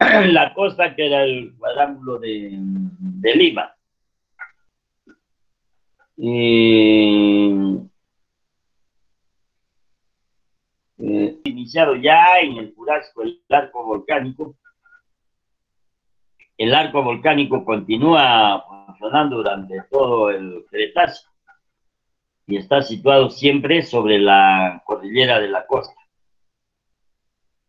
la costa que era el cuadrángulo de, Lima. Eh, iniciado ya en el Jurásico el arco volcánico. El arco volcánico continúa funcionando durante todo el Cretácico y está situado siempre sobre la cordillera de la costa.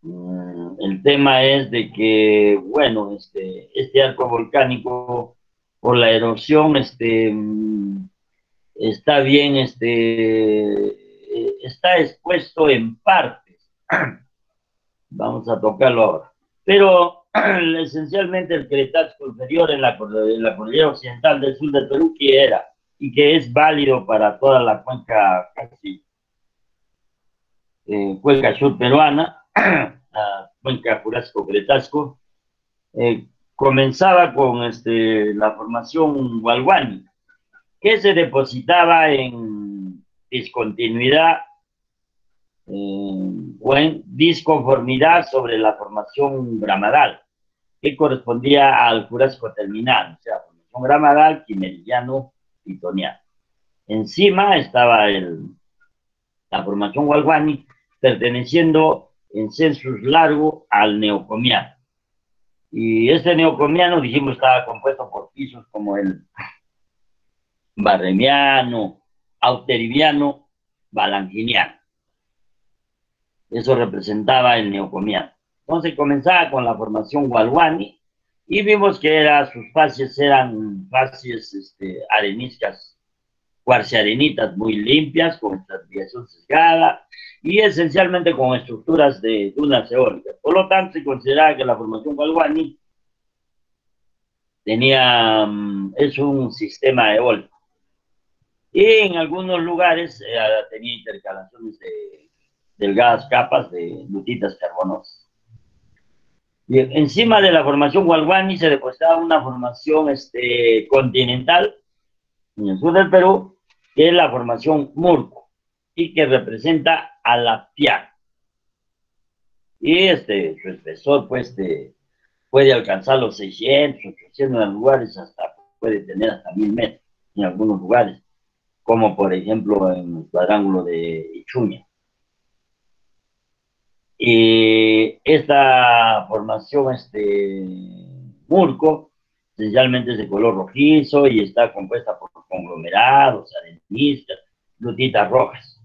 Mm, el tema es de que, bueno, este, este arco volcánico, por la erosión, este, mm, está bien, este, eh, está expuesto en partes. Vamos a tocarlo ahora. Pero esencialmente el Cretácico inferior en la, cordillera occidental del sur del Perú, que era y que es válido para toda la cuenca casi eh, cuenca sur peruana, la cuenca Jurásico Cretácico, eh, comenzaba con este, la formación Walwani, que se depositaba en discontinuidad o en disconformidad sobre la formación gramadal, que correspondía al Jurásico terminal, o sea, formación gramadal, quimeriano, pitoniano. Encima estaba el, la formación Walwani, perteneciendo en census largo al neocomiano. Y este neocomiano, dijimos, estaba compuesto por pisos como el barremiano, auteriviano, balanginiano. Eso representaba el neocomiano. Entonces comenzaba con la formación Walwani y vimos que era, sus fases eran fases este, areniscas, cuarciarenitas muy limpias, con estratificación sesgada y esencialmente con estructuras de dunas eólicas. Por lo tanto, se consideraba que la formación Walwani tenía, mm, es un sistema eólico. Y en algunos lugares eh, tenía intercalaciones de delgadas capas de lutitas carbonosas. Bien, encima de la formación Walwani se depositaba una formación este, continental en el sur del Perú, que es la formación Murco, y que representa a la piana. Y este, su espesor, pues, puede alcanzar los 600, 800 en lugares, hasta puede tener hasta 1000 metros en algunos lugares como por ejemplo en el cuadrángulo de Ichuña. Y esta formación, este murco, esencialmente es de color rojizo y está compuesta por conglomerados, arenistas, lutitas rojas.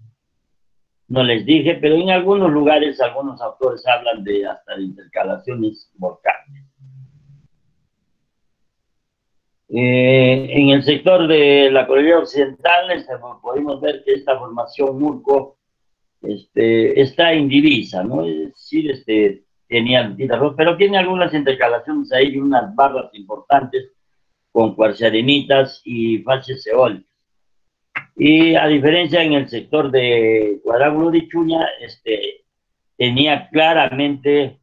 No les dije, pero en algunos lugares algunos autores hablan de hasta de intercalaciones volcánicas. Eh, en el sector de la cordillera occidental este, podemos ver que esta formación Murco este, está indivisa, ¿no? Es decir, este, tenía pero tiene algunas intercalaciones ahí, unas barras importantes con cuarciarenitas y fases eólicas. Y a diferencia en el sector de Cuadrágulo de Chuña, este, tenía claramente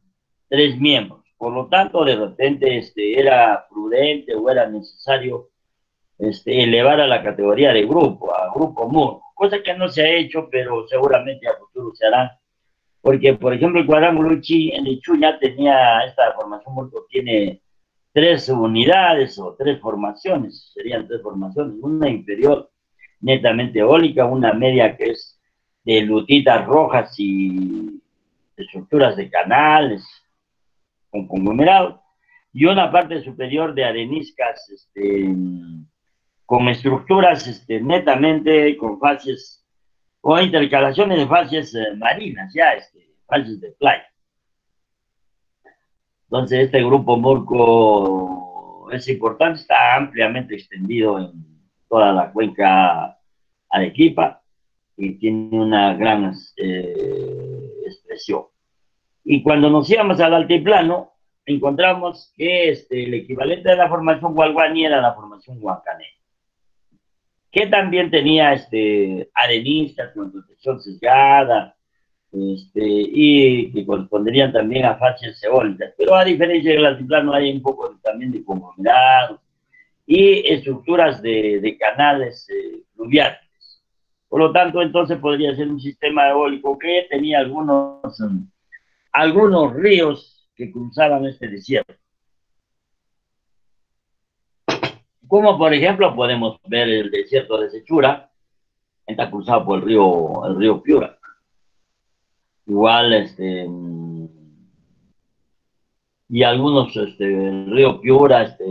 tres miembros. Por lo tanto, de repente este, era prudente o era necesario este, elevar a la categoría de grupo, a grupo MUR, cosa que no se ha hecho, pero seguramente a futuro se hará. Porque, por ejemplo, el cuadrángulo de Chuña tenía, esta formación tiene tres unidades o tres formaciones, serían tres formaciones, una inferior netamente eólica, una media que es de lutitas rojas y estructuras de canales, con conglomerado, y una parte superior de areniscas este, con estructuras este, netamente con fases o intercalaciones de fases eh, marinas, ya, este, fases de playa. Entonces, este grupo Murco es importante, está ampliamente extendido en toda la cuenca Arequipa y tiene una gran eh, expresión. Y cuando nos íbamos al altiplano, encontramos que este, el equivalente de la formación Gualguani era la formación Huancané, que también tenía este, arenistas con protección sesgada, este, y que corresponderían también a fases eólicas. Pero a diferencia del altiplano hay un poco también de conglomerados y estructuras de, canales eh, fluviales. Por lo tanto, entonces podría ser un sistema eólico que tenía algunos... Um, algunos ríos que cruzaban este desierto. Como por ejemplo podemos ver el desierto de Sechura, está cruzado por el río, el río Piura. Igual, este, y algunos, este, el río Piura, este,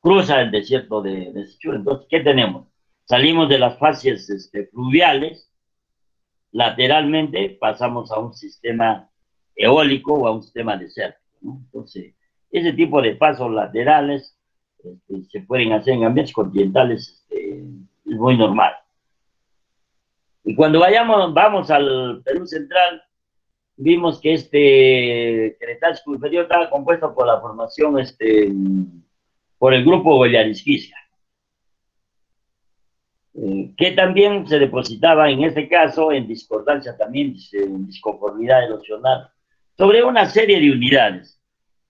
cruza el desierto de, de Sechura. Entonces, ¿qué tenemos? Salimos de las fases este, fluviales, lateralmente pasamos a un sistema eólico o a un sistema desértico. Entonces, ese tipo de pasos laterales este, se pueden hacer en ambientes continentales, este, es muy normal. Y cuando vayamos, vamos al Perú Central, vimos que este Cretácico inferior estaba compuesto por la formación, este, por el grupo Goyarisquisca, eh, que también se depositaba en este caso en discordancia también, en disconformidad erosional, sobre una serie de unidades,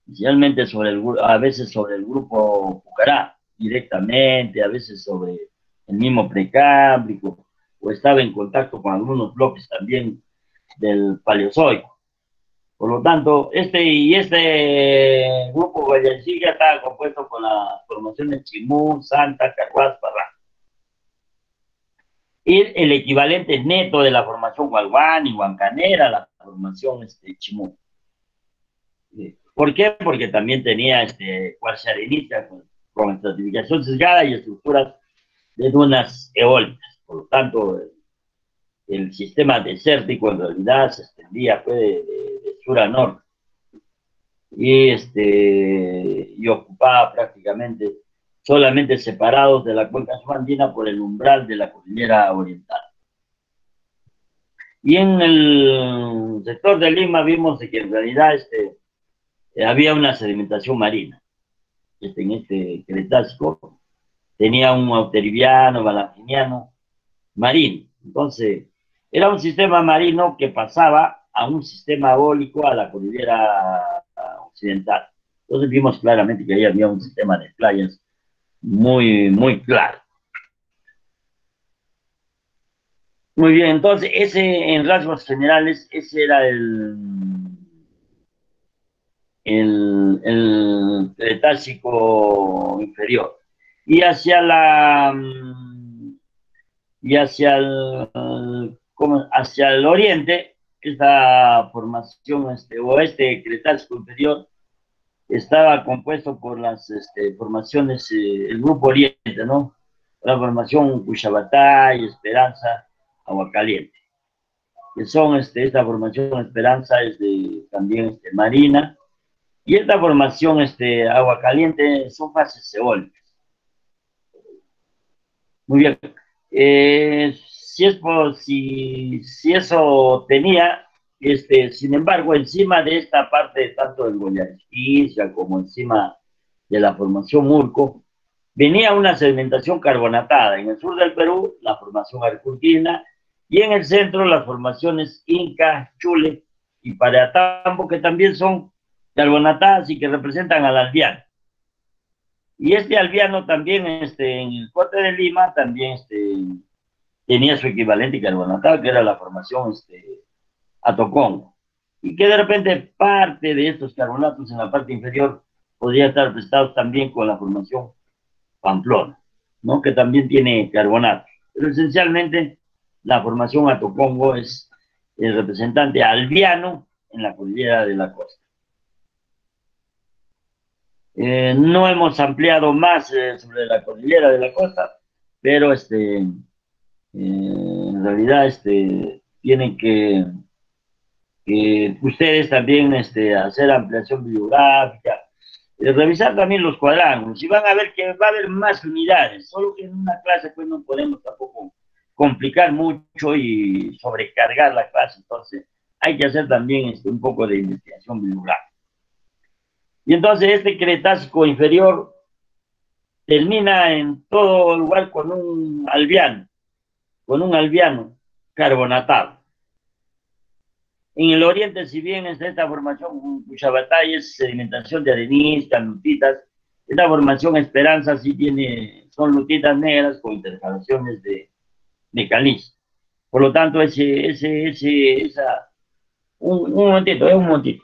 inicialmente sobre el, a veces sobre el grupo Pucará directamente, a veces sobre el mismo precámbrico, o estaba en contacto con algunos bloques también del Paleozoico. Por lo tanto, este y este grupo Guayachiga estaba compuesto por las formaciones Chimú, Santa, Carhuaz, Parra. Y el equivalente neto de la formación Gualguán y Huancanera, la formación este, Chimú. ¿Por qué? Porque también tenía este, arenita con, con estratificación sesgada y estructuras de dunas eólicas. Por lo tanto, el, sistema desértico en realidad se extendía fue de, sur a norte y, este, y ocupaba prácticamente solamente separados de la cuenca subandina por el umbral de la cordillera oriental. Y en el sector de Lima vimos que en realidad este, había una sedimentación marina. Este, en este Cretácico tenía un auteriviano, balafiniano, marino. Entonces, era un sistema marino que pasaba a un sistema eólico a la cordillera occidental. Entonces vimos claramente que ahí había un sistema de playas muy, muy claro. Muy bien, entonces ese en rasgos generales, ese era el, el, el Cretácico inferior. Y hacia la y hacia el, hacia el oriente, esta formación este, oeste Cretácico inferior estaba compuesto por las este, formaciones, eh, el grupo oriente, ¿no? La formación Cuchabatay, Esperanza, Agua Caliente, que son, este, esta formación Esperanza es de, también este, marina, y esta formación este, Agua Caliente son fases eólicas. Muy bien. Eh, si, es por, si, si eso tenía, este, sin embargo, encima de esta parte, tanto del Goyarisquilla como encima de la formación Murco, venía una sedimentación carbonatada. En el sur del Perú, la formación argentina, y en el centro, las formaciones Inca, Chule y Pareatambo, que también son carbonatadas y que representan al aldeano. Y este albiano también, este, en el corte de Lima, también este, tenía su equivalente carbonatado, que era la formación este, Atocón. Y que de repente parte de estos carbonatos en la parte inferior podría estar prestados también con la formación Pamplona, ¿no? que también tiene carbonato. Pero esencialmente la formación Atocongo es el representante albiano en la cordillera de la costa. Eh, no hemos ampliado más eh, sobre la cordillera de la costa, pero este, eh, en realidad este, tienen que, ustedes también este, hacer ampliación bibliográfica, revisar también los cuadrángulos y van a ver que va a haber más unidades, solo que en una clase pues no podemos tampoco complicar mucho y sobrecargar la clase, entonces hay que hacer también este, un poco de investigación bibliográfica. Y entonces este Cretácico inferior termina en todo lugar con un albiano, con un albiano carbonatado. En el oriente, si bien está esta formación batalla es sedimentación de arenistas, lutitas, esta formación Esperanza sí tiene, son lutitas negras con intercalaciones de, de caliz. Por lo tanto, ese, ese, ese, esa, un, un momentito, es un momentito.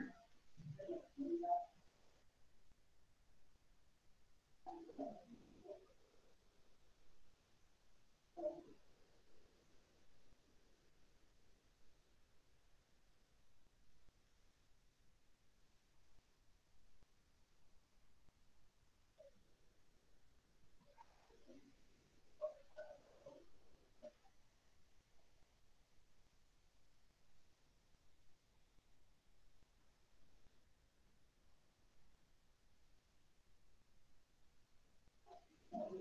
Thank.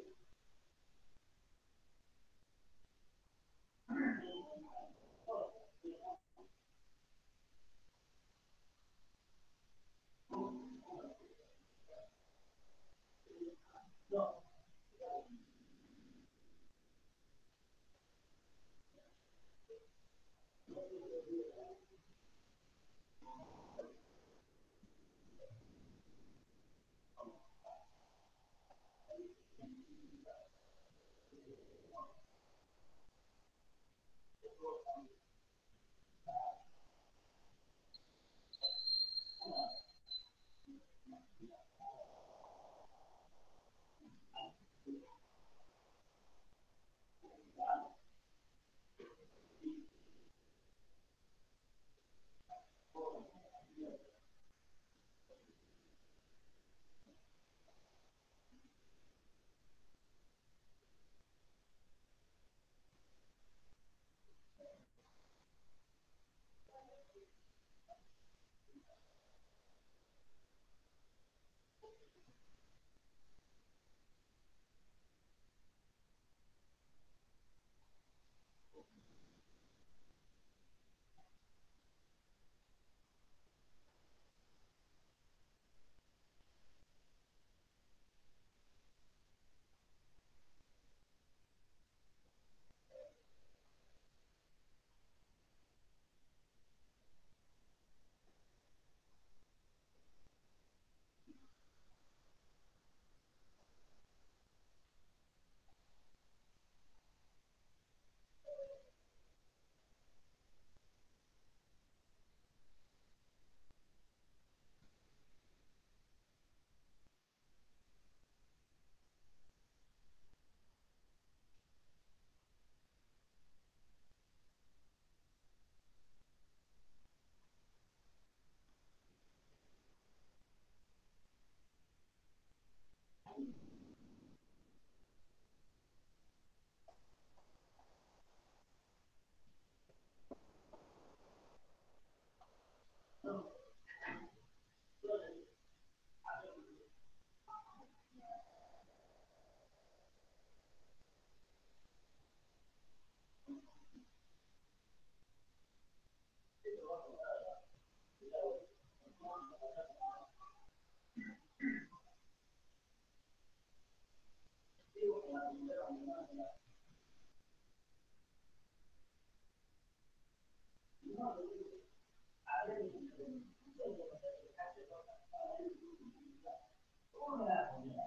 你看我，你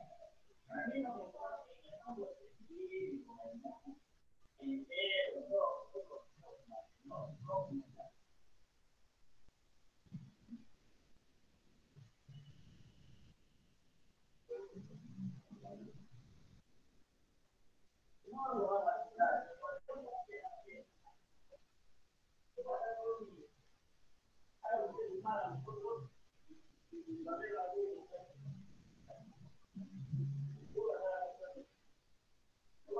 看我，你看我，你看我。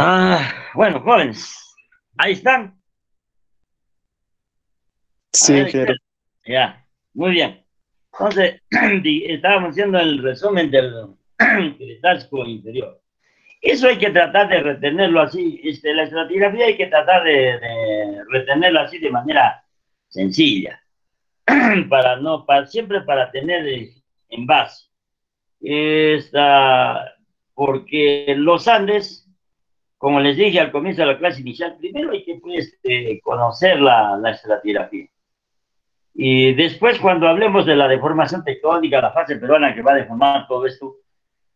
Ah, bueno, jóvenes, ahí están. Sí, quiero. Ya, muy bien. Entonces, estábamos haciendo el resumen del cretácico inferior. Eso hay que tratar de retenerlo así. Este, la estratigrafía hay que tratar de, de retenerlo así de manera sencilla. para no, para, siempre para tener en base. Esta, porque los Andes, como les dije al comienzo de la clase inicial, primero hay que pues, eh, conocer la, la estratigrafía. Y después, cuando hablemos de la deformación tectónica, la fase peruana que va a deformar todo esto,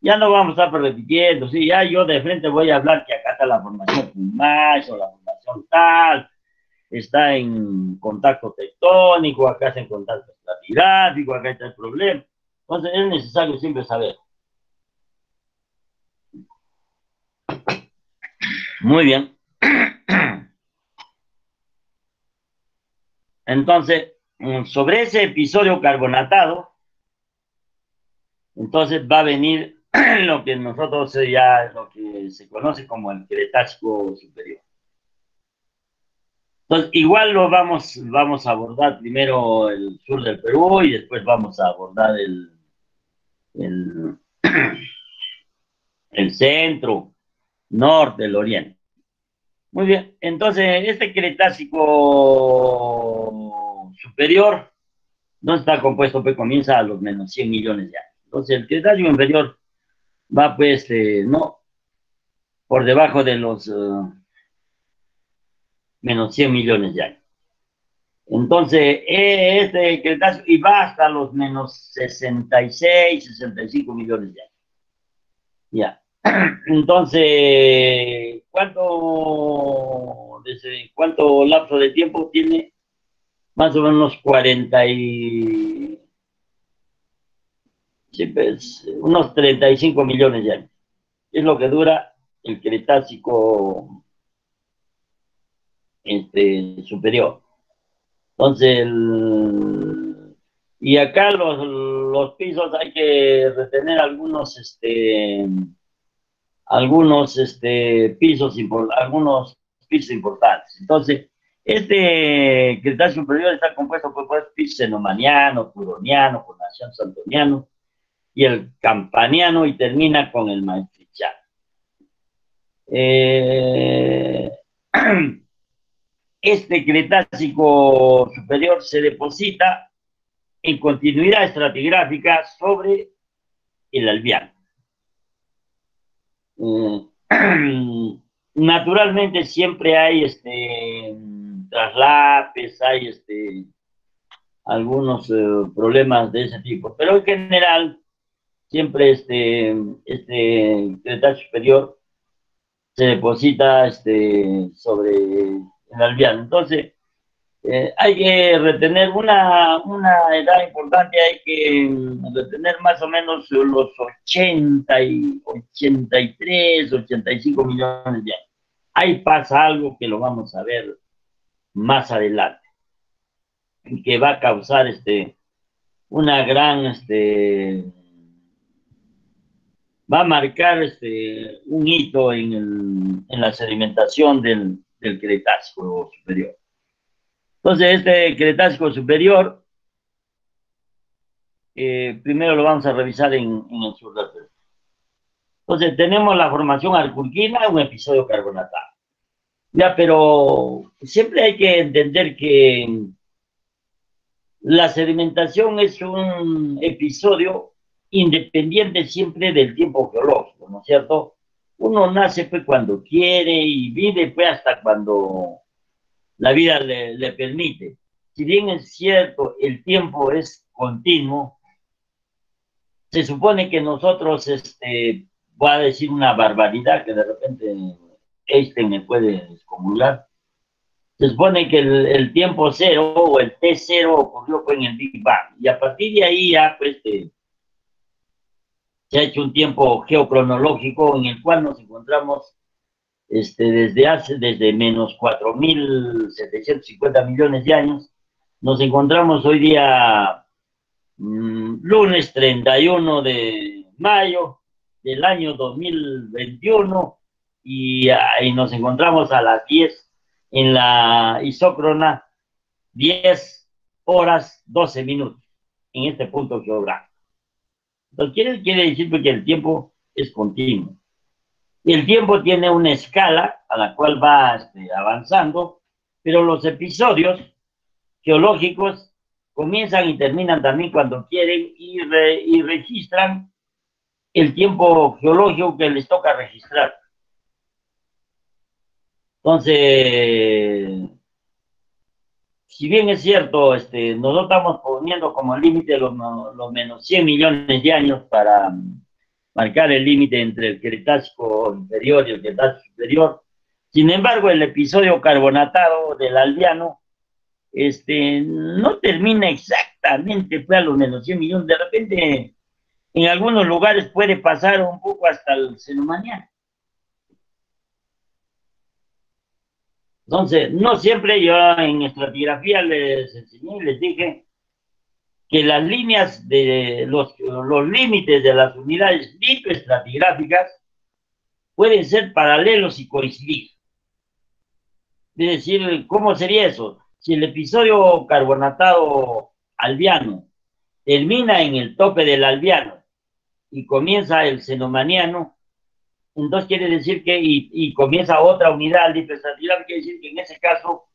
ya no vamos a estar repitiendo, sí, ya yo de frente voy a hablar que acá está la formación más o la formación tal, está en contacto tectónico, acá está en contacto estratigráfico, acá está el problema. Entonces es necesario siempre saber. Muy bien. Entonces, mm, sobre ese episodio carbonatado, entonces va a venir lo que nosotros ya, lo que se conoce como el Cretácico superior. Entonces, igual lo vamos, vamos a abordar primero el sur del Perú y después vamos a abordar el, el centro, norte, el oriente. Muy bien, entonces este Cretácico superior no está compuesto, pues comienza a los menos 100 millones de años. Entonces el Cretácico inferior va pues, eh, no, por debajo de los... Uh, menos 100 millones de años. Entonces, este Cretácico y va hasta los menos 66, 65 millones de años. Ya. Entonces, ¿cuánto, desde, ¿cuánto lapso de tiempo tiene? Más o menos 40 y... Sí, pues, unos 35 millones de años. Es lo que dura el Cretácico este, superior. Entonces, y acá los, los, pisos hay que retener algunos, este, algunos este, pisos, algunos pisos importantes. Entonces, este Cretácico superior está compuesto por pues, piso xenomaniano, puroniano, nación santoniano y el campaniano y termina con el maestrichano. Eh, este Cretácico superior se deposita en continuidad estratigráfica sobre el albiano. Mm, naturalmente siempre hay este, traslapes, hay este, algunos eh, problemas de ese tipo, pero en general siempre este, este superior se deposita este, sobre en albiano. Entonces, eh, hay que retener una, una, edad importante, hay que retener más o menos los 80 y 83, 85 millones de años. Ahí pasa algo que lo vamos a ver más adelante, que va a causar este, una gran, este, va a marcar este, un hito en, el, en la sedimentación del, del Cretácico superior. Entonces, este Cretácico superior, eh, primero lo vamos a revisar en, el sur del Perú. Entonces, tenemos la formación arculquina, un episodio carbonatado. Ya, pero siempre hay que entender que la sedimentación es un episodio independiente siempre del tiempo geológico, ¿no es cierto? uno nace pues cuando quiere y vive pues hasta cuando la vida le, permite. Si bien es cierto, el tiempo es continuo, se supone que nosotros, este, voy a decir una barbaridad que de repente Einstein me puede descomular, se supone que el, tiempo cero o el T cero ocurrió con el Big Bang y a partir de ahí ya pues este, se ha hecho un tiempo geocronológico en el cual nos encontramos este, desde hace, desde menos 4.750 millones de años, nos encontramos hoy día mm, lunes 31 de mayo del año 2021 y, nos encontramos a las 10 en la isócrona, 10 horas 12 minutos en este punto geográfico. Entonces, quiere, quiere decir que el tiempo es continuo. Y el tiempo tiene una escala a la cual va este, avanzando, pero los episodios geológicos comienzan y terminan también cuando quieren y, y registran el tiempo geológico que les toca registrar. Entonces, si bien es cierto, este, nosotros estamos poniendo como límite los, los menos 100 millones de años para marcar el límite entre el Cretácico inferior y el Cretácico superior. Sin embargo, el episodio carbonatado del aldeano este, no termina exactamente fue a los menos 100 millones. De repente, en algunos lugares puede pasar un poco hasta el mañana. Entonces, no siempre yo en estratigrafía les enseñé y les dije que las líneas de los, los límites de las unidades lithoestratigráficas pueden ser paralelos y coincidir. Es decir, ¿cómo sería eso? Si el episodio carbonatado albiano termina en el tope del albiano y comienza el xenomaniano, entonces quiere decir que, y, comienza otra unidad lithoestratigráfica, quiere decir que en ese caso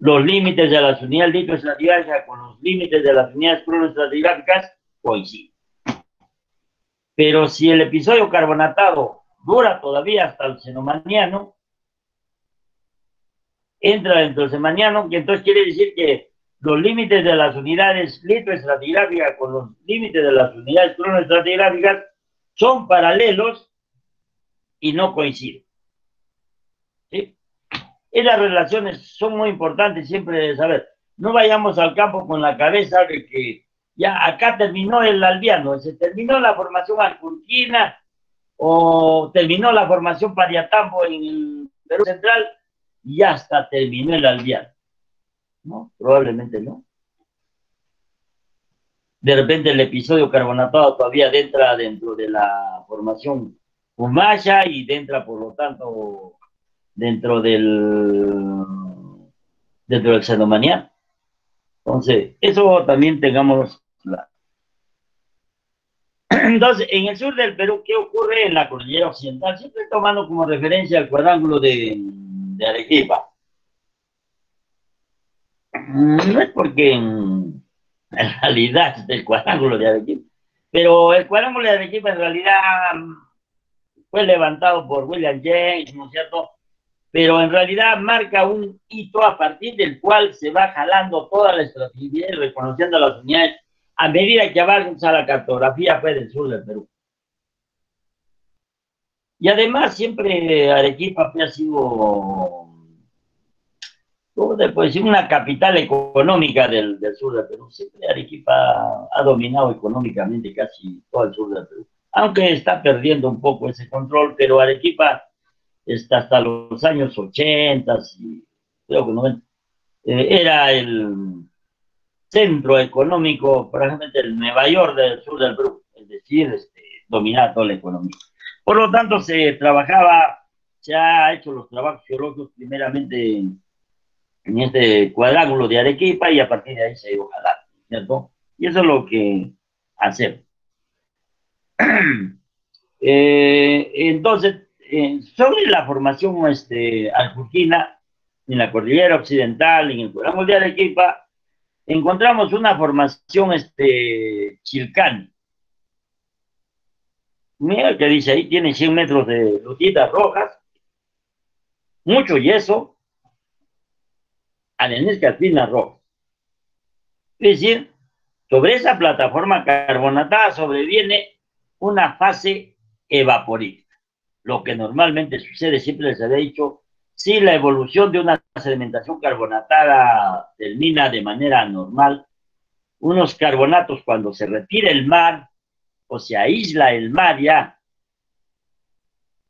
los límites de las unidades lithoestratigráficas con los límites de las unidades cronoestratigráficas coinciden. Pero si el episodio carbonatado dura todavía hasta el xenomaniano, entra dentro del xenomaniano, y entonces quiere decir que los límites de las unidades lithoestratigráficas con los límites de las unidades cronoestratigráficas son paralelos y no coinciden. ¿Sí? Esas relaciones son muy importantes siempre de saber. No vayamos al campo con la cabeza de que ya acá terminó el albiano, se terminó la formación argentina o terminó la formación pariatambo en el Perú Central y hasta terminó el albiano. ¿No? Probablemente no. De repente el episodio carbonatado todavía entra dentro de la formación Humaya y entra por lo tanto dentro del dentro del xenomanial. Entonces, eso también tengamos. Entonces, en el sur del Perú, ¿qué ocurre en la cordillera occidental? Siempre tomando como referencia el cuadrángulo de, Arequipa. No es porque en, realidad el cuadrángulo de Arequipa, pero el cuadrángulo de Arequipa en realidad fue levantado por William James, ¿no es cierto? Pero en realidad marca un hito a partir del cual se va jalando toda la estrategia y reconociendo las unidades a medida que avanza la cartografía fue del sur del Perú. Y además siempre Arequipa ha sido, ¿cómo te puedo decir? Una capital económica del, del sur del Perú. Siempre Arequipa ha dominado económicamente casi todo el sur del Perú. Aunque está perdiendo un poco ese control, pero Arequipa hasta los años 80 y creo que 90, eh, era el centro económico, prácticamente el Nueva York del sur del Perú, es decir, este, dominaba toda la economía. Por lo tanto, se trabajaba, se ha hecho los trabajos geológicos primeramente en, este cuadrángulo de Arequipa y a partir de ahí se iba a ¿cierto? Y eso es lo que hacemos. Eh, entonces, sobre la formación este, en la cordillera occidental, en el programa de Arequipa, encontramos una formación este, chilcán. Mira que dice ahí, tiene 100 metros de lutitas rojas, mucho yeso, areniscas finas rojas. Es decir, sobre esa plataforma carbonatada sobreviene una fase evaporítica lo que normalmente sucede, siempre les había dicho, si la evolución de una sedimentación carbonatada termina de manera normal, unos carbonatos cuando se retira el mar o se aísla el mar ya,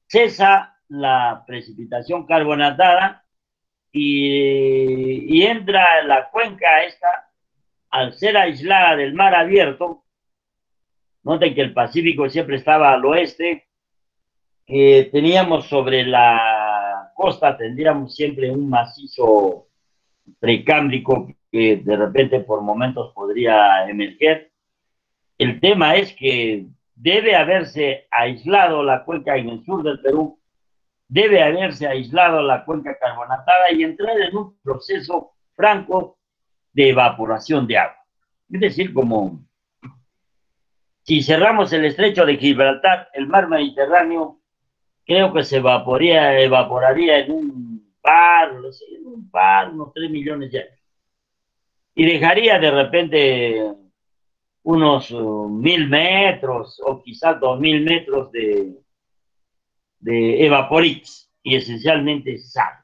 cesa la precipitación carbonatada y, y entra la cuenca esta, al ser aislada del mar abierto, noten que el Pacífico siempre estaba al oeste, que teníamos sobre la costa, tendríamos siempre un macizo precámbrico que de repente por momentos podría emerger. El tema es que debe haberse aislado la cuenca en el sur del Perú, debe haberse aislado la cuenca carbonatada y entrar en un proceso franco de evaporación de agua. Es decir, como si cerramos el estrecho de Gibraltar, el mar Mediterráneo, creo que se evaporaría, evaporaría en un par, no sé, unos tres millones de años. Y dejaría de repente unos uh, mil metros o quizás dos mil metros de, de evaporitos y esencialmente sal.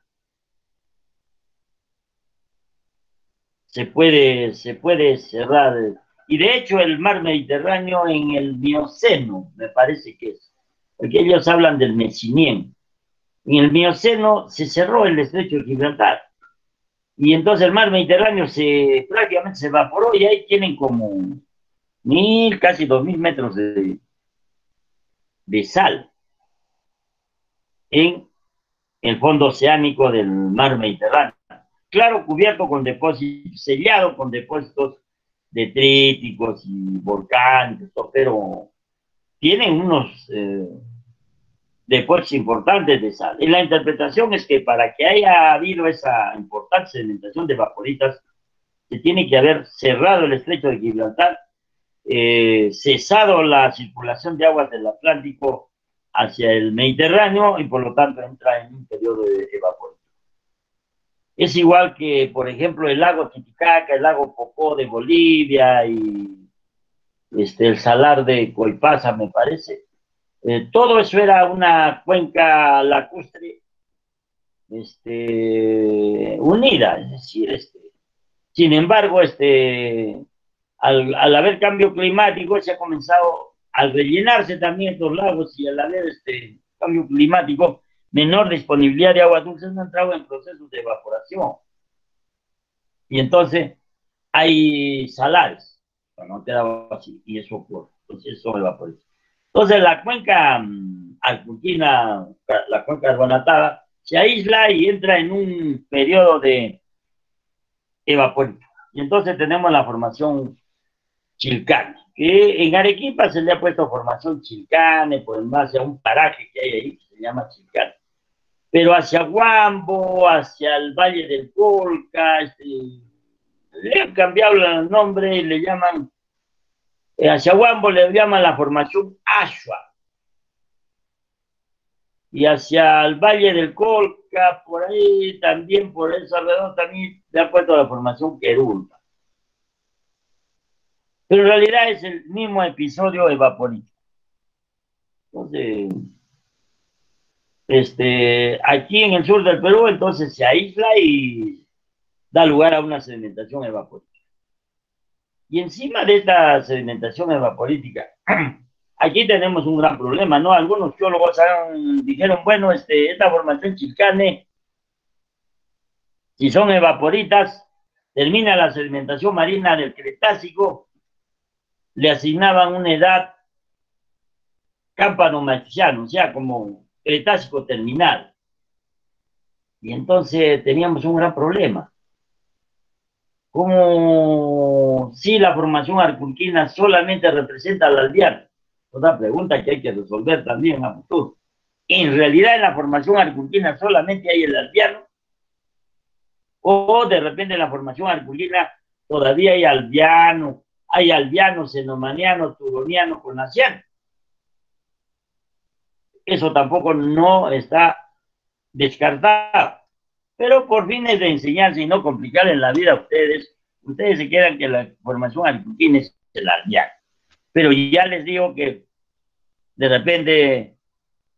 Se puede, se puede cerrar. Y de hecho el mar Mediterráneo en el Mioceno, me parece que es, porque ellos hablan del Mesinien. En el Mioceno se cerró el estrecho de Gibraltar. Y entonces el mar Mediterráneo se prácticamente se evaporó y ahí tienen como mil, casi dos mil metros de, de sal en el fondo oceánico del mar Mediterráneo. Claro, cubierto con depósitos, sellado con depósitos detríticos y volcánicos, pero tienen unos eh, depósitos importantes de sal. Y la interpretación es que para que haya habido esa importante sedimentación de vaporitas, se tiene que haber cerrado el estrecho de Gibraltar eh, cesado la circulación de aguas del Atlántico hacia el Mediterráneo y por lo tanto entra en un periodo de evaporación. Es igual que, por ejemplo, el lago Titicaca, el lago Popó de Bolivia y este, el salar de Coipasa, me parece. Eh, todo eso era una cuenca lacustre este, unida, es decir, este, sin embargo, este, al, haber cambio climático, se ha comenzado al rellenarse también estos lagos y al haber este cambio climático, menor disponibilidad de agua dulce, han entrado en procesos de evaporación. Y entonces hay salares, no queda así, y eso ocurre. Entonces eso evapora. Entonces la cuenca mm, argentina, la cuenca carbonatada, se aísla y entra en un periodo de evaporación. Y entonces tenemos la formación Chilcane, que en Arequipa se le ha puesto formación Chilcane, por más a un paraje que hay ahí que se llama Chilcane. Pero hacia Guambo, hacia el Valle del Colca, este, le han cambiado el nombre y le llaman, eh, Guambo le llaman la formación Ashua. Y hacia el Valle del Colca, por ahí también, por eso alrededor también le han puesto la formación Querulpa. Pero en realidad es el mismo episodio evaporítico. Entonces, este, aquí en el sur del Perú, entonces se aísla y da lugar a una sedimentación evaporítica. Y encima de esta sedimentación evaporítica, aquí tenemos un gran problema, ¿no? Algunos geólogos dijeron, bueno, este, esta formación chilcane, si son evaporitas, termina la sedimentación marina del Cretácico le asignaban una edad campano marciano, o sea, como Cretácico terminal. Y entonces teníamos un gran problema. Como si la formación arculquina solamente representa al aldeano. Otra pregunta que hay que resolver también a futuro. En realidad en la formación arculquina solamente hay el aldeano. O de repente en la formación arculquina todavía hay aldeano, hay aldeano, senomaniano, turoniano, conaciano. Eso tampoco no está descartado. Pero por fines de enseñanza y no complicar en la vida a ustedes, ustedes se quedan que la formación argentina es el aldeano. Pero ya les digo que de repente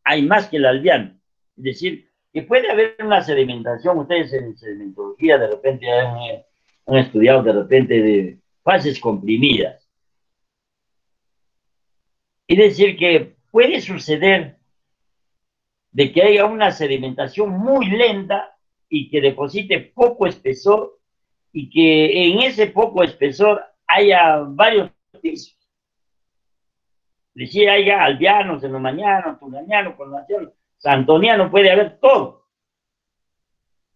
hay más que el aldeano. Es decir, que puede haber una sedimentación, ustedes en sedimentología de repente han estudiado de repente de fases comprimidas. Es decir, que puede suceder de que haya una sedimentación muy lenta y que deposite poco espesor y que en ese poco espesor haya varios pisos. Decía, haya aldeanos, mañana, tunaniano, nación santoniano, puede haber todo.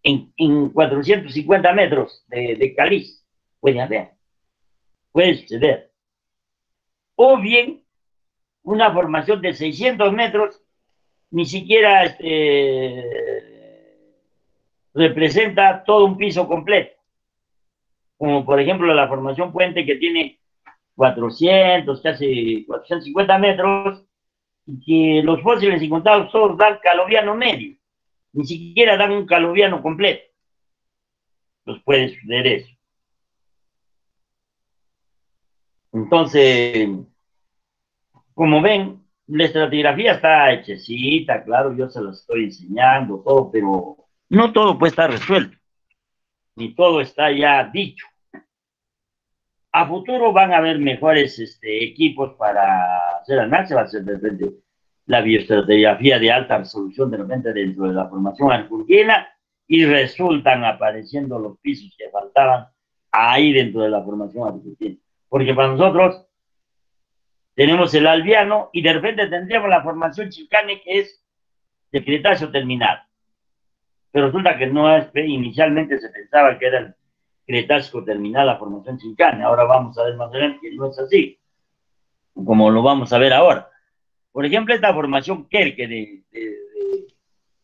En, en 450 metros de, de caliz, puede haber. Puede suceder. O bien, una formación de 600 metros, ni siquiera este, representa todo un piso completo. Como por ejemplo la formación puente que tiene 400, casi 450 metros, y que los fósiles encontrados todos dan caloviano medio, ni siquiera dan un caloviano completo. Pues puede suceder eso. Entonces, como ven, la estratigrafía está hechecita, claro, yo se lo estoy enseñando, todo, pero no todo puede estar resuelto, ni todo está ya dicho. A futuro van a haber mejores este, equipos para hacer análisis, va a ser de repente la bioestratigrafía de alta resolución de repente dentro de la formación arcurguina y resultan apareciendo los pisos que faltaban ahí dentro de la formación arcurguina. Porque para nosotros tenemos el albiano y de repente tendríamos la formación chilcane que es de Cretáceo terminal. Pero resulta que no es, inicialmente se pensaba que era el Cretácico terminal la formación chilcana. Ahora vamos a ver más que no es así, como lo vamos a ver ahora. Por ejemplo, esta formación Kerke de, de,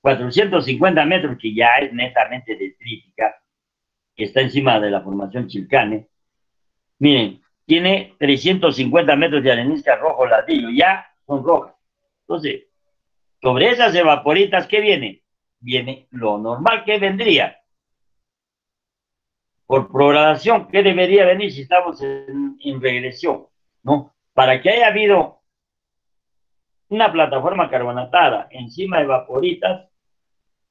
450 metros, que ya es netamente detrítica, que está encima de la formación Chilcane. Miren, tiene 350 metros de arenisca rojo ladrillo, ya son rojas. Entonces, sobre esas evaporitas, ¿qué viene? Viene lo normal que vendría, por programación, ¿qué debería venir si estamos en, regresión? ¿No? Para que haya habido una plataforma carbonatada encima de vaporitas,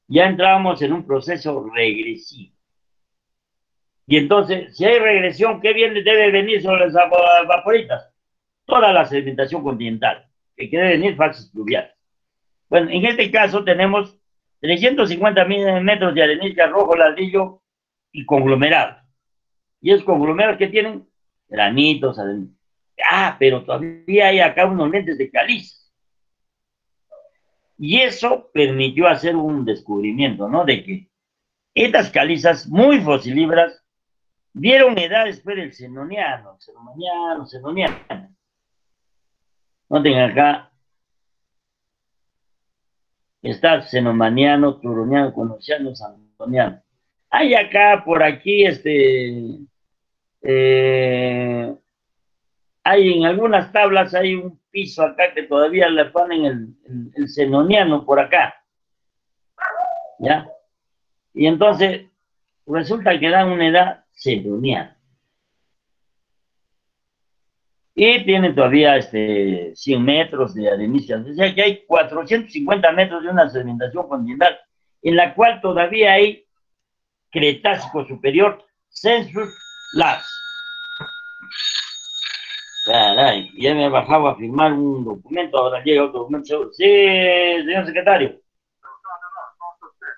ya entramos en un proceso regresivo. Y entonces, si hay regresión, ¿qué bien debe venir sobre las vaporitas? Toda la sedimentación continental, que debe venir fases pluviales. Bueno, en este caso tenemos 350 metros de arenisca rojo ladrillo y conglomerados. Y esos conglomerados que tienen granitos. Ah, pero todavía hay acá unos lentes de caliza. Y eso permitió hacer un descubrimiento, ¿no? De que estas calizas muy fosilíferas dieron edad después del xenoniano, xenomaniano, xenoniano. Noten acá, está xenomaniano, turoniano, conociano, santoniano. Hay acá, por aquí, este, eh, hay en algunas tablas, hay un piso acá que todavía le ponen el, el, xenoniano por acá. ¿Ya? Y entonces, resulta que dan una edad xenoniana. Y tiene todavía este, 100 metros de arenisca. O sea que hay 450 metros de una sedimentación continental, en la cual todavía hay Cretácico Superior, Census Labs. Caray, ya me bajaba a firmar un documento, ahora llega otro documento. Sí, señor secretario.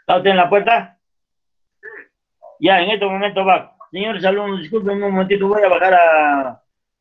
¿Está usted en la puerta? Sí. Ya, en este momento va. Señores alumnos, disculpen un momentito, voy a bajar a,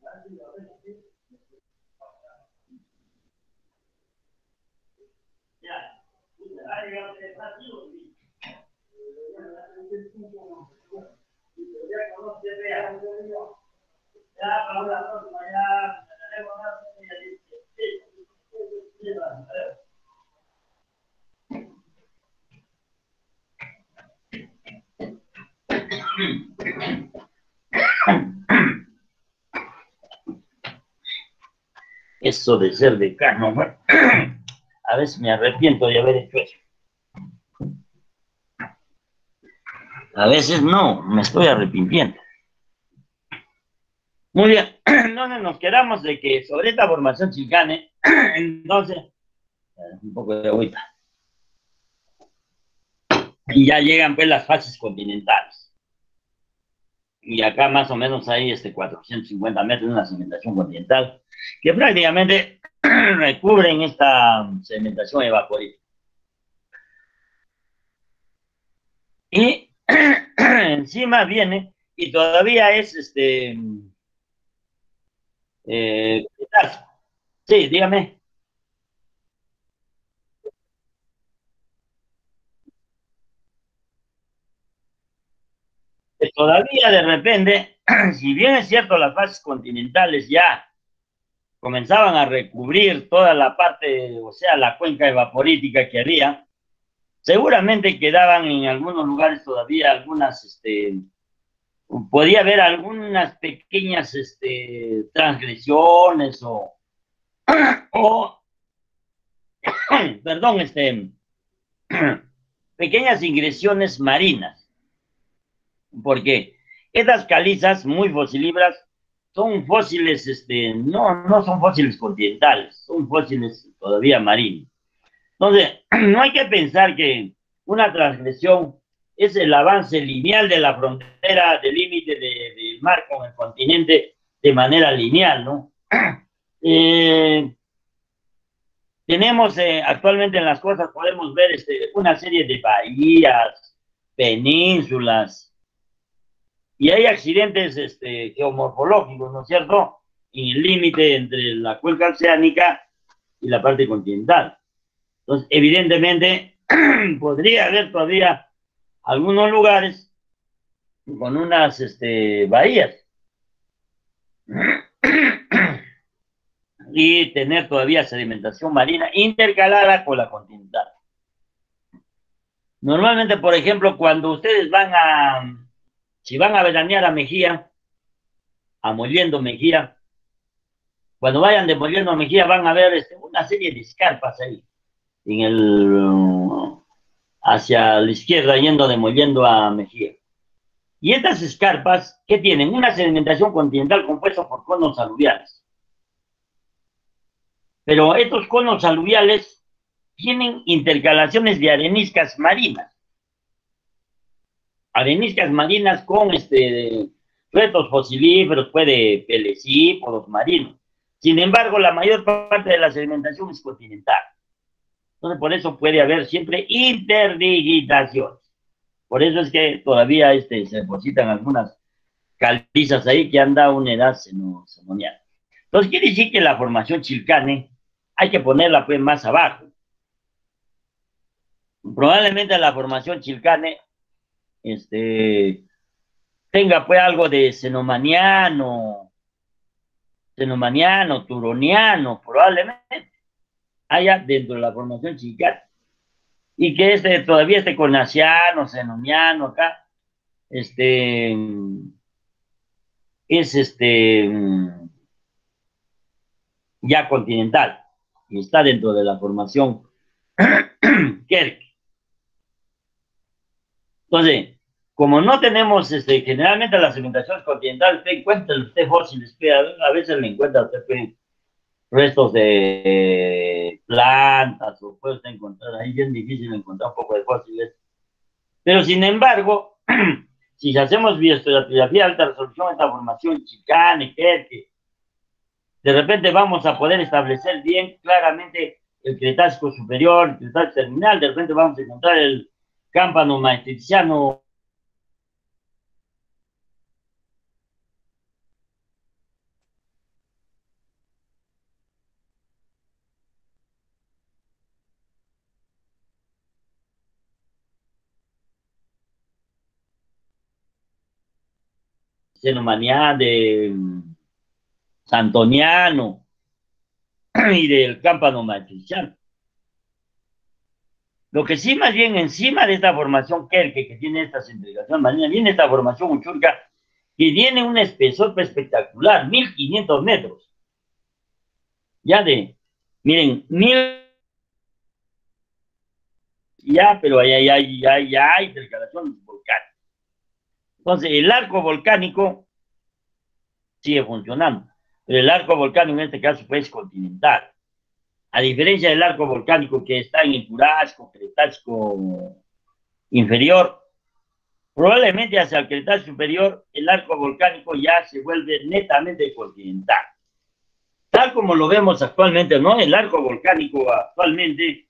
Mm-hmm. Eso de ser decano, a veces me arrepiento de haber hecho eso. A veces no, me estoy arrepintiendo. Muy bien, entonces nos quedamos de que sobre esta formación chicane, entonces, un poco de agüita. Y ya llegan pues las fases continentales. Y acá más o menos hay este 450 metros de una sedimentación continental que prácticamente recubren esta sedimentación evaporítica. Y encima viene y todavía es este eh, sí, dígame. Todavía de repente, si bien es cierto las fases continentales ya comenzaban a recubrir toda la parte, o sea, la cuenca evaporítica que había, seguramente quedaban en algunos lugares todavía algunas, este, podía haber algunas pequeñas este, transgresiones o, o perdón, este, pequeñas ingresiones marinas. Porque estas calizas muy fosilibras son fósiles, este, no, no son fósiles continentales, son fósiles todavía marinos. Entonces, no hay que pensar que una transgresión es el avance lineal de la frontera del límite del mar con el continente de manera lineal, ¿no? Eh, tenemos eh, actualmente en las costas, podemos ver este, una serie de bahías, penínsulas, y hay accidentes este, geomorfológicos, ¿no es cierto? En el límite entre la cuenca oceánica y la parte continental. Entonces, evidentemente, podría haber todavía algunos lugares con unas este, bahías y tener todavía sedimentación marina intercalada con la continental. Normalmente, por ejemplo, cuando ustedes van a, si van a veranear a Mejía, a Moliendo Mejía, cuando vayan de Moliendo Mejía van a ver este, una serie de escarpas ahí, en el hacia la izquierda, yendo demoliendo a Mejía. Y estas escarpas, ¿qué tienen? Una sedimentación continental compuesta por conos aluviales. Pero estos conos aluviales tienen intercalaciones de areniscas marinas. Areniscas marinas con este, retos fosilíferos, puede los marinos. Sin embargo, la mayor parte de la sedimentación es continental. Entonces, por eso puede haber siempre interdigitaciones. Por eso es que todavía este, se depositan algunas calizas ahí que han dado una edad ceremonial. Entonces, quiere decir que la formación chilcane hay que ponerla pues más abajo. Probablemente la formación chilcane este, tenga pues algo de xenomaniano, xenomaniano, turoniano, probablemente haya dentro de la formación chica y que este todavía esté con Asiano, Zenomiano acá, este es este ya continental y está dentro de la formación Kerk. Entonces, como no tenemos este, generalmente las segmentaciones continentales, usted encuentra usted fósiles, a veces le encuentra usted restos de plantas o puede encontrar, ahí es difícil encontrar un poco de fósiles. Pero sin embargo, si hacemos bioestratigrafía de alta resolución, esta formación chicane, que de repente vamos a poder establecer bien claramente el Cretácico superior, el Cretácico terminal, de repente vamos a encontrar el cámpano maestriciano Xenomaniá de Santoniano y del Cámpano Matriciano. Lo que sí, más bien, encima de esta formación Kerke, que tiene esta centrificación marina, viene esta formación Uchurca, que tiene un espesor espectacular, 1500 metros. Ya de, miren, mil. Ya, pero ahí hay, hay, hay, hay volcánica. Entonces, el arco volcánico sigue funcionando, pero el arco volcánico en este caso es continental. A diferencia del arco volcánico que está en el Jurásico, Cretácico inferior, probablemente hacia el Cretácico superior, el arco volcánico ya se vuelve netamente continental. Tal como lo vemos actualmente, ¿no? El arco volcánico actualmente,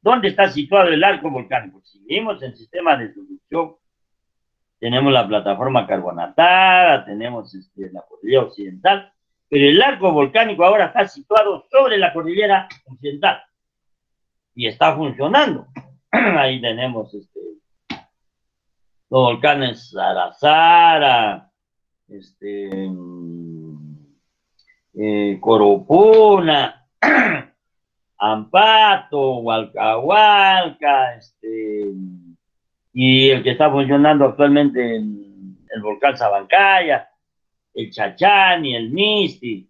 ¿dónde está situado el arco volcánico? Si vemos el sistema de subducción, tenemos la plataforma carbonatada, tenemos este, la cordillera occidental, pero el arco volcánico ahora está situado sobre la cordillera occidental y está funcionando. Ahí tenemos este, los volcanes Sarazara, este, eh, Coropuna, Ampato, Hualcahualca, este, y el que está funcionando actualmente en el volcán Sabancaya, el Chachani, el Misti.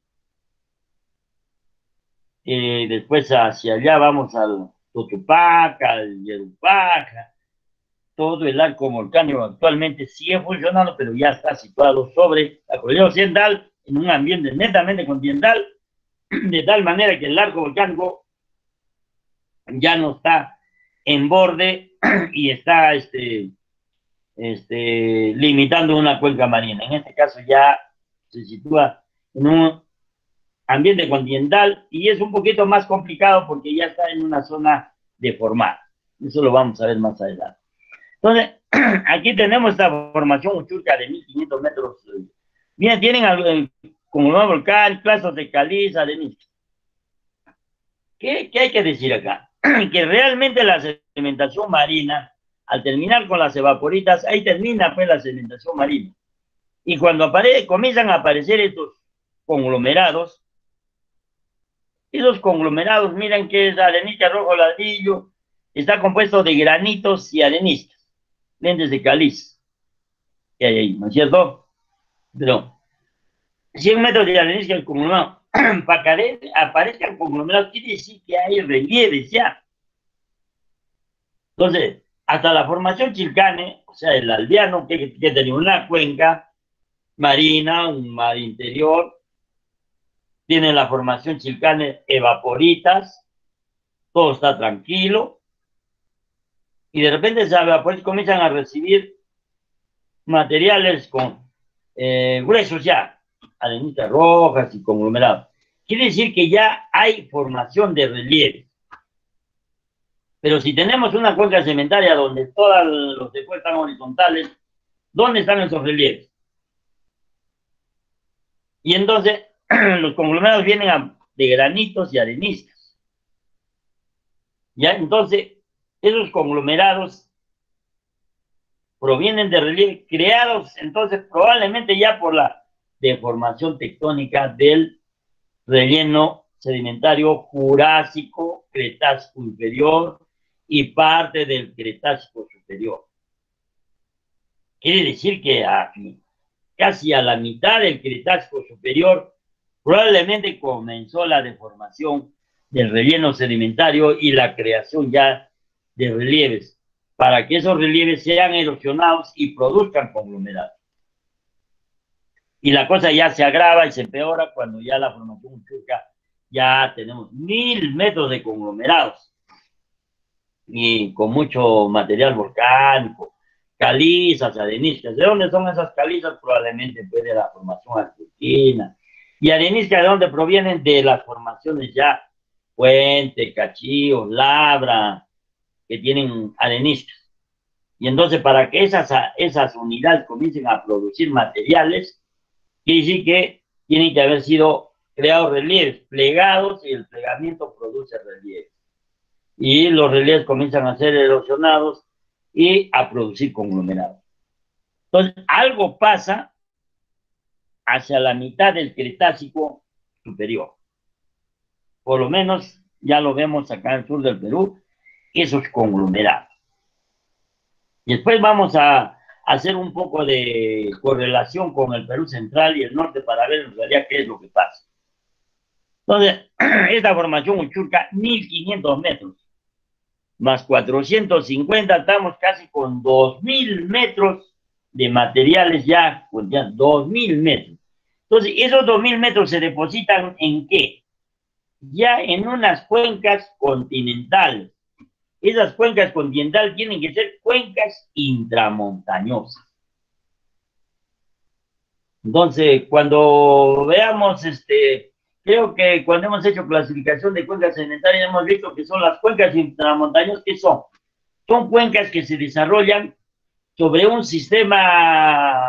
Eh, después hacia allá vamos al Totupaca, al Yerupaca, todo el arco volcánico actualmente sigue funcionando, pero ya está situado sobre la cordillera occidental, en un ambiente netamente continental, de tal manera que el arco volcánico ya no está en borde y está este, este, limitando una cuenca marina. En este caso ya se sitúa en un ambiente continental y es un poquito más complicado porque ya está en una zona deformada. Eso lo vamos a ver más adelante. Entonces, aquí tenemos esta formación uchurca de 1500 metros. Bien, tienen el, un volcán, plazos de caliza, de ¿Qué, ¿Qué hay que decir acá? que realmente la sedimentación marina, al terminar con las evaporitas, ahí termina pues la sedimentación marina. Y cuando aparece, comienzan a aparecer estos conglomerados, esos conglomerados, miren que es arenita rojo ladrillo, está compuesto de granitos y arenistas, lentes de caliz, que hay ahí, ¿no es cierto? Pero 100 metros de arenisca conglomerado, para que aparezcan conglomerados, quiere decir que hay relieves ya. Entonces, hasta la formación chilcane, o sea, el aldeano que, que tenía una cuenca marina, un mar interior, tiene la formación chilcane evaporitas, todo está tranquilo, y de repente se evaporitas comienzan a recibir materiales con eh, gruesos ya, arenitas rojas y conglomerados. Quiere decir que ya hay formación de relieve. Pero si tenemos una cuenca cementaria donde todos los después están horizontales, ¿dónde están esos relieves? Y entonces los conglomerados vienen de granitos y areniscas. ¿Ya? Entonces, esos conglomerados provienen de relieve creados entonces probablemente ya por la deformación tectónica del relleno sedimentario jurásico, cretácico inferior y parte del cretácico superior. Quiere decir que casi a la mitad del cretácico superior probablemente comenzó la deformación del relleno sedimentario y la creación ya de relieves, para que esos relieves sean erosionados y produzcan conglomerados y la cosa ya se agrava y se empeora cuando ya la formación chuca ya tenemos mil metros de conglomerados y con mucho material volcánico, calizas, areniscas. ¿De dónde son esas calizas? Probablemente pues de la formación argentina. Y areniscas, ¿de dónde provienen? De las formaciones ya Puente, Cachío, Labra, que tienen areniscas. Y entonces para que esas, esas unidades comiencen a producir materiales, quiere decir que tienen que haber sido creados relieves, plegados, y el plegamiento produce relieves. Y los relieves comienzan a ser erosionados y a producir conglomerados. Entonces, algo pasa hacia la mitad del Cretácico superior. Por lo menos ya lo vemos acá al sur del Perú, esos conglomerados. Después vamos a hacer un poco de correlación con el Perú central y el norte para ver en realidad qué es lo que pasa. Entonces, esta formación Uchurca, 1500 metros, más 450, estamos casi con 2000 metros de materiales ya, pues ya 2000 metros. Entonces, esos 2000 metros se depositan en qué? Ya en unas cuencas continentales. Esas cuencas continentales tienen que ser cuencas intramontañosas. Entonces, cuando veamos, este, creo que cuando hemos hecho clasificación de cuencas sedentarias hemos visto que son las cuencas intramontañosas, ¿qué son? Son cuencas que se desarrollan sobre un sistema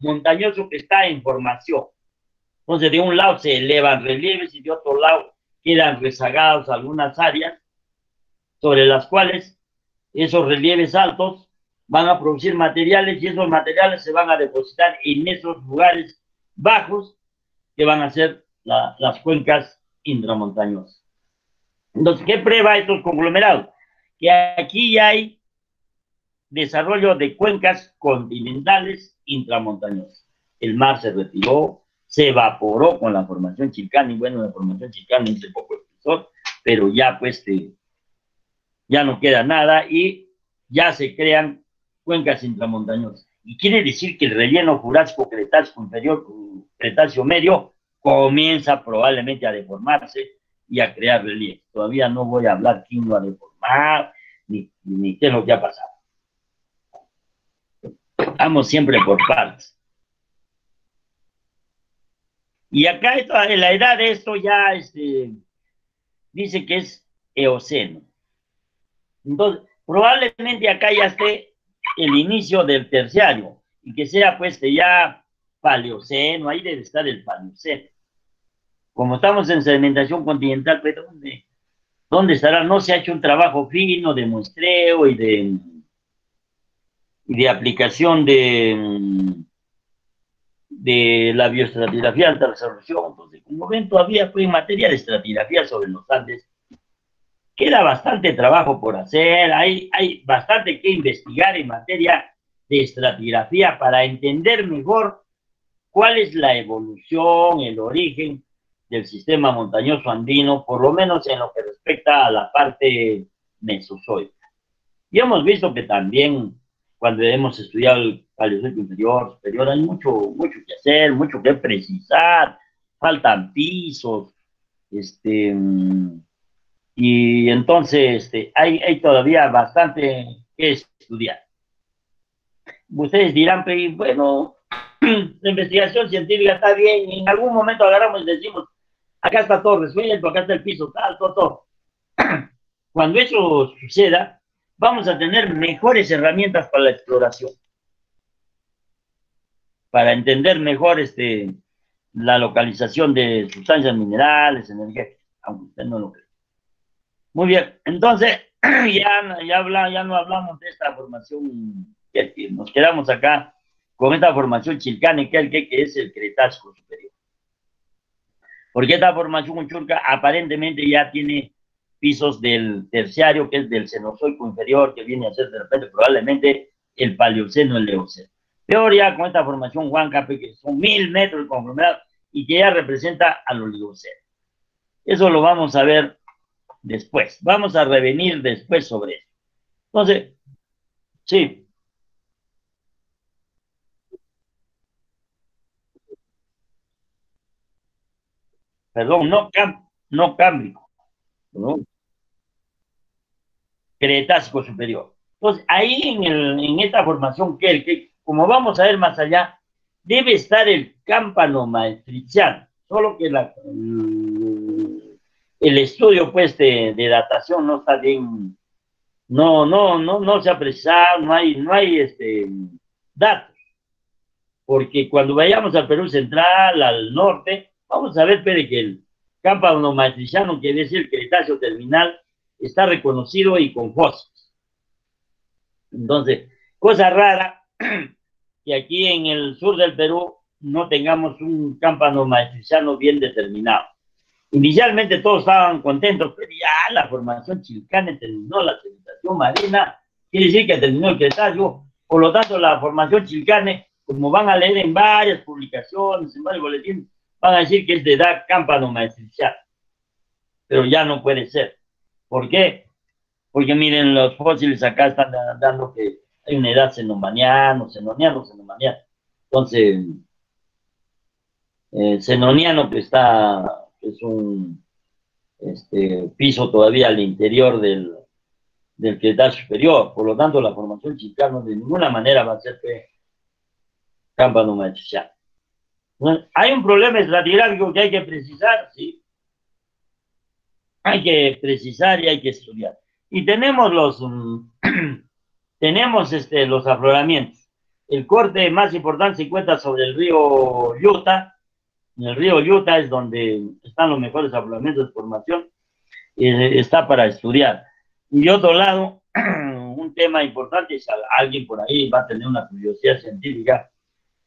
montañoso que está en formación. Entonces, de un lado se elevan relieves y de otro lado quedan rezagados algunas áreas sobre las cuales esos relieves altos van a producir materiales y esos materiales se van a depositar en esos lugares bajos que van a ser las cuencas intramontañosas. Entonces, ¿qué prueba estos conglomerados? Que aquí ya hay desarrollo de cuencas continentales intramontañosas. El mar se retiró, se evaporó con la formación chilcana, y bueno, la formación chilcana es poco espesor, pero ya pues este, ya no queda nada y ya se crean cuencas intramontañosas. Y quiere decir que el relleno jurásico cretácico inferior, cretáceo medio, comienza probablemente a deformarse y a crear relieve. Todavía no voy a hablar quién lo ha deformado, ni, ni qué es lo que ha pasado. Vamos siempre por partes. Y acá en la edad de esto ya este, dice que es eoceno. Entonces, probablemente acá ya esté el inicio del terciario y que sea pues ya paleoceno, ahí debe estar el paleoceno. Como estamos en sedimentación continental, pues ¿dónde, ¿dónde estará? No se ha hecho un trabajo fino de muestreo y de, de aplicación de, de la bioestratigrafía alta resolución. Entonces, como ven, todavía fue en materia de estratigrafía sobre los Andes queda bastante trabajo por hacer, hay, hay bastante que investigar en materia de estratigrafía para entender mejor cuál es la evolución, el origen del sistema montañoso andino, por lo menos en lo que respecta a la parte mesozoica. Y hemos visto que también cuando hemos estudiado el paleozoico inferior, superior, hay mucho, mucho que hacer, mucho que precisar, faltan pisos, este, y entonces este, hay, todavía bastante que estudiar. Ustedes dirán, bueno, la investigación científica está bien, y en algún momento agarramos y decimos, acá está todo resuelto, acá está el piso, tal, todo, todo. Cuando eso suceda, vamos a tener mejores herramientas para la exploración, para entender mejor este, la localización de sustancias minerales, energéticas, aunque usted no lo cree. Muy bien, entonces ya, ya, habla, ya no hablamos de esta formación, nos quedamos acá con esta formación chilcana, que, que es el Cretácico superior. Porque esta formación churca aparentemente ya tiene pisos del terciario, que es del Cenozoico inferior, que viene a ser de repente probablemente el Paleoceno, el Eoceno. Peor ya con esta formación Huanca, que son mil metros de conglomerado y que ya representa al Oligoceno. Eso lo vamos a ver después. Vamos a revenir después sobre eso. Entonces, sí. Perdón, no, cam no cámbrico. Cretácico superior. Entonces, ahí en, el, en esta formación que, que, como vamos a ver más allá, debe estar el cámpano maestriciano, solo que la, el estudio pues de, datación no está bien, no, no, no, no se ha precisado, no hay, no hay este, datos. Porque cuando vayamos al Perú Central, al norte, vamos a ver pero que el cámpano matriciano, quiere decir el Cretáceo terminal, está reconocido y con fósiles. Entonces, cosa rara que aquí en el sur del Perú no tengamos un cámpano matriciano bien determinado. Inicialmente todos estaban contentos, pero ya la formación chilcana terminó la sedimentación marina, quiere decir que terminó el Cretáceo, por lo tanto la formación chilcane, como van a leer en varias publicaciones, en varios boletines, van a decir que es de edad cámpano maestricial. Pero ya no puede ser. ¿Por qué? Porque miren, los fósiles acá están dando que hay una edad xenomaniano, xenoniano, xenomaniano. Entonces, eh, que está es un este, piso todavía al interior del, del Cretáceo superior. Por lo tanto, la formación chicana de ninguna manera va a ser cámpano Bueno, hay un problema estratigráfico que hay que precisar, sí. Hay que precisar y hay que estudiar. Y tenemos los, mm, tenemos este, los afloramientos. El corte más importante se encuentra sobre el río Utah, en el río Utah es donde están los mejores afloramientos de formación, eh, está para estudiar. Y otro lado, un tema importante, es alguien por ahí va a tener una curiosidad científica,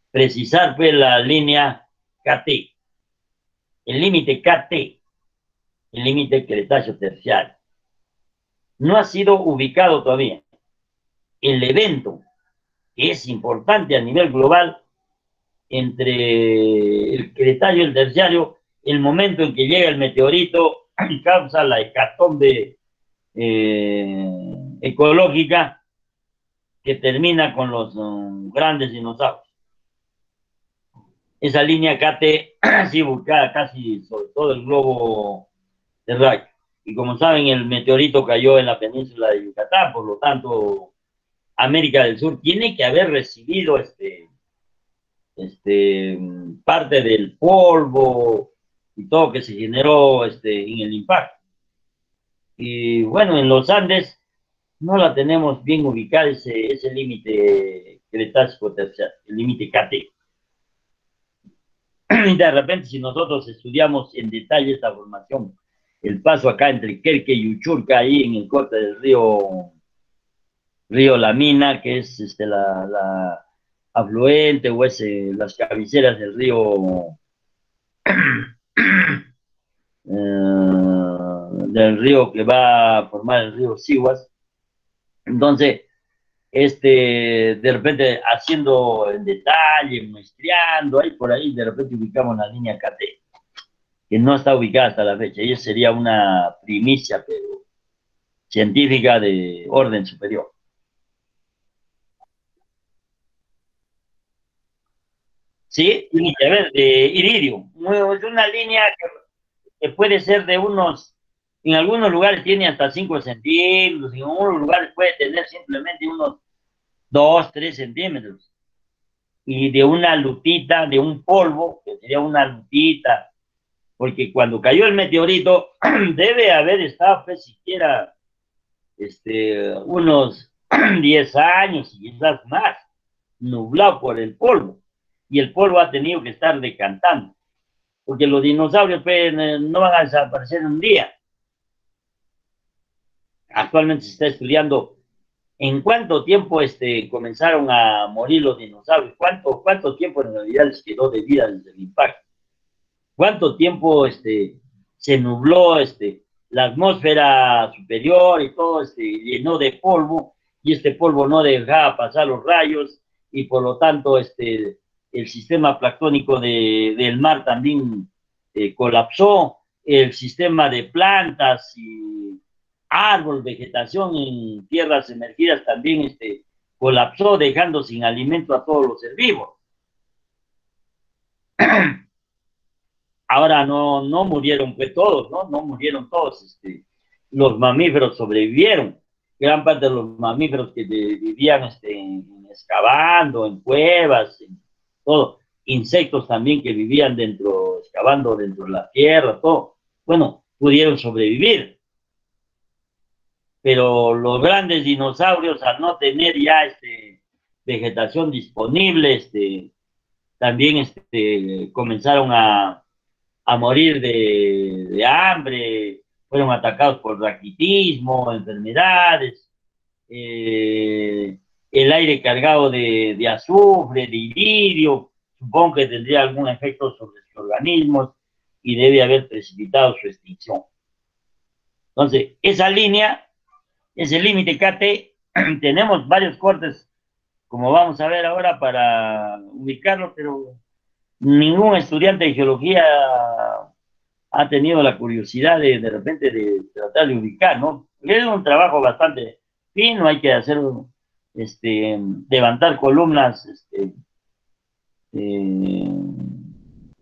precisar pues la línea KT, el límite KT, el límite Cretáceo terciario. No ha sido ubicado todavía. El evento que es importante a nivel global entre el Cretáceo y el Terciario, el momento en que llega el meteorito y causa la hecatombe eh, ecológica que termina con los um, grandes dinosaurios. Esa línea KT así buscada casi sobre todo el globo terráqueo. Y como saben, el meteorito cayó en la península de Yucatán, por lo tanto, América del Sur tiene que haber recibido este, este, parte del polvo y todo que se generó este, en el impacto. Y bueno, en los Andes no la tenemos bien ubicada ese, ese límite cretácico terciario, el límite KT. De repente, si nosotros estudiamos en detalle esta formación, el paso acá entre Kerke y Uchurca, ahí en el corte del río, río La Mina, que es este, la afluente o es las cabeceras del río eh, del río que va a formar el río Siguas. Entonces, este, de repente haciendo en detalle, muestreando, ahí por ahí, de repente ubicamos la línea KT, que no está ubicada hasta la fecha, y sería una primicia, pero científica de orden superior. ¿Sí? a ver, de iridio. Es una línea que, puede ser de unos, en algunos lugares tiene hasta 5 centímetros, en algunos lugares puede tener simplemente unos 2, 3 centímetros. Y de una lutita, de un polvo, que sería una lutita, porque cuando cayó el meteorito debe haber estado pues siquiera este, unos 10 años y quizás más, nublado por el polvo y el polvo ha tenido que estar decantando, porque los dinosaurios pues, eh, no van a desaparecer en un día. Actualmente se está estudiando en cuánto tiempo este, comenzaron a morir los dinosaurios, cuánto, cuánto tiempo en realidad les quedó de vida desde el impacto, cuánto tiempo este, se nubló este, la atmósfera superior y todo este, llenó de polvo y este polvo no dejaba pasar los rayos y por lo tanto este, el sistema planctónico del mar también eh, colapsó, el sistema de plantas y árbol, vegetación en tierras emergidas también este, colapsó, dejando sin alimento a todos los herbívoros. Ahora no, no murieron pues todos, ¿no? No murieron todos. Este, los mamíferos sobrevivieron. Gran parte de los mamíferos que vivían este, excavando en cuevas, en insectos también que vivían dentro, excavando dentro de la tierra, todo. Bueno, pudieron sobrevivir. Pero los grandes dinosaurios, al no tener ya este, vegetación disponible, este, también este, comenzaron a, a morir de, de, hambre, fueron atacados por raquitismo, enfermedades, eh, el aire cargado de, de azufre, de iridio, supongo que tendría algún efecto sobre sus organismos y debe haber precipitado su extinción. Entonces, esa línea, ese límite KT, tenemos varios cortes, como vamos a ver ahora, para ubicarlo, pero ningún estudiante de geología ha tenido la curiosidad de de repente de tratar de ubicar, ¿no? Es un trabajo bastante fino, hay que hacer, este, levantar columnas, este, eh,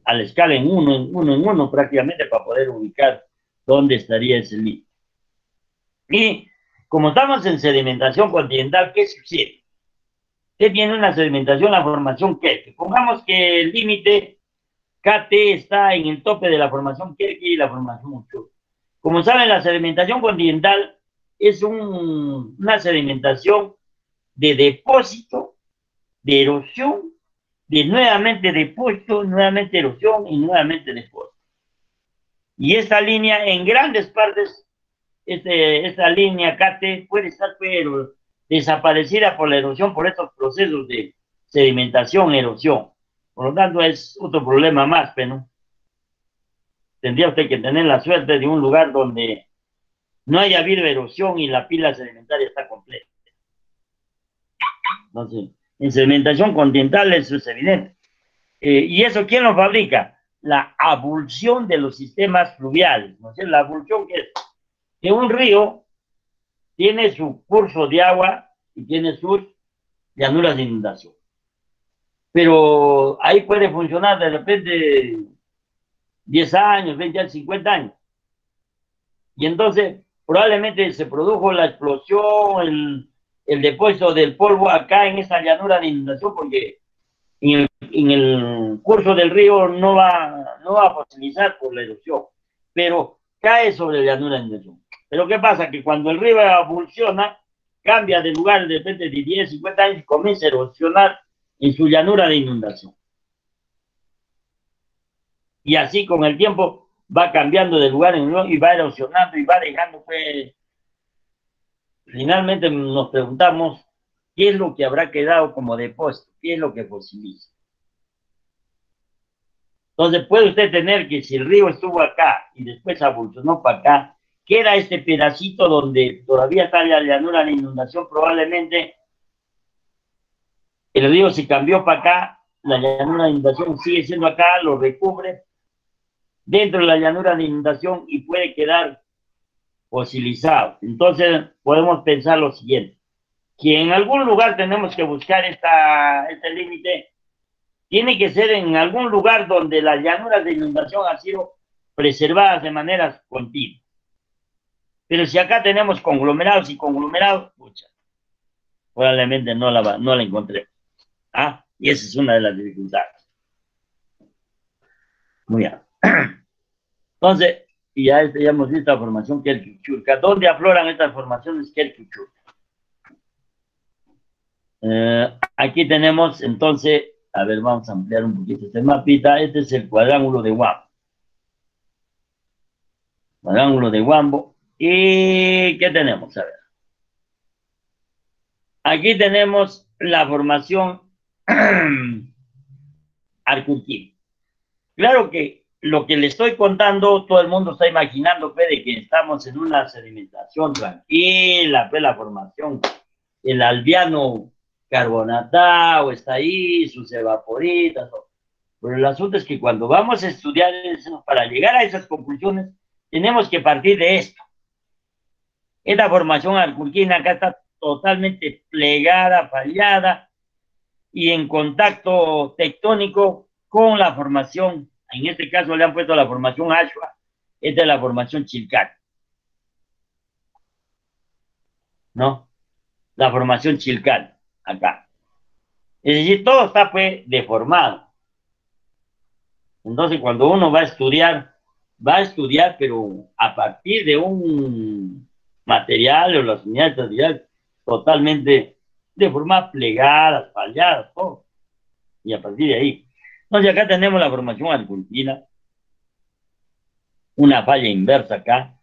a la escala en uno, uno, en uno prácticamente para poder ubicar dónde estaría ese límite. Y como estamos en sedimentación continental, ¿qué sucede? ¿Qué tiene una sedimentación? La formación Kerke. Pongamos que el límite KT está en el tope de la formación Kerke y la formación Uchur. Como saben, la sedimentación continental es un, una sedimentación de depósito, de erosión de nuevamente depósito, nuevamente erosión y nuevamente depósito. Y esta línea, en grandes partes, este, esta línea CATE puede estar desaparecida por la erosión, por estos procesos de sedimentación, erosión. Por lo tanto, es otro problema más, pero tendría usted que tener la suerte de un lugar donde no haya habido erosión y la pila sedimentaria está completa. Entonces, en sedimentación continental eso es evidente. Eh, ¿Y eso quién lo fabrica? La abulsión de los sistemas fluviales. ¿no? La abulsión que es que un río tiene su curso de agua y tiene sus llanuras de inundación. Pero ahí puede funcionar de repente 10 años, 20 años, 50 años. Y entonces probablemente se produjo la explosión, el, el depósito del polvo acá en esa llanura de inundación porque en el, curso del río no va, no va a fosilizar por la erosión, pero cae sobre la llanura de inundación. Pero ¿qué pasa? Que cuando el río evoluciona, cambia de lugar de repente de 10, 50 años y comienza a erosionar en su llanura de inundación. Y así con el tiempo va cambiando de lugar en lugar y va erosionando y va dejando pues, finalmente nos preguntamos qué es lo que habrá quedado como depósito, qué es lo que fosiliza. Entonces puede usted tener que si el río estuvo acá y después evolucionó para acá, queda este pedacito donde todavía está la llanura de inundación, probablemente el río se cambió para acá, la llanura de inundación sigue siendo acá, lo recubre dentro de la llanura de inundación y puede quedar fosilizado. Entonces, podemos pensar lo siguiente, que en algún lugar tenemos que buscar esta, este límite, tiene que ser en algún lugar donde las llanuras de inundación han sido preservadas de manera continua. Pero si acá tenemos conglomerados y conglomerados, pucha, probablemente no la, no la encontré. ¿Ah? Y esa es una de las dificultades. Muy bien. Entonces, y ya, este, ya hemos visto la formación Kerkuchurka. ¿Dónde afloran estas formaciones Kerkuchurka? Eh, aquí tenemos entonces, a ver, vamos a ampliar un poquito este mapita. Este es el cuadrángulo de Wambo. Cuadrángulo de Wambo. ¿Y qué tenemos? A ver. Aquí tenemos la formación Arcuquín. Claro que lo que le estoy contando, todo el mundo está imaginando, que estamos en una sedimentación tranquila, fe, la formación, el albiano carbonatado está ahí, sus evaporitas, pero el asunto es que cuando vamos a estudiar eso, para llegar a esas conclusiones, tenemos que partir de esto. Esta formación arculquina acá está totalmente plegada, fallada y en contacto tectónico con la formación en este caso le han puesto la formación Ashwa, esta es la formación Chilcat. ¿No? La formación Chilcat, acá. Es decir, todo está pues deformado. Entonces, cuando uno va a estudiar va a estudiar, pero a partir de un material o las unidades materiales totalmente de forma plegada, falladas, todo. Y a partir de ahí. Entonces acá tenemos la formación argentina, una falla inversa acá,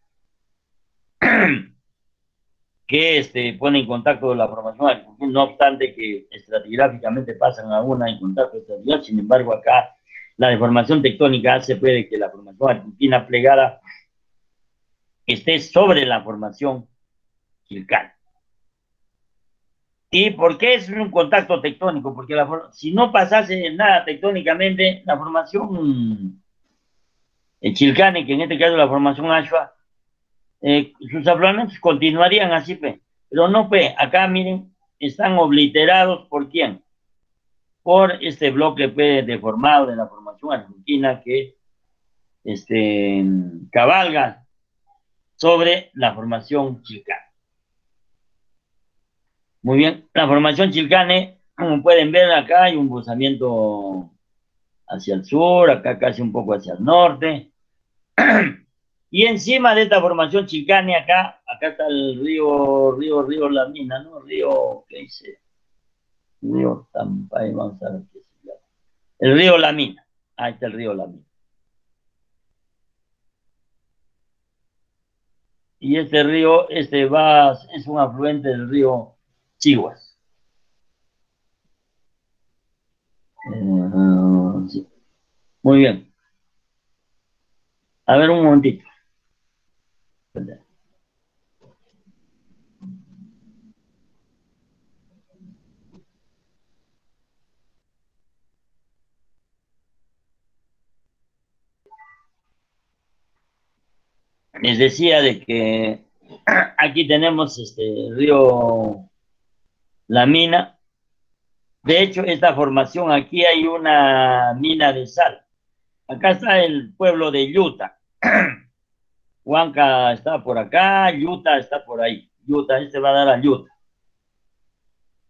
que este, pone en contacto la formación argentina, no obstante que estratigráficamente pasan a una en contacto estratigráfico, sin embargo acá la deformación tectónica hace puede que la formación argentina plegada esté sobre la formación quilcana. ¿Y por qué es un contacto tectónico? Porque si no pasase nada tectónicamente, la formación chilcane, que en este caso la formación Ashua, eh, sus afloramientos continuarían así, pero no, pe, acá miren, están obliterados por quién? Por este bloque P deformado de la formación argentina que este, cabalga sobre la formación chilcana. Muy bien, la formación chilcane, como pueden ver acá hay un buzamiento hacia el sur, acá casi un poco hacia el norte. y encima de esta formación chilcane acá, acá está el río, río, río La Mina, ¿no? Río, ¿qué dice? Río Tampay, vamos a ver qué se llama. El río La Mina, ahí está el río La Mina. Y este río, este va, es un afluente del río Chihuas. Eh, Muy bien. A ver un momentito. Les decía de que aquí tenemos este río la mina. De hecho, esta formación, aquí hay una mina de sal. Acá está el pueblo de Yuta. Huanca está por acá, Yuta está por ahí. Yuta, este va a dar a Yuta.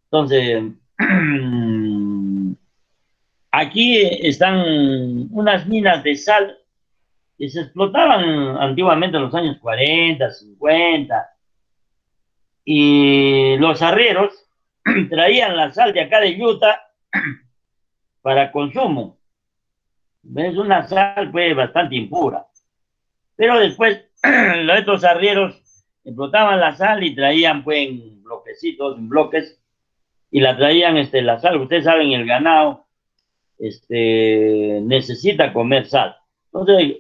Entonces, aquí están unas minas de sal que se explotaban antiguamente en los años 40, 50. Y los arrieros traían la sal de acá de Utah para consumo. Es una sal pues bastante impura. Pero después estos arrieros explotaban la sal y traían pues en bloquecitos, en bloques, y la traían este, la sal. Ustedes saben, el ganado este, necesita comer sal. Entonces,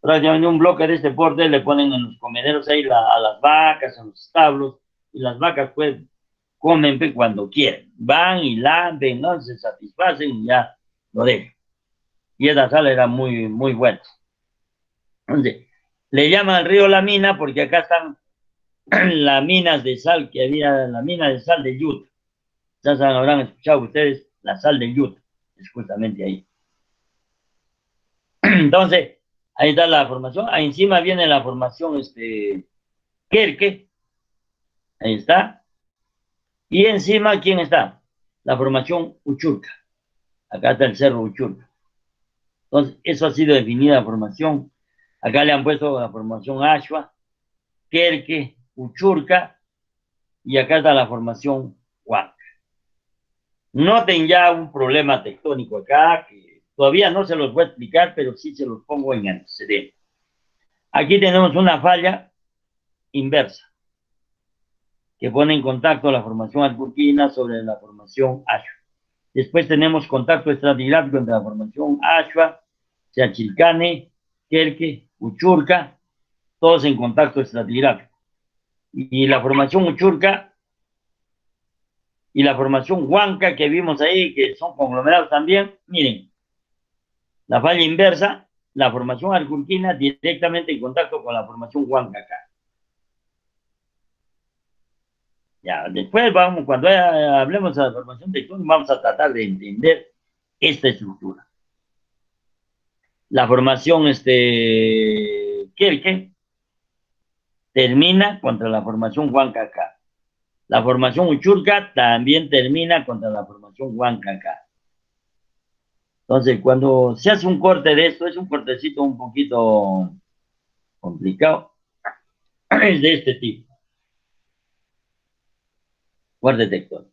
prácticamente un bloque de este porte le ponen en los comederos ahí a las vacas, en los establos, y las vacas pues comen cuando quieren. Van y lamben, ¿no? Se satisfacen y ya lo dejan. Y esa sal era muy, muy buena. Entonces, le llaman río La Mina porque acá están las minas de sal que había, la mina de sal de Utah. Ya habrán escuchado ustedes la sal de Utah, es justamente ahí. Entonces, ahí está la formación. Ahí encima viene la formación, este, Kerke. Ahí está. Y encima, ¿quién está? La formación Uchurca. Acá está el cerro Uchurca. Entonces, eso ha sido definida la formación. Acá le han puesto la formación Ashua, Kerke, Uchurca, y acá está la formación Huanca. Noten ya un problema tectónico acá, que todavía no se los voy a explicar, pero sí se los pongo en antecedente. Aquí tenemos una falla inversa que pone en contacto la formación alburquina sobre la formación Ashua. Después tenemos contacto estratigráfico entre la formación Ashua, Chachilcane, Kerke, Uchurca, todos en contacto estratigráfico. Y la formación Uchurca y la formación Huanca que vimos ahí, que son conglomerados también, miren, la falla inversa, la formación alburquina directamente en contacto con la formación Huanca acá. Ya, después vamos, cuando hablemos de la formación tectónica, vamos a tratar de entender esta estructura. La formación este, termina contra la formación Huancaca. La formación Uchurca también termina contra la formación Huancaca. Entonces, cuando se hace un corte de esto, es un cortecito un poquito complicado, es de este tipo. Cuarto detector.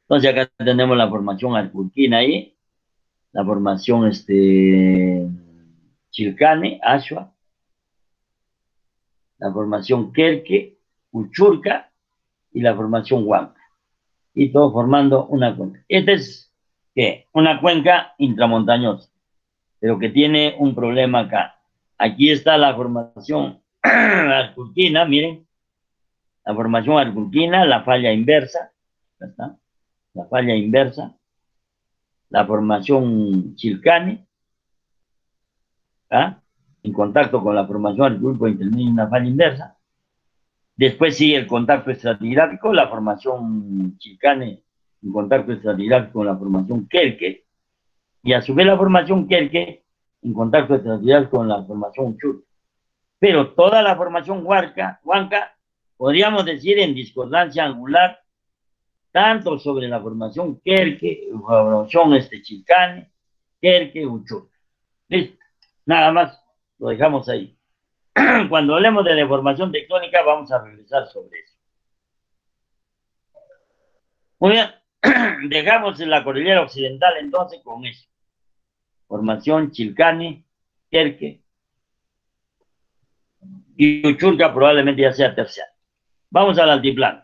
Entonces acá tenemos la formación arculquina ahí, la formación este, Chilcane, Ashua, la formación Kerke, Uchurca y la formación Huanca. Y todo formando una cuenca. Esta es una cuenca intramontañosa, pero que tiene un problema acá. Aquí está la formación arculquina, miren, la formación arculquina, la falla inversa, la falla inversa, la formación Chilcane, ¿ah? en contacto con la formación del grupo intermedio una falla inversa. Después sigue el contacto estratigráfico, la formación Chilcane en contacto estratigráfico con la formación Kerke, y a su vez la formación Kerke en contacto estratigráfico con la formación Chur. Pero toda la formación Huanca, Huanca, podríamos decir en discordancia angular tanto sobre la formación Kerke, formación este Chilcane, Kerke, Uchur. Listo, nada más, lo dejamos ahí. Cuando hablemos de deformación tectónica, vamos a regresar sobre eso. Muy bien, dejamos la cordillera occidental entonces con eso. Formación Chilcane, Kerke y Uchurca probablemente ya sea terciaria. Vamos al altiplano.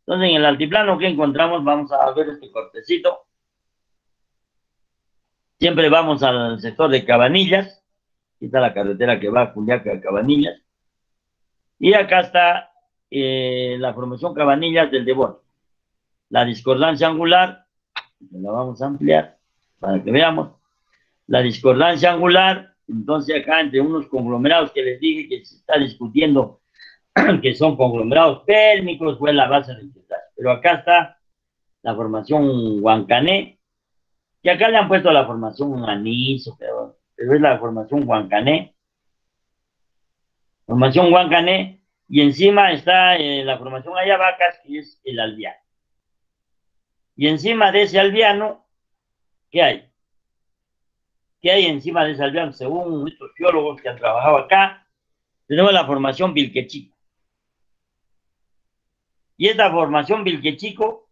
Entonces, en el altiplano que encontramos, vamos a ver este cortecito. Siempre vamos al sector de Cabanillas. Aquí está la carretera que va a Culiaca a Cabanillas. Y acá está eh, la formación Cabanillas del Devon. La discordancia angular, la vamos a ampliar para que veamos. La discordancia angular, entonces acá entre unos conglomerados que les dije que se está discutiendo que son conglomerados térmicos, fue la base del Pero acá está la formación Huancané, que acá le han puesto la formación Aniso, pero, es la formación Huancané. Formación Huancané, y encima está eh, la formación Ayabacas, que es el albiano. Y encima de ese albiano, ¿qué hay? ¿Qué hay encima de ese albiano? Según estos geólogos que han trabajado acá, tenemos la formación Vilquechico. Y esta formación Vilquechico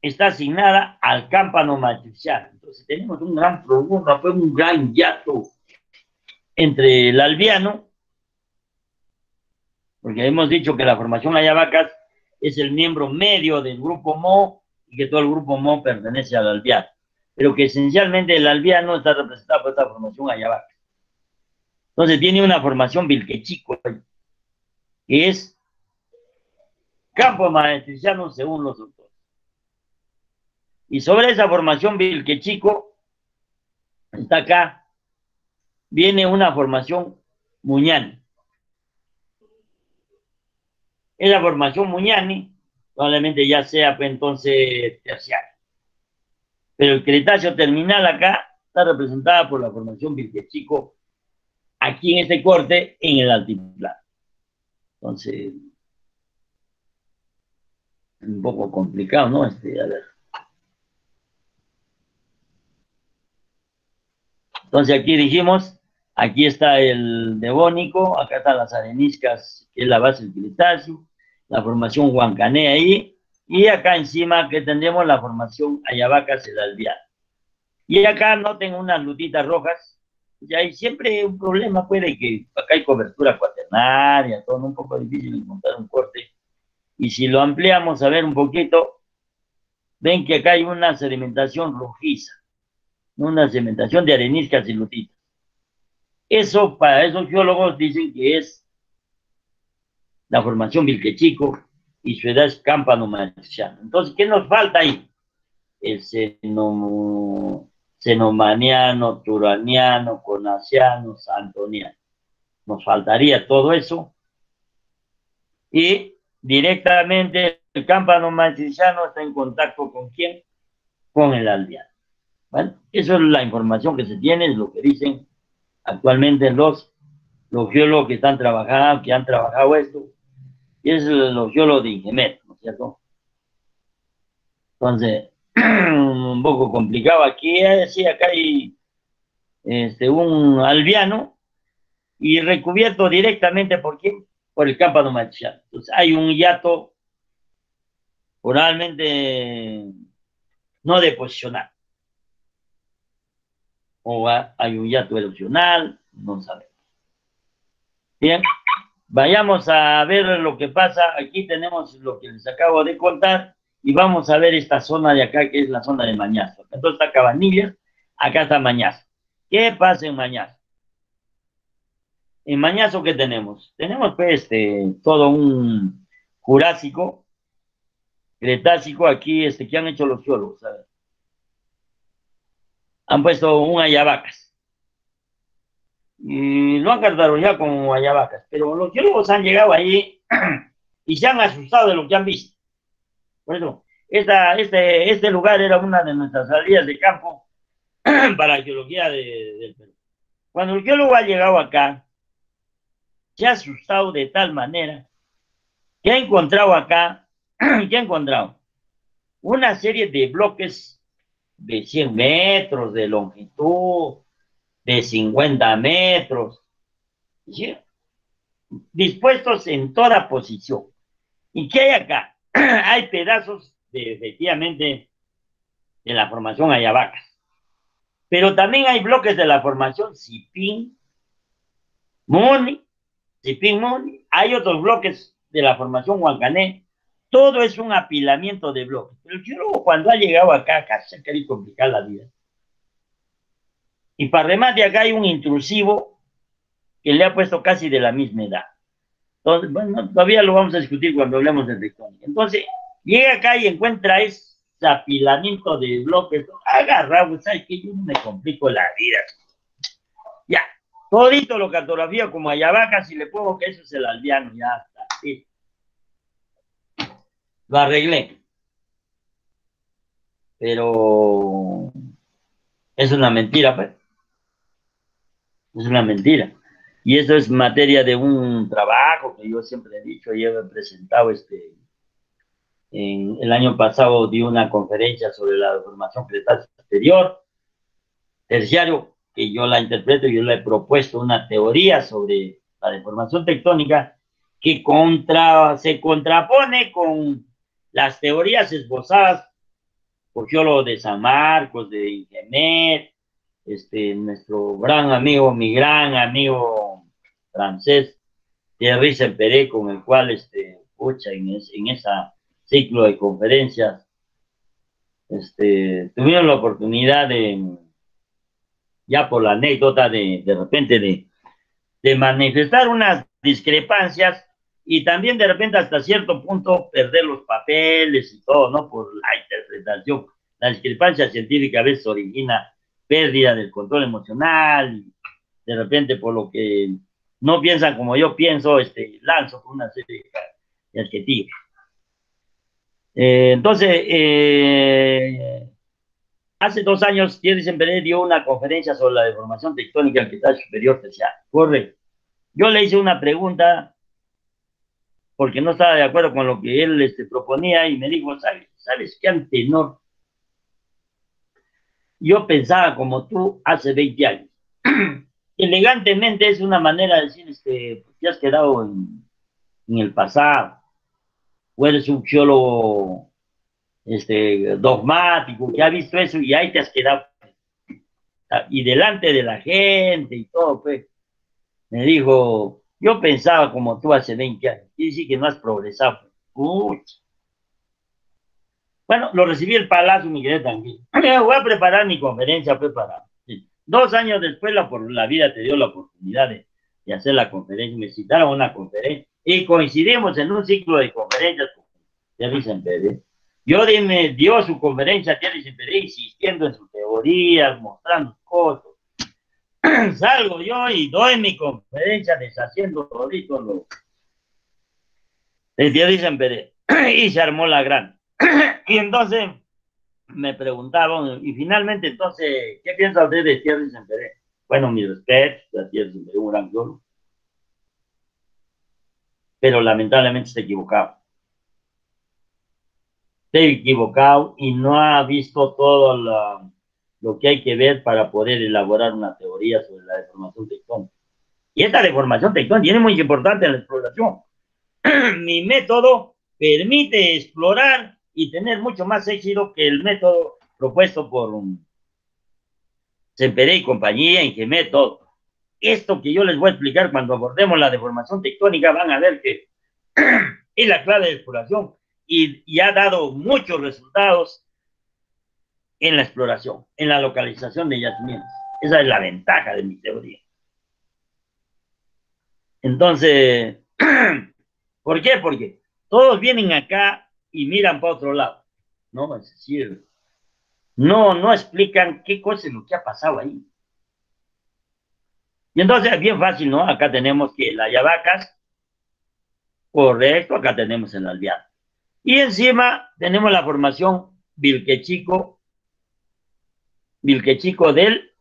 está asignada al cámpano matricial. Entonces tenemos un gran problema, fue un gran yato entre el albiano, porque hemos dicho que la formación Ayabacas es el miembro medio del grupo MO y que todo el grupo MO pertenece al albiano, pero que esencialmente el albiano está representado por esta formación Ayabacas. Entonces tiene una formación Vilquechico, que es campo maestriciano según los doctores. Y sobre esa formación que chico está acá, viene una formación Muñani. Esa formación Muñani probablemente ya sea pues, entonces terciaria. Pero el Cretáceo terminal acá está representada por la formación chico aquí en este corte en el altiplano. Entonces, un poco complicado, ¿no? Este, a ver. Entonces aquí dijimos, aquí está el devónico, acá están las areniscas, que es la base del Cretáceo, la formación Huancané ahí, y acá encima que tendremos la formación Ayabacas el Alviar. Y acá noten unas lutitas rojas, y hay siempre un problema, puede que acá hay cobertura cuaternaria, todo un poco difícil encontrar un corte y si lo ampliamos a ver un poquito, ven que acá hay una sedimentación rojiza, una sedimentación de areniscas y lutitas. Eso para esos geólogos dicen que es la formación Vilquechico y su edad es cámpano matriciano. Entonces, ¿qué nos falta ahí? El senomaniano, turaniano, conasiano, santoniano. Nos faltaría todo eso. Y directamente el cámpano matriciano está en contacto con quién? Con el aldeano. Bueno, eso es la información que se tiene, es lo que dicen actualmente los, los geólogos que están trabajando, que han trabajado esto, y es los geólogos de Ingemet, ¿no es cierto? Entonces, un poco complicado. Aquí, sí, acá hay este, un albiano y recubierto directamente por quién? Por el Cámpano Machado. Entonces hay un hiato oralmente no deposicional. O hay un hiato erupcional, no sabemos. Bien, vayamos a ver lo que pasa. Aquí tenemos lo que les acabo de contar y vamos a ver esta zona de acá que es la zona de Mañazo. Entonces está Cabanillas, acá está Mañazo. ¿Qué pasa en Mañazo? En Mañazo, ¿qué tenemos? Tenemos pues este, todo un Jurásico, Cretácico aquí, este, que han hecho los geólogos, ¿sabes? Han puesto un ayabacas. Y lo han ya como ayabacas, pero los geólogos han llegado ahí y se han asustado de lo que han visto. Por eso, esta, este, este lugar era una de nuestras salidas de campo para la geología de, del Perú. Cuando el geólogo ha llegado acá, se ha asustado de tal manera que ha encontrado acá, ¿qué ha encontrado? Una serie de bloques de 100 metros de longitud, de 50 metros, dispuestos en toda posición. ¿Y qué hay acá? hay pedazos de, efectivamente, de la formación Ayabacas. Pero también hay bloques de la formación Sipín, Moni, Moni. Hay otros bloques de la formación Huancané. Todo es un apilamiento de bloques. Pero yo cuando ha llegado acá, casi se querido complicar la vida. Y para remate acá hay un intrusivo que le ha puesto casi de la misma edad. Entonces, bueno, todavía lo vamos a discutir cuando hablemos de tectónica. Entonces, llega acá y encuentra ese apilamiento de bloques. Agarrado, ¿sabes qué? Yo no me complico la vida. Todito lo cartografía como Ayabaca, si le pongo que eso es el aldeano, ya está. Sí. Lo arreglé. Pero es una mentira, pues. Es una mentira. Y eso es materia de un trabajo que yo siempre he dicho y he presentado este. En, el año pasado di una conferencia sobre la deformación cretácea exterior, terciario, que yo la interpreto, yo le he propuesto una teoría sobre la deformación tectónica que contra, se contrapone con las teorías esbozadas por geólogos de San Marcos, de Ingemet, este, nuestro gran amigo, mi gran amigo francés, Thierry Semperé, con el cual, este, pucha, en, ese en esa ciclo de conferencias, este, tuvieron la oportunidad de, ya por la anécdota de, de repente, de, manifestar unas discrepancias y también de repente hasta cierto punto perder los papeles y todo, ¿no? Por la interpretación. La discrepancia científica a veces origina pérdida del control emocional, de repente por lo que no piensan como yo pienso, este, lanzo con una serie de adjetivos. Eh, entonces, eh, hace dos años, Thierry Semperé dio una conferencia sobre la deformación tectónica del cristal superior terciario. Correcto. Yo le hice una pregunta porque no estaba de acuerdo con lo que él este, proponía y me dijo, ¿sabes, ¿sabes qué, Antenor? yo pensaba como tú hace 20 años. Elegantemente es una manera de decir, este, te has quedado en, el pasado, o eres un geólogo este, dogmático que ha visto eso y ahí te has quedado. Y delante de la gente y todo, pues, me dijo, yo pensaba como tú hace 20 años, y decir que no has progresado. Uy, bueno, lo recibí el Palacio me quedé tranquilo. Voy a preparar mi conferencia preparada. Dos años después la, la vida te dio la oportunidad de, hacer la conferencia. Me citaron una conferencia y coincidimos en un ciclo de conferencias con Thierry Semperé. Yo dime, dio su conferencia Semperé insistiendo en sus teorías, mostrando cosas. Salgo yo y doy mi conferencia deshaciendo todito lo de Semperé. y se armó la gran. y entonces me preguntaban, y finalmente, entonces, ¿qué piensa usted de Thierry Semperé? Bueno, mi respeto Thierry Semperé, un gran. Pero lamentablemente se equivocaba. Esté equivocado y no ha visto todo lo que hay que ver para poder elaborar una teoría sobre la deformación tectónica. Y esta deformación tectónica es muy importante en la exploración. Mi método permite explorar y tener mucho más éxito que el método propuesto por un Semperé y compañía, en todo. Esto que yo les voy a explicar cuando abordemos la deformación tectónica, van a ver que es la clave de exploración y, ha dado muchos resultados en la exploración, en la localización de yacimientos. Esa es la ventaja de mi teoría. Entonces, ¿por qué? Porque todos vienen acá y miran para otro lado, ¿no? Es decir, no, explican qué cosa es lo que ha pasado ahí. Y entonces es bien fácil, ¿no? Acá tenemos que la Yavacas, correcto, acá tenemos el aldeano. Y encima tenemos la formación Vilquechico, Vilquechico del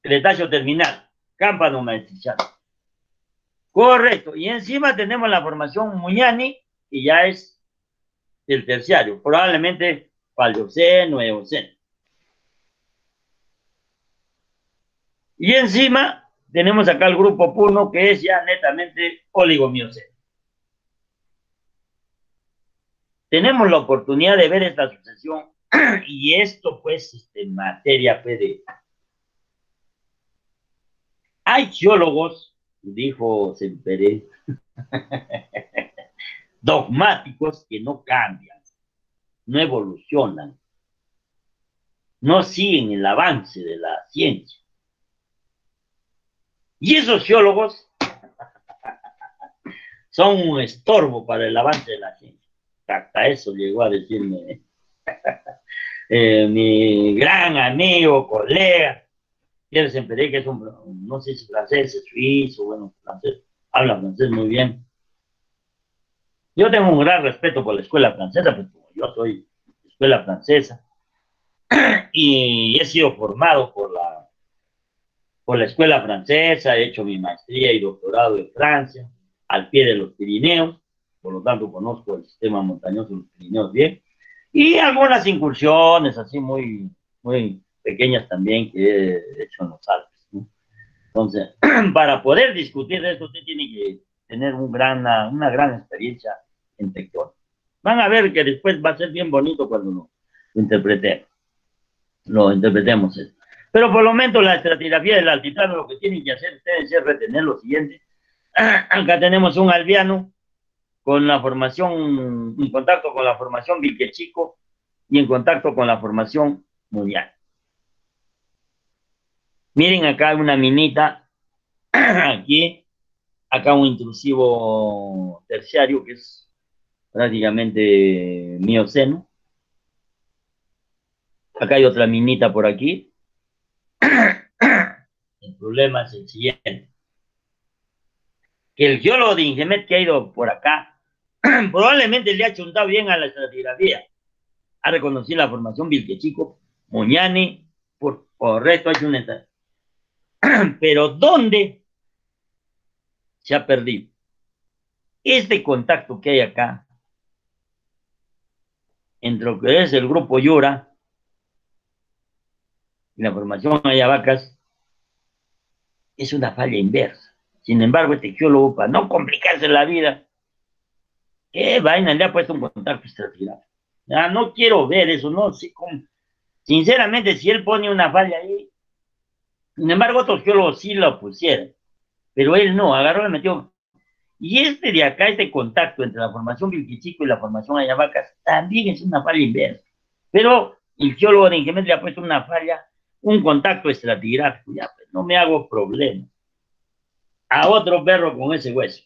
Cretacio Terminal, Cámpano Maestrichano. Correcto. Y encima tenemos la formación Muñani, que ya es el terciario, probablemente Paleoceno, Eoceno. Y encima tenemos acá el grupo Puno, que es ya netamente oligomioceno. Tenemos la oportunidad de ver esta sucesión y esto pues este, materia PD. Hay geólogos, dijo Semperé, dogmáticos que no cambian, no evolucionan, no siguen el avance de la ciencia. Y esos geólogos son un estorbo para el avance de la ciencia hasta eso llegó a decirme eh, mi gran amigo, colega, Pierre Semperé, que es un, no sé si francés, es suizo, bueno, francés, habla francés muy bien. Yo tengo un gran respeto por la escuela francesa, pues como yo soy escuela francesa, y he sido formado por la, por la escuela francesa, he hecho mi maestría y doctorado en Francia, al pie de los Pirineos, por lo tanto conozco el sistema montañoso de los Pirineos bien, y algunas incursiones así muy, muy pequeñas también que he hecho en los Alpes. Entonces, para poder discutir de esto, usted tiene que tener un gran, una gran experiencia en tectónica. Van a ver que después va a ser bien bonito cuando lo, interpretemos. Lo interpretemos. Pero por lo menos la estratigrafía del altiplano lo que tienen que hacer ustedes es retener lo siguiente. Acá tenemos un albiano con la formación, en contacto con la formación Vilquechico y en contacto con la formación mundial. Miren acá una minita, aquí, acá un intrusivo terciario que es prácticamente mioceno. Acá hay otra minita por aquí. El problema es el siguiente. Que el geólogo de Ingemet que ha ido por acá probablemente le ha chuntado bien a la estratigrafía. Ha reconocido la formación Vilquechico, Muñani, por correcto, ha hecho una Pero ¿dónde se ha perdido? Este contacto que hay acá entre lo que es el grupo Yura y la formación Ayavacas es una falla inversa. Sin embargo, este geólogo, para no complicarse la vida, ¿Qué vaina le ha puesto un contacto estratigrafíco? Ya no quiero ver eso, no. Sinceramente, si él pone una falla ahí, sin embargo, otros geólogos sí lo pusieron, pero él no, agarró y metió. Y este de acá, este contacto entre la formación Vilquichico y la formación Ayavacas, también es una falla inversa. Pero el geólogo de Ingemet le ha puesto una falla, un contacto estratigráfico, ya, pues no me hago problema. A otro perro con ese hueso.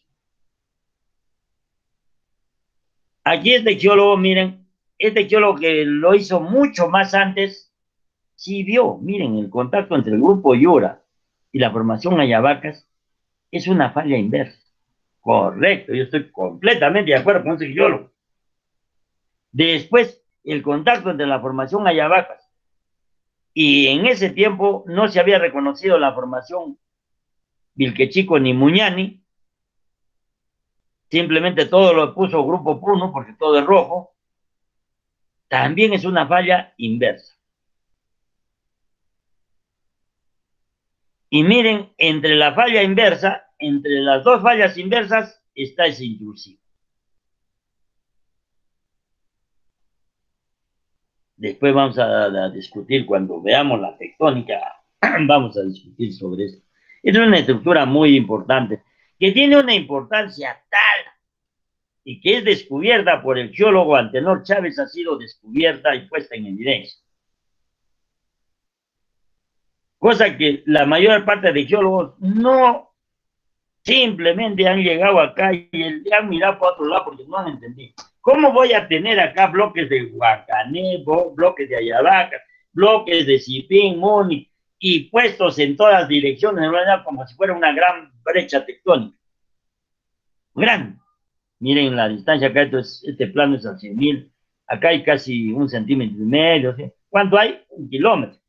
Aquí este geólogo, miren, este geólogo que lo hizo mucho más antes, sí vio, miren, el contacto entre el grupo Yura y la formación Ayavacas es una falla inversa. Correcto, yo estoy completamente de acuerdo con ese geólogo. Después, el contacto entre la formación Ayavacas y en ese tiempo no se había reconocido la formación Vilquechico ni Muñani, Simplemente todo lo puso Grupo Puno porque todo es rojo. también es una falla inversa. Y miren, entre la falla inversa, entre las dos fallas inversas, está ese intrusivo. Después vamos a, discutir, cuando veamos la tectónica, vamos a discutir sobre esto. Es una estructura muy importante, que tiene una importancia tal y que es descubierta por el geólogo Antenor Chávez, ha sido descubierta y puesta en evidencia. Cosa que la mayor parte de geólogos no simplemente han llegado acá y han mirado para otro lado porque no han entendido. ¿Cómo voy a tener acá bloques de Huacané, bloques de Ayabaca, bloques de Cipín, Muni, y puestos en todas direcciones, como si fuera una gran brecha tectónica? Gran. Miren la distancia acá, este plano es a 100 mil, acá hay casi un centímetro y medio, ¿cuánto hay? Un kilómetro.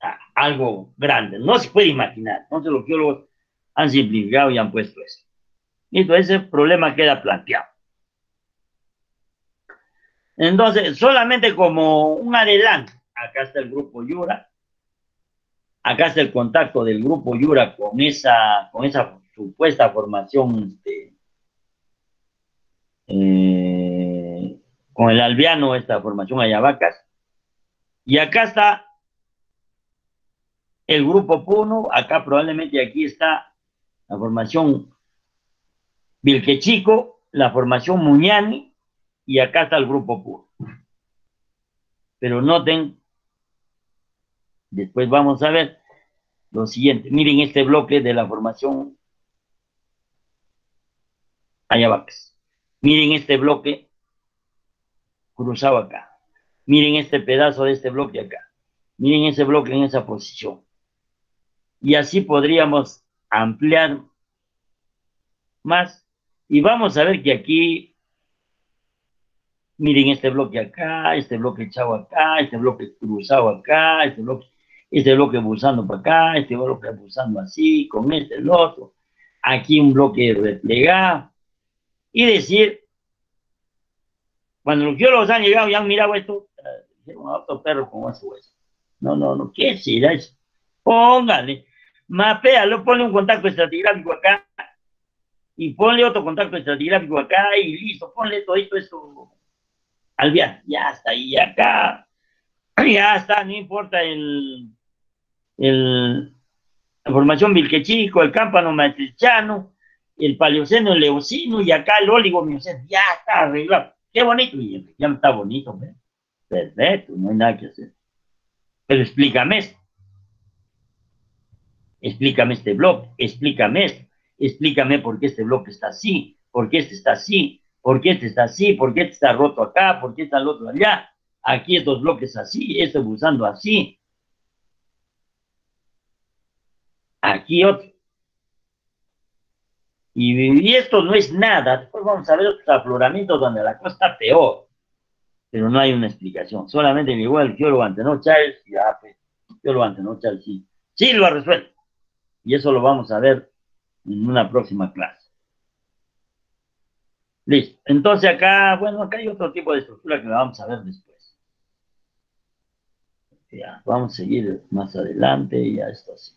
Ah, algo grande, no se puede imaginar, entonces los geólogos han simplificado y han puesto eso. Entonces ese problema queda planteado. Entonces, solamente como un adelanto, acá está el grupo Yura, acá está el contacto del grupo Yura con esa, con esa supuesta formación este, eh, con el albiano, esta formación Ayabacas. Y acá está el grupo Puno, acá probablemente aquí está la formación Vilquechico, la formación Muñani, y acá está el grupo Puno. Pero noten, después vamos a ver lo siguiente. Miren este bloque de la formación Ayabacas. Miren este bloque cruzado acá. Miren este pedazo de este bloque acá. Miren ese bloque en esa posición. Y así podríamos ampliar más. Y vamos a ver que aquí, miren este bloque acá, este bloque echado acá, este bloque cruzado acá, este bloque, este bloque pulsando para acá, este bloque pulsando así, con este, el otro. Aquí un bloque replegado y decir, cuando los geólogos han llegado y han mirado esto, eh, un auto perro con su hueso. No, no, no, ¿qué será eso? Póngale, mapealo, ponle un contacto estratigráfico acá y ponle otro contacto estratigráfico acá y listo, ponle todo esto al viaje, ya está, y acá, ya está, no importa el, el la formación Vilquechico, el cámpano maestrichano, el paleoceno, el leucino y acá el mioceno. Ya está arreglado. Qué bonito. Y ya está bonito, Perfecto, no hay nada que hacer. Pero explícame esto. Explícame este bloque, explícame esto, explícame por qué este bloque está así, por qué este está así, por qué este está así, por qué este está roto acá, por qué está el otro allá. Aquí estos bloques así, este usando así. Aquí otro. Y, esto no es nada. Después vamos a ver otros afloramientos donde la cosa está peor. Pero no hay una explicación. Solamente llegó el geólogo Antenor Charles y ya, pues, geólogo Antenor Charles sí. Sí lo ha resuelto. Y eso lo vamos a ver en una próxima clase. Listo. Entonces acá, bueno, acá hay otro tipo de estructura que la vamos a ver después. Ya, vamos a seguir más adelante y ya esto así.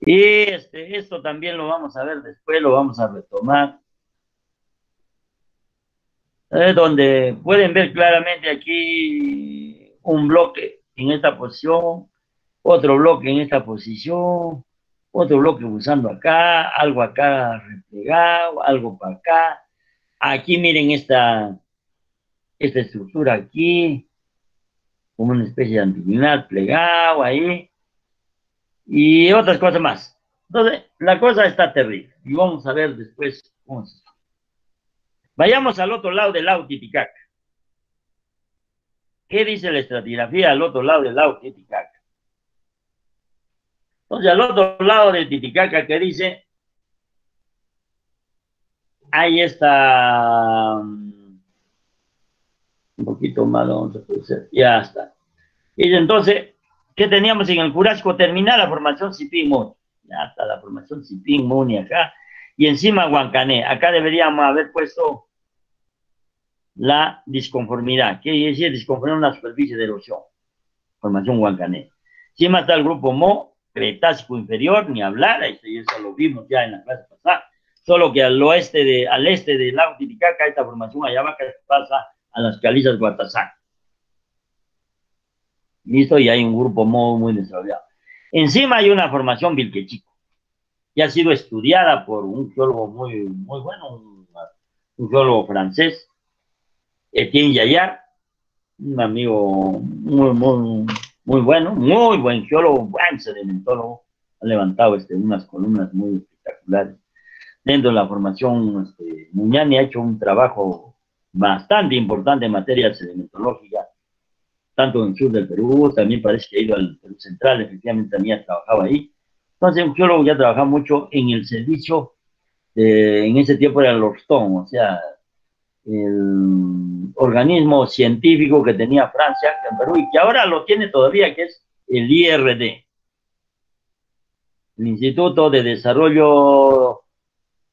Y este, esto también lo vamos a ver después, lo vamos a retomar. donde pueden ver claramente aquí un bloque en esta posición, otro bloque en esta posición, otro bloque usando acá, algo acá replegado, algo para acá. Aquí miren esta, esta estructura aquí, como una especie de antilinal plegado ahí y otras cosas más. Entonces, la cosa está terrible. Y vamos a ver después cómo se Vayamos al otro lado del lago Titicaca. ¿Qué dice la estratigrafía al otro lado del lago Titicaca? Entonces, al otro lado del Titicaca, ¿qué dice? Ahí está mm, un poquito más, vamos a Ya está. Y entonces, ¿Qué teníamos en el Jurásico? Terminar la formación Cipín Muni. Ya está la formación Cipín Muni acá. Y encima Huancané. Acá deberíamos haber puesto la disconformidad. ¿Qué quiere decir disconformidad en la superficie de erosión? Formación Huancané. Encima está el grupo Mo, Cretácico inferior, ni hablar, eso, eso lo vimos ya en la clase pasada. Solo que al oeste de, al este del lago Titicaca, esta formación Ayabaca pasa a las calizas Guatazán. Listo, y hay un grupo Mo muy desarrollado. Encima hay una formación Vilquechico, que ha sido estudiada por un geólogo muy, muy bueno, un, un geólogo francés, Etienne Yayar, un amigo muy, muy, muy bueno, muy buen geólogo, buen sedimentólogo, ha levantado este, unas columnas muy espectaculares. Dentro de la formación, este, Muñani ha hecho un trabajo bastante importante en materia sedimentológica, tanto en el sur del Perú, también parece que ha ido al Perú Central, efectivamente también ha trabajado ahí. Entonces, un geólogo ya trabaja mucho en el servicio, en ese tiempo era el Orstón, o sea, el organismo científico que tenía Francia en Perú y que ahora lo tiene todavía, que es el IRD, el Instituto de Desarrollo,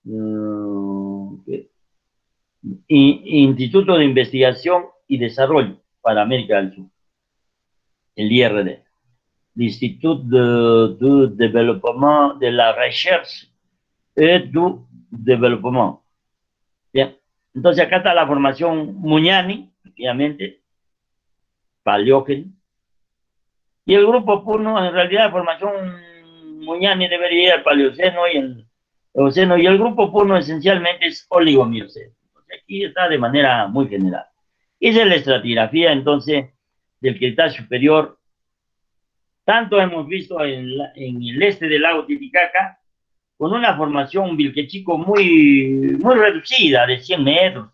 uh, Instituto de Investigación y Desarrollo para América del Sur, el IRD, l'Institut de, de Développement de la Recherche et du Développement. Bien. Entonces acá está la formación Muñani, efectivamente, Paleógeno. Y el grupo Puno, en realidad la formación Muñani debería ir al Paleoceno y el Eoceno, y el grupo Puno esencialmente es oligomioceno. aquí está de manera muy general. Esa es la estratigrafía entonces del Cretáceo superior. Tanto hemos visto en, en el este del lago Titicaca con una formación vilquechico muy, muy reducida, de 100 metros,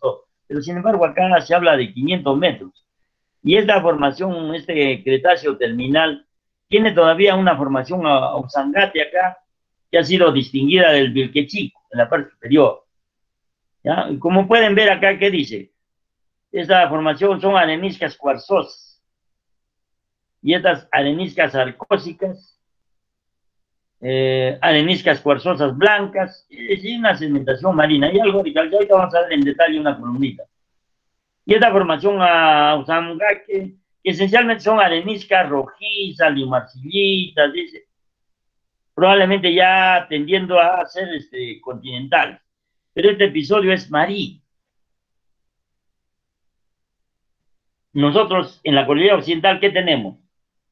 pero sin embargo acá se habla de 500 metros. Y esta formación, este Cretáceo terminal, tiene todavía una formación ausangate acá, que ha sido distinguida del vilquechico, en la parte superior. ¿Ya? como pueden ver acá, ¿qué dice? Esta formación son areniscas cuarzosas. Y estas areniscas arcósicas eh, areniscas cuarzosas blancas, es una sedimentación marina. Y algo de calcio, ahorita vamos a ver en detalle una columnita. Y esta formación a Usamgaque, que esencialmente son areniscas rojizas, limarcillitas, dice, probablemente ya tendiendo a ser este, continental. Pero este episodio es marino. Nosotros en la cordillera occidental, ¿qué tenemos?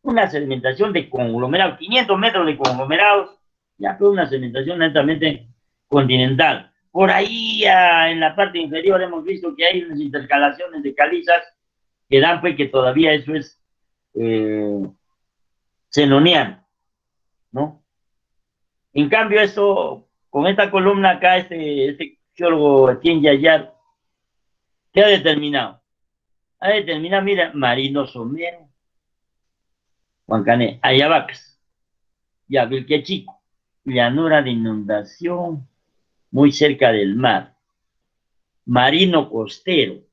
Una sedimentación de conglomerados, 500 metros de conglomerados, ya fue una sedimentación netamente continental. Por ahí, en la parte inferior, hemos visto que hay unas intercalaciones de calizas que dan pues que todavía eso es eh, ¿no? En cambio, eso, con esta columna acá, este, este geólogo Etienne Yayar, ¿qué ha determinado? Ha determinado, mira, marino somero, Huancané, Ayabacas, Chico, llanura de inundación muy cerca del mar, marino costero,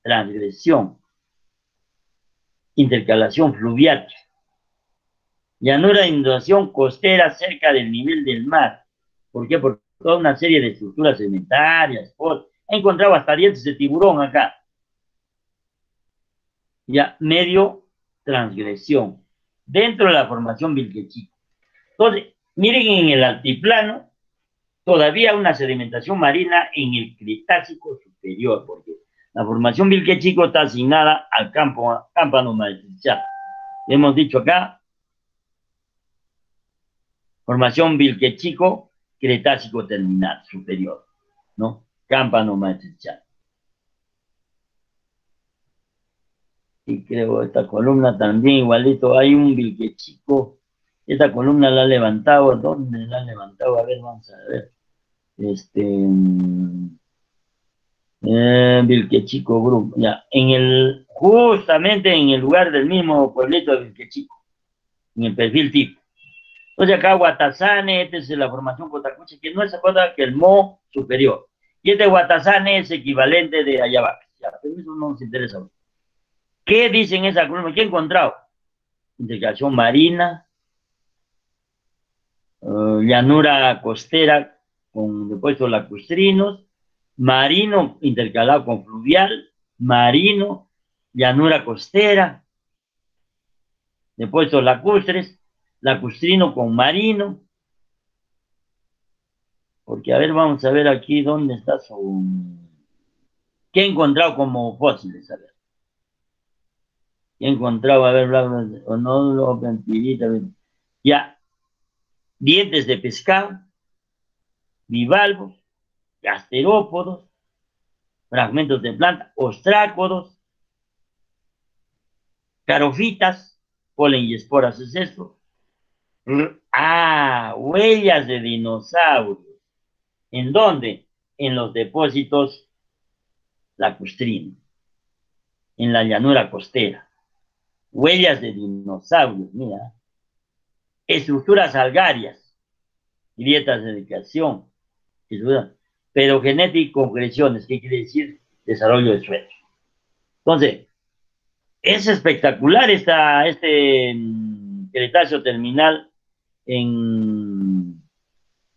transgresión, intercalación fluvial, llanura de inundación costera cerca del nivel del mar. ¿Por qué? Por toda una serie de estructuras sedimentarias. he encontrado hasta dientes de tiburón acá. Ya, medio transgresión dentro de la formación Vilquechico. Entonces, miren en el altiplano, todavía una sedimentación marina en el Cretácico superior, porque la formación Vilquechico está asignada al campo, cámpano matricial. Hemos dicho acá, formación Vilquechico, Cretácico terminal superior, ¿no? Cámpano matricial. Y creo esta columna también igualito, hay un chico esta columna la ha levantado, ¿dónde la ha levantado? A ver, vamos a ver. Este, eh, chico Group, ya, en el, justamente en el lugar del mismo pueblito de chico en el perfil tipo. Entonces acá Guatazane, esta es la formación Cotacuche, que no es cosa que el Mo superior. Y este Guatazane es equivalente de Ayabaca. Ya, pero eso no nos interesa. ¿Qué dicen esa columna? ¿Qué he encontrado? Integración marina, eh, llanura costera con depósitos lacustrinos, marino intercalado con fluvial, marino, llanura costera, después lacustres, lacustrino con marino, porque a ver, vamos a ver aquí dónde está su... ¿Qué he encontrado como fósiles? A ver. ¿Qué he encontrado? A ver, o no lo Ya. Dientes de pescado, bivalvos, gasterópodos, fragmentos de planta, ostrácodos, carofitas, polen y esporas es esto. Ah, huellas de dinosaurios. ¿En dónde? En los depósitos lacustrinos, en la llanura costera. Huellas de dinosaurios, mira. Estructuras algarias, grietas de dedicación, pero genética concreciones, ¿qué quiere decir? Desarrollo de suelos. Entonces, es espectacular esta, este mm, Cretáceo terminal en,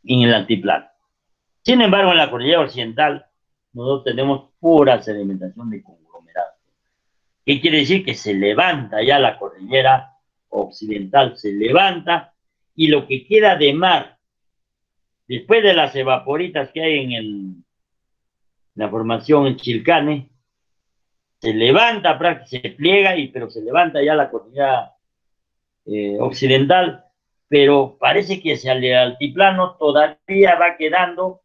en el altiplano. Sin embargo, en la cordillera occidental, nosotros tenemos pura sedimentación de conglomerados. ¿Qué quiere decir? Que se levanta ya la cordillera occidental, se levanta y lo que queda de mar, después de las evaporitas que hay en el, la formación en Chilcane, se levanta, se pliega, y, pero se levanta ya la cordillera eh, occidental, pero parece que hacia el altiplano todavía va quedando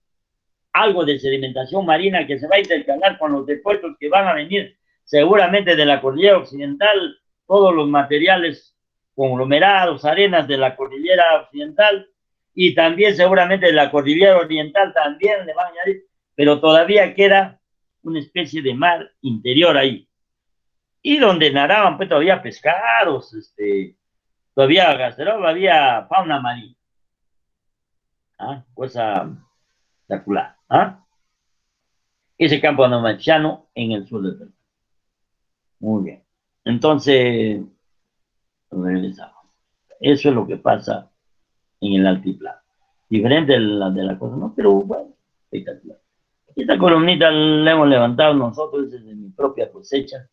algo de sedimentación marina que se va a intercalar con los depósitos que van a venir seguramente de la cordillera occidental, todos los materiales conglomerados, arenas de la cordillera occidental y también seguramente de la cordillera oriental también le van a añadir, pero todavía queda una especie de mar interior ahí. Y donde nadaban pues todavía pescados, este, todavía gasteros, había fauna marina. ¿Ah? Cosa espectacular. ¿Ah? Ese campo anomachiano en el sur del Perú. Muy bien. Entonces, regresamos. Eso es lo que pasa en el altiplano. Diferente de la, de la cosa, ¿no? Pero bueno, espectacular. Esta columnita la hemos levantado nosotros desde mi propia cosecha,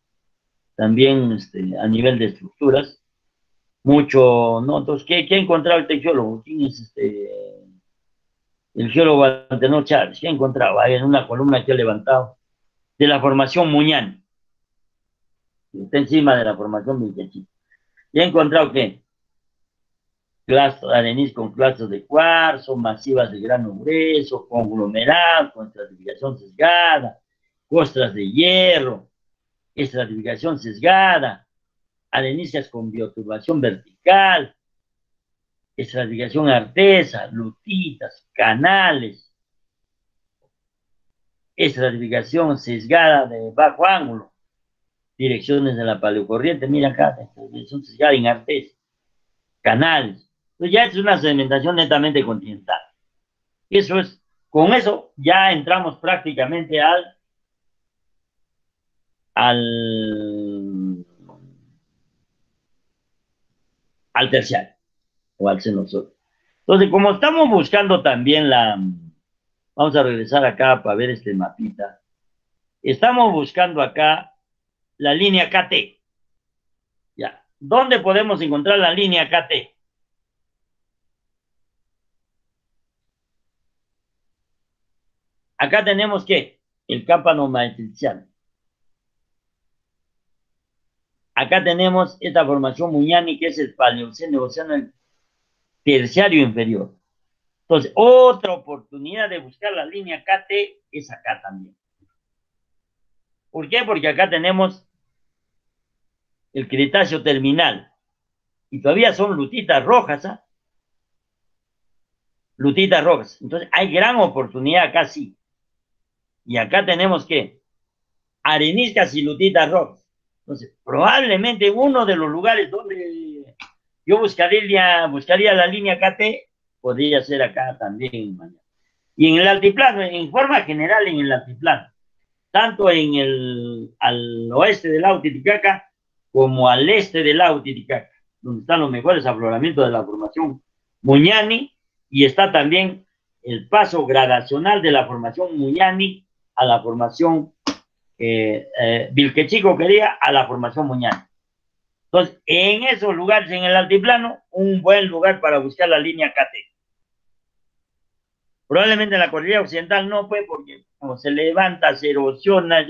también este, a nivel de estructuras. Mucho, ¿no? Entonces, ¿qué, qué ha encontrado el tejiólogo? ¿Quién es este? el geólogo Antenor Chávez, que ha encontrado ahí en una columna que ha levantado, de la formación Muñán, está encima de la formación Vilchachito. Y ha encontrado que arenís con clastos de cuarzo, masivas de grano grueso, conglomerado, con estratificación sesgada, costras de hierro, estratificación sesgada, areniscas con bioturbación vertical, estratificación artesa, lutitas, canales, estratificación sesgada de bajo ángulo, direcciones de la paleocorriente, mira acá, estratificación sesgada en artesa, canales. Entonces ya es una sedimentación netamente continental. Eso es, con eso ya entramos prácticamente al, al, al terciario o al Entonces, como estamos buscando también la, vamos a regresar acá para ver este mapita, estamos buscando acá la línea KT. Ya, ¿dónde podemos encontrar la línea KT? Acá tenemos que el cámpano matricial. Acá tenemos esta formación Muñani, que es el paleoceno, océano terciario inferior. Entonces, otra oportunidad de buscar la línea KT es acá también. ¿Por qué? Porque acá tenemos el Cretáceo terminal. Y todavía son lutitas rojas, ¿ah? Lutitas rojas. Entonces, hay gran oportunidad acá sí. Y acá tenemos que areniscas y lutitas rojas. Entonces, probablemente uno de los lugares donde yo buscaría, buscaría la línea KT, podría ser acá también. Y en el altiplano, en forma general en el altiplano, tanto en el al oeste del lago Titicaca como al este del lago Titicaca, donde están los mejores afloramientos de la formación Muñani, y está también el paso gradacional de la formación Muñani a la formación eh, eh, Vilquechico quería a la formación Muñana. Entonces, en esos lugares, en el altiplano, un buen lugar para buscar la línea KT. Probablemente en la cordillera occidental no fue porque como se levanta, se erosiona.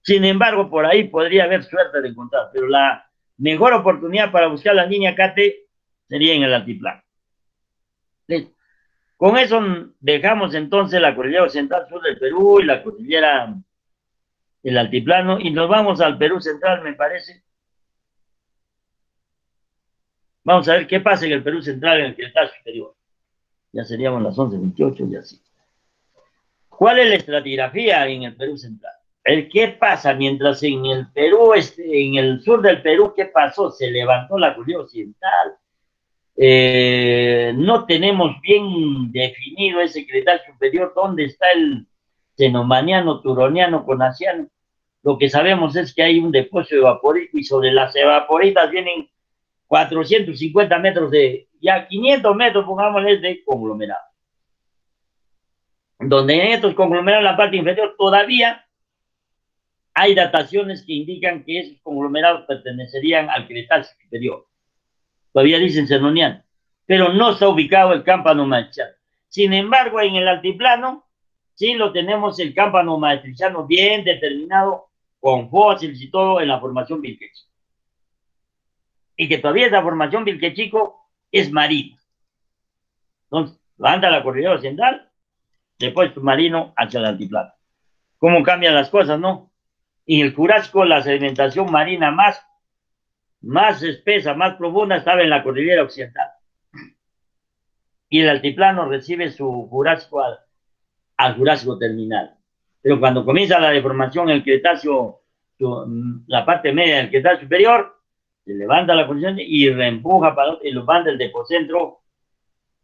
Sin embargo, por ahí podría haber suerte de encontrar, pero la mejor oportunidad para buscar la línea KT sería en el altiplano. Con eso dejamos entonces la cordillera occidental sur del Perú y la cordillera el altiplano y nos vamos al Perú central, me parece. Vamos a ver qué pasa en el Perú central en el Cretacio superior. Ya seríamos las 11.28 y así. ¿Cuál es la estratigrafía en el Perú central? El qué pasa mientras en el Perú, este, en el sur del Perú, ¿qué pasó? Se levantó la cordillera occidental. Eh, no tenemos bien definido ese Cretacio superior, dónde está el xenomaniano, turoniano, conaciano. Lo que sabemos es que hay un depósito evaporítico y sobre las evaporitas vienen 450 metros de, ya 500 metros, pongámosle, de conglomerado. Donde en estos conglomerados, la parte inferior, todavía hay dataciones que indican que esos conglomerados pertenecerían al Cretácico superior. Todavía dicen Cenoniano, pero no está ubicado el cámpano maestriano. Sin embargo, en el altiplano, sí lo tenemos el cámpano maestriciano bien determinado con fósiles y todo en la formación Vilquechico. Y que todavía esa formación Vilquechico es marina. Entonces, anda la cordillera occidental, después submarino hacia el altiplano. ¿Cómo cambian las cosas, no? Y el Jurásico, la sedimentación marina más, más espesa, más profunda, estaba en la cordillera occidental. Y el altiplano recibe su Jurásico al, al terminal. Pero cuando comienza la deformación, el Cretáceo, la parte media del Cretáceo superior, se levanta la posición y reempuja para y lo manda del depocentro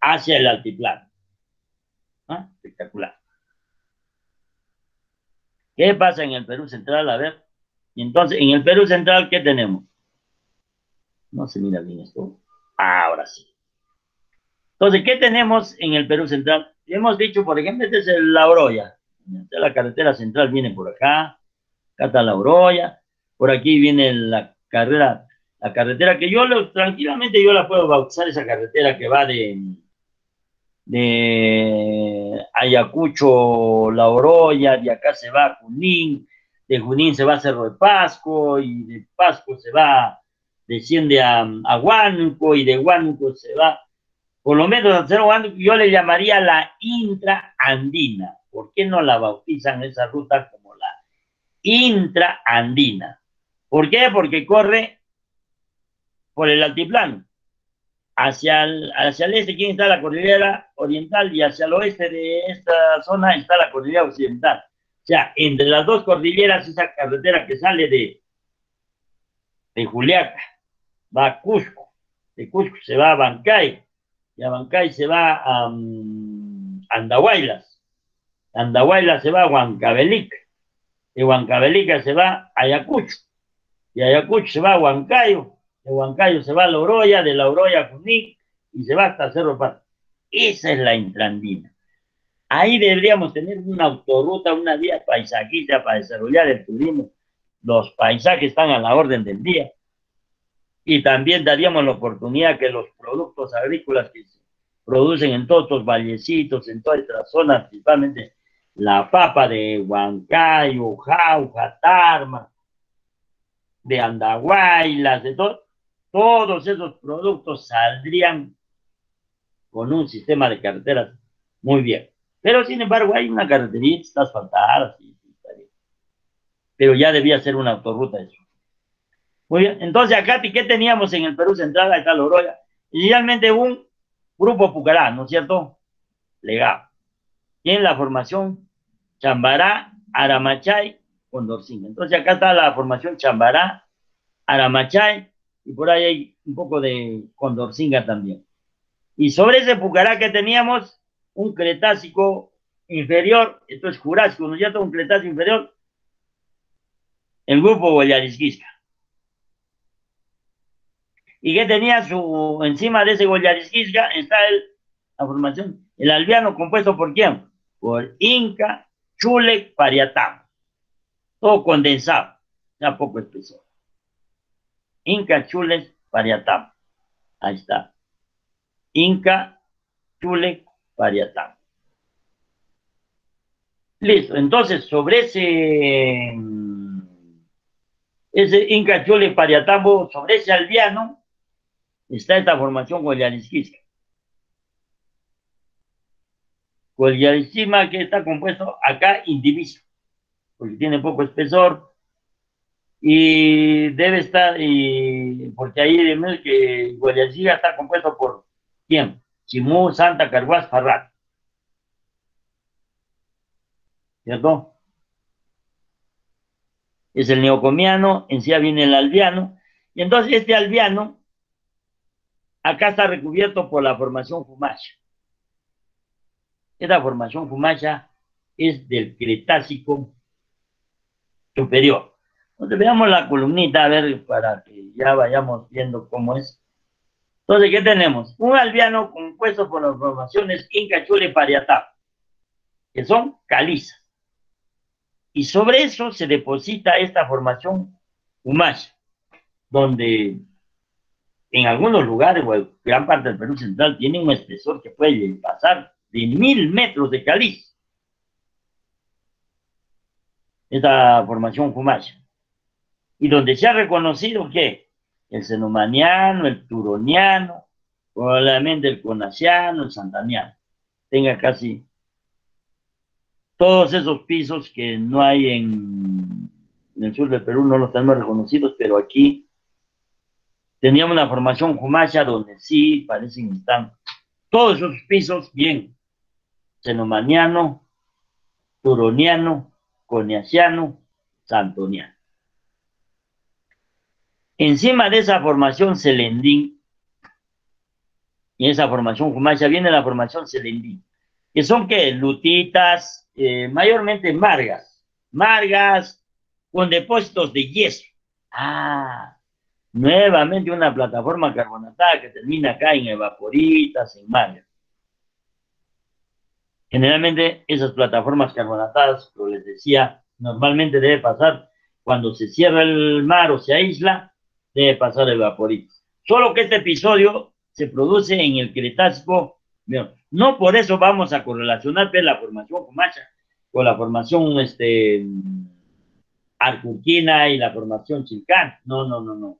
hacia el altiplano. ¿Ah? Espectacular. ¿Qué pasa en el Perú central? A ver. Entonces, en el Perú central, ¿qué tenemos? No se mira bien esto. Ahora sí. Entonces, ¿qué tenemos en el Perú central? Hemos dicho, por ejemplo, este es la Oroya. La carretera central viene por acá, acá está la Oroya, por aquí viene la carrera, la carretera que yo tranquilamente yo la puedo bautizar esa carretera que va de, Ayacucho, La Oroya, de acá se va a Junín, de Junín se va a Cerro de Pasco y de Pasco se va, desciende a, a y de Huánuco se va, por lo menos a Cerro Huánuco yo le llamaría la intraandina ¿Por qué no la bautizan esa ruta como la intraandina? ¿Por qué? Porque corre por el altiplano. Hacia el, hacia el este, ¿quién está la cordillera oriental? Y hacia el oeste de esta zona está la cordillera occidental. O sea, entre las dos cordilleras, esa carretera que sale de, de Juliaca va a Cusco, de Cusco se va a Bancay, y a Bancay se va a um, Andahuaylas, Andahuayla se va a Huancavelica, de Huancavelica se va a Ayacucho, y Ayacucho se va a Huancayo, de Huancayo se va a La Oroya, de La Oroya a Junín, y se va hasta Cerro Paz. Esa es la intrandina. Ahí deberíamos tener una autorruta, una vía paisajista para desarrollar el turismo. Los paisajes están a la orden del día. Y también daríamos la oportunidad que los productos agrícolas que se producen en todos estos vallecitos, en todas estas zonas, principalmente la papa de Huancayo, Jauja, Tarma, de Andahuaylas, de todo, todos esos productos saldrían con un sistema de carreteras muy bien. Pero sin embargo hay una carreterita, está asfaltada, sí, pero ya debía ser una autorruta eso. Muy bien, entonces acá, ¿qué teníamos en el Perú Central? Acá la Oroya. Inicialmente un grupo Pucará, ¿no es cierto? Legado en la formación Chambará, Aramachay, Condorcinga. Entonces acá está la formación Chambará, Aramachay, y por ahí hay un poco de Condorcinga también. Y sobre ese Pucará que teníamos, un Cretácico inferior, esto es Jurásico, ¿no es cierto? Un Cretácico inferior, el grupo Goyarisquisca. ¿Y qué tenía su, encima de ese Goyarisquisca? Está el, la formación, el albiano compuesto por quién? por Inca, Chulec, Pariatam. todo condensado, ya poco espesor. Inca Chules Pariatam. Ahí está. Inca Chule Pariatam. Listo, entonces sobre ese, ese Inca Chule Pariatambo, sobre ese aldeano, está esta formación Goyarisquisca. Goyarisquisma que está compuesto acá indiviso, porque tiene poco espesor, y debe estar, y, porque ahí vemos que Guayasiga está compuesto por quién? Chimú, Santa, Carguas, Farrat. ¿Cierto? Es el neocomiano, en sí viene el albiano, y entonces este albiano acá está recubierto por la formación Fumacha. Esta formación Fumacha es del Cretácico superior. Entonces veamos la columnita, a ver, para que ya vayamos viendo cómo es. Entonces, ¿qué tenemos? Un albiano compuesto por las formaciones Inca, Chule y Pariatá, que son calizas. Y sobre eso se deposita esta formación Humash, donde en algunos lugares, o en gran parte del Perú Central, tiene un espesor que puede pasar de mil metros de caliz. Esta formación Humash y donde se ha reconocido que el senomaniano, el turoniano, probablemente el conaciano, el santaniano, tenga casi todos esos pisos que no hay en, el sur del Perú, no los tenemos reconocidos, pero aquí teníamos una formación jumacha donde sí parecen están todos esos pisos bien, senomaniano, turoniano, coniaciano, santoniano. Encima de esa formación Selendín, y esa formación Jumacha viene la formación Selendín, que son que lutitas, eh, mayormente margas, margas con depósitos de yeso. Ah, nuevamente una plataforma carbonatada que termina acá en evaporitas, en margas. Generalmente esas plataformas carbonatadas, como les decía, normalmente debe pasar cuando se cierra el mar o se aísla, debe pasar el vaporito. Solo que este episodio se produce en el Cretácico. No por eso vamos a correlacionar la formación Comacha con la formación este, Arcurquina y la formación Chilcán. No, no, no, no.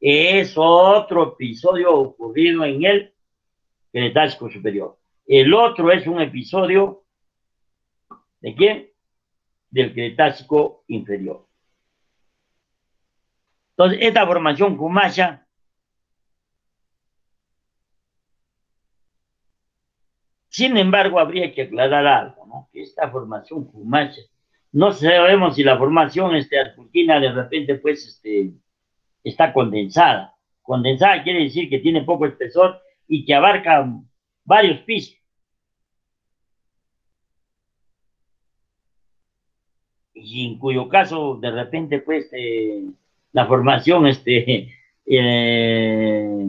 Es otro episodio ocurrido en el Cretácico Superior. El otro es un episodio de quién? Del Cretácico Inferior. Entonces, esta formación Kumasha sin embargo, habría que aclarar algo, ¿no? Que esta formación Kumasha, no sabemos si la formación este, arculquina de repente, pues, este, está condensada. Condensada quiere decir que tiene poco espesor y que abarca varios pisos. Y en cuyo caso, de repente, pues, eh, la formación este, eh,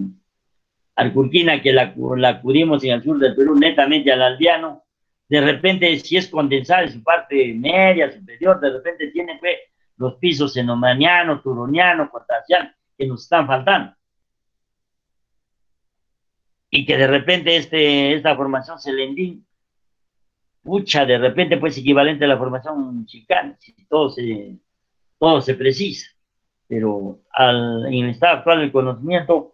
alcurquina que la, la, acudimos en el sur del Perú netamente al aldeano, de repente si es condensada en su parte media, superior, de repente tiene pues, los pisos enomanianos, turonianos, potassianos, que nos están faltando. Y que de repente este, esta formación selendín, pucha, de repente pues equivalente a la formación chicana, si todo se, todo se precisa pero al, en el estado actual del conocimiento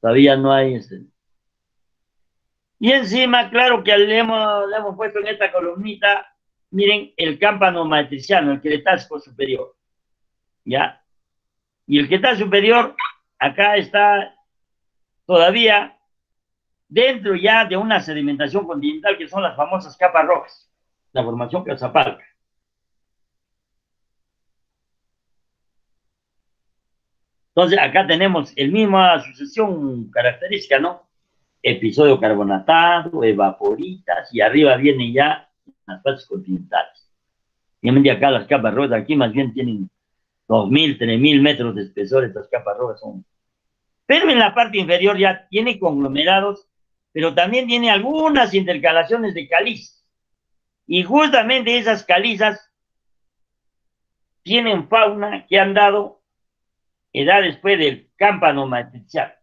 todavía no hay este. Y encima, claro que le hemos, le hemos puesto en esta columnita, miren, el cámpano matriciano, el Cretácico superior, ¿ya? Y el Cretácico superior, acá está todavía dentro ya de una sedimentación continental que son las famosas capas rojas, la formación Casapalca. Entonces, acá tenemos el misma sucesión característica, ¿no? Episodio carbonatado, evaporitas, y arriba vienen ya las fases continentales. Obviamente acá las capas rojas, aquí más bien tienen 2.000, 3.000 metros de espesor, estas capas rojas son. Pero en la parte inferior ya tiene conglomerados, pero también tiene algunas intercalaciones de calizas. Y justamente esas calizas tienen fauna que han dado edad después del cámpano matricial,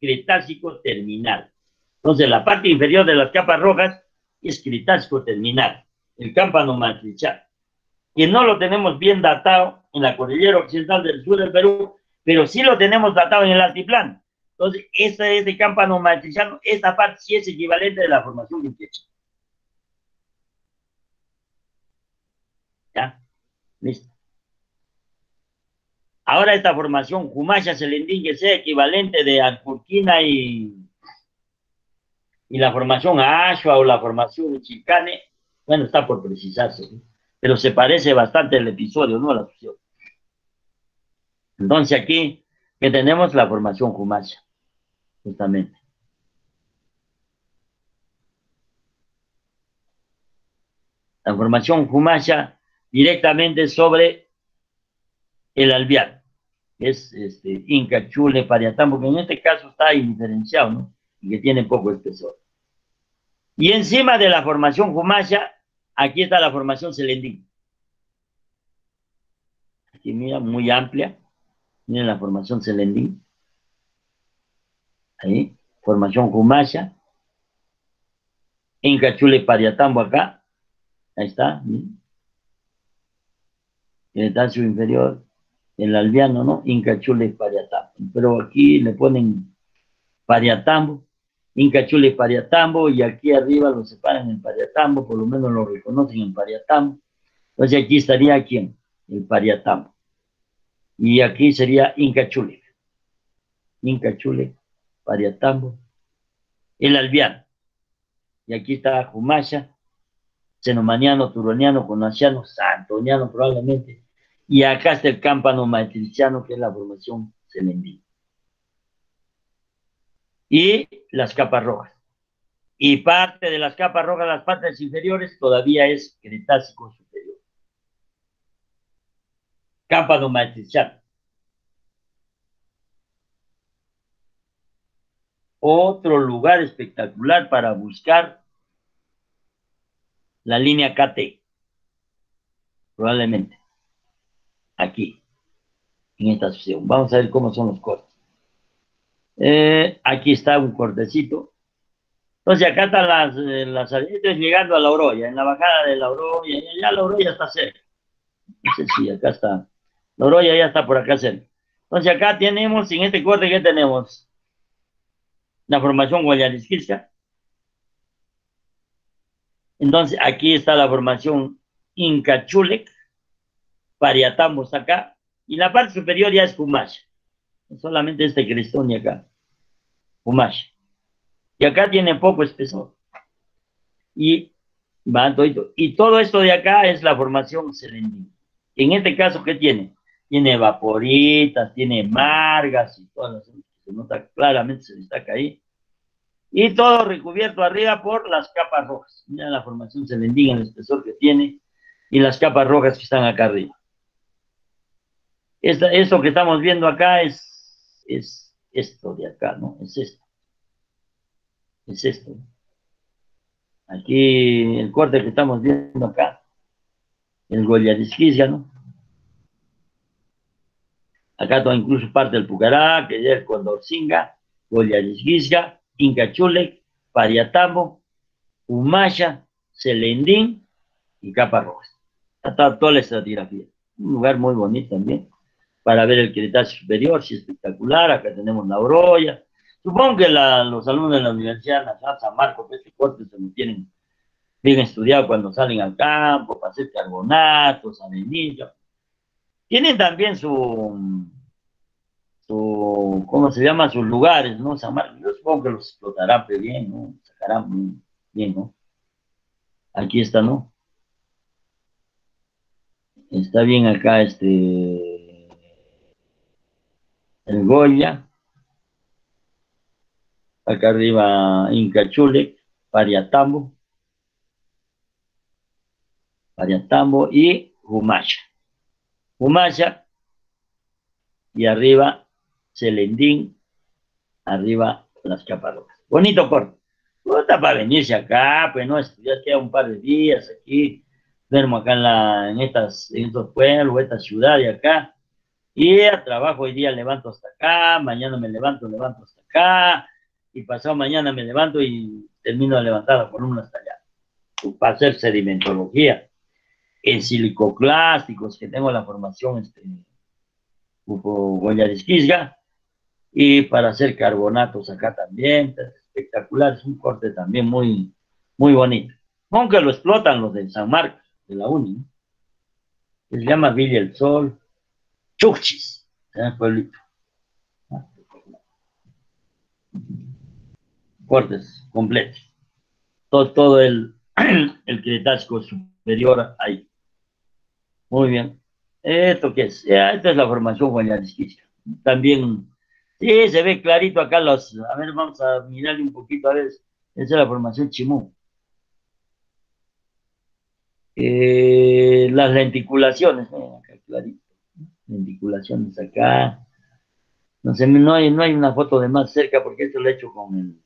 Cretácico terminal. Entonces, la parte inferior de las capas rojas es Cretácico terminal, el cámpano matricial. Que no lo tenemos bien datado en la cordillera occidental del sur del Perú, pero sí lo tenemos datado en el altiplano. Entonces, esta es de cámpano matricial, esta parte sí es equivalente de la formación quinquecha. ¿Ya? Listo. Ahora esta formación Humasha Selendín que sea equivalente de Arpurquina y, y la formación Ashua o la formación Chicane, bueno, está por precisarse, pero se parece bastante el episodio, ¿no? La fusión. Entonces aquí que tenemos la formación Humasha, justamente. La formación Humasha directamente sobre el alvear, es este, Inca, Chule, Pariatán, que en este caso está indiferenciado, ¿no? Y que tiene poco espesor. Y encima de la formación Jumasha, aquí está la formación Selendín. Aquí mira, muy amplia. Miren la formación Selendín. Ahí, formación Jumasha. Inca, Chule, Pariatambo acá. Ahí está. El etacio inferior el aldeano, ¿no? Incachule Pariatambo. Pero aquí le ponen Pariatambo, Incachule Pariatambo, y aquí arriba lo separan en Pariatambo, por lo menos lo reconocen en Pariatambo. Entonces aquí estaría quién? El Pariatambo. Y aquí sería Incachule. Incachule, Pariatambo, el albiano. Y aquí está Jumasha, Senomaniano, Turoniano, Conaciano, Santoniano probablemente, y acá está el cámpano matriciano, que es la formación cementina. Y las capas rojas. Y parte de las capas rojas, las partes inferiores, todavía es Cretácico superior. Cámpano matriciano. Otro lugar espectacular para buscar la línea KT. Probablemente aquí, en esta sesión. Vamos a ver cómo son los cortes. Eh, aquí está un cortecito. Entonces acá están las, eh, las llegando a la Oroya, en la bajada de la Oroya, ya la Oroya está cerca. No sé si acá está. La Oroya ya está por acá cerca. Entonces acá tenemos, en este corte que tenemos, la formación Guayarisquisca. Entonces aquí está la formación Incachulec pariatamos acá, y la parte superior ya es Kumash. Solamente este crestón y acá. Kumash. Y acá tiene poco espesor. Y Y todo esto de acá es la formación selendina. En este caso, ¿qué tiene? Tiene vaporitas, tiene margas y todas las se nota claramente, se destaca ahí. Y todo recubierto arriba por las capas rojas. Mira la formación selendina, el espesor que tiene y las capas rojas que están acá arriba. Esta, esto que estamos viendo acá es, es esto de acá, ¿no? Es esto. Es esto. Aquí el corte que estamos viendo acá, el Goya ¿no? Acá todo incluso parte del Pucará, que es Condorcinga, Goya Inca Chulec, Pariatambo, Humasha, Selendín y Caparrojas. Está toda la estratigrafía. Un lugar muy bonito también para ver el Cretácico superior, sí espectacular, acá tenemos la Oroya. Supongo que los alumnos de la Universidad Nacional San Marcos, este corte se lo tienen bien estudiado cuando salen al campo, para hacer carbonatos, arenillo. Tienen también su, su, ¿cómo se llama? Sus lugares, ¿no? San Marcos, yo supongo que los explotarán bien, ¿no? Sacarán bien, ¿no? Aquí está, ¿no? Está bien acá, este, el Goya, acá arriba Incachule, Pariatambo, Pariatambo y Humasha. Humasha y arriba Selendín, arriba las Caparrojas. Bonito corte. Puta para venirse acá, pues no estudiar queda un par de días aquí, duermo acá en, la, en, estas, en estos pueblos, esta ciudad de acá, y trabajo hoy día levanto hasta acá, mañana me levanto, levanto hasta acá, y pasado mañana me levanto y termino de levantar la columna hasta allá, para hacer sedimentología. En silicoclásticos, que tengo la formación este, Goyarisquisga, y para hacer carbonatos acá también, espectacular, es un corte también muy, muy bonito. Aunque lo explotan los de San Marcos, de la UNI, se llama Villa el Sol, Chuchis, el pueblito. Cortes completos. Todo, todo el, el Cretácico superior ahí. Muy bien. ¿Esto qué es? Esta es la formación guayarisquista. También, sí, se ve clarito acá los... A ver, vamos a mirarle un poquito, a ver. Esa es la formación Chimú. Eh, las lenticulaciones, acá clarito. Lenticulaciones acá. No sé, no hay, no hay una foto de más cerca porque esto lo he hecho con el...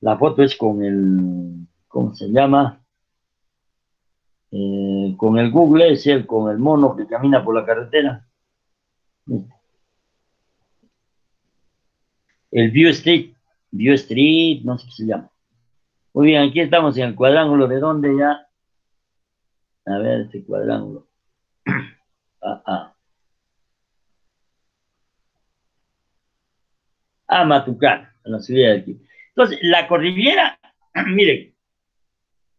La foto es con el... ¿Cómo se llama? Eh, con el Google es el con el mono que camina por la carretera. El View Street, View Street, no sé qué se llama. Muy bien, aquí estamos en el cuadrángulo de dónde ya. A ver, este cuadrángulo. Ah, ah. Ah, Matucán, en la ciudad de aquí. Entonces, la cordillera, miren,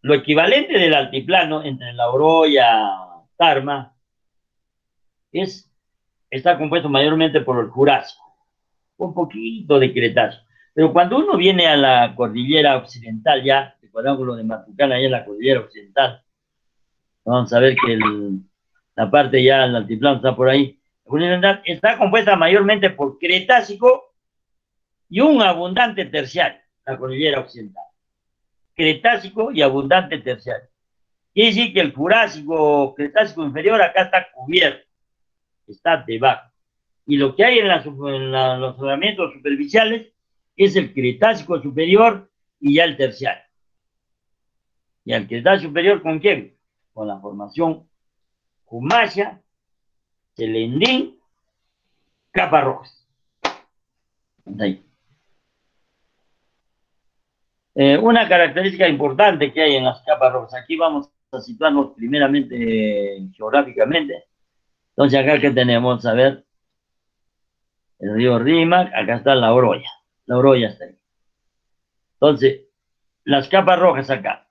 lo equivalente del altiplano entre la Oroya, Tarma, es, está compuesto mayormente por el Jurásico, un poquito de Cretácico. Pero cuando uno viene a la cordillera occidental, ya, el cuadrángulo de Matucana, allá en la cordillera occidental, vamos a ver que la parte ya del altiplano está por ahí, está compuesta mayormente por Cretácico y un abundante terciario, la cordillera occidental. Cretácico y abundante terciario. Quiere decir que el Jurásico, Cretácico inferior, acá está cubierto, está debajo. Y lo que hay en, los fundamentos superficiales es el Cretácico superior y ya el terciario. ¿Y el Cretácico superior con quién? Con la formación Humasha, Celendín, Caparrojas. Ahí. Eh, una característica importante que hay en las capas rojas, aquí vamos a situarnos primeramente geográficamente. Entonces acá que tenemos, a ver, el río Rímac, acá está la Oroya, la Oroya está ahí. Entonces, las capas rojas acá.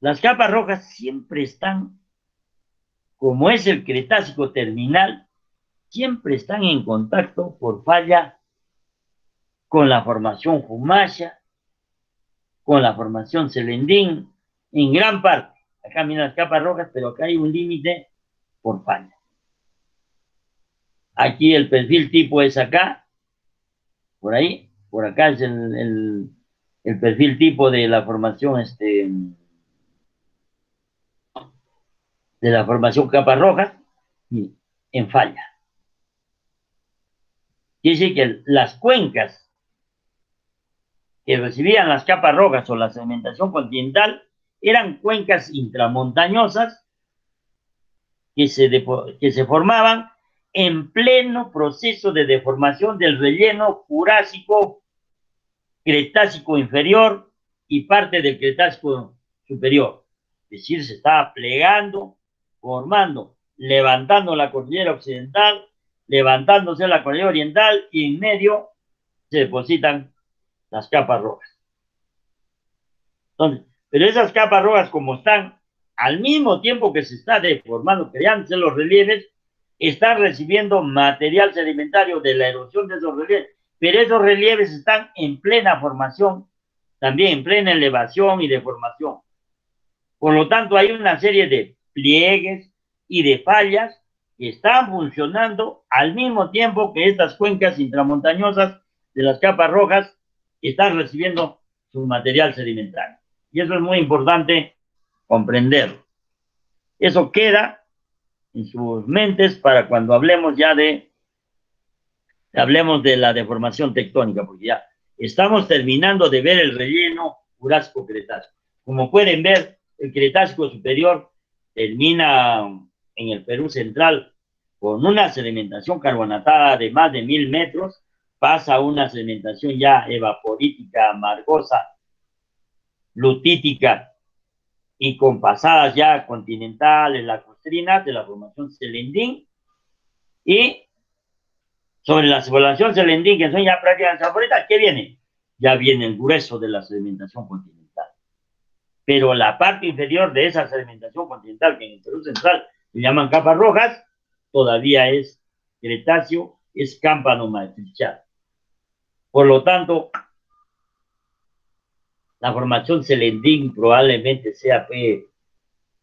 Las capas rojas siempre están, como es el Cretácico terminal, siempre están en contacto por falla con la formación Humasha, con la formación Selendín, en gran parte. Acá miran las capas rojas, pero acá hay un límite por falla. Aquí el perfil tipo es acá, por ahí, por acá es el, perfil tipo de la formación este de la formación capas rojas en falla. Decir que las cuencas que recibían las capas rojas o la sedimentación continental eran cuencas intramontañosas que se, que se formaban en pleno proceso de deformación del relleno jurásico, cretácico inferior y parte del cretácico superior. Es decir, se estaba plegando, formando, levantando la cordillera occidental, levantándose la cordillera oriental y en medio se depositan las capas rojas. Pero esas capas rojas como están, al mismo tiempo que se está deformando, creándose los relieves, están recibiendo material sedimentario de la erosión de esos relieves, pero esos relieves están en plena formación, también en plena elevación y deformación. Por lo tanto, hay una serie de pliegues y de fallas que están funcionando al mismo tiempo que estas cuencas intramontañosas de las capas rojas están recibiendo su material sedimentario. Y eso es muy importante comprenderlo. Eso queda en sus mentes para cuando hablemos ya de, hablemos de la deformación tectónica, porque ya estamos terminando de ver el relleno Jurásico Cretácico. Como pueden ver, el Cretácico superior termina en el Perú central con una sedimentación carbonatada de más de mil metros, pasa a una sedimentación ya evaporítica, amargosa, lutítica y con pasadas ya continentales, lacustrinas de la formación Celendín y sobre la población Celendín, que son ya prácticamente favoritas, ¿qué viene? Ya viene el grueso de la sedimentación continental. Pero la parte inferior de esa sedimentación continental, que en el Perú Central se llaman capas rojas, todavía es Cretáceo, es cámpano matricial. Por lo tanto, la formación Celendín probablemente sea pues,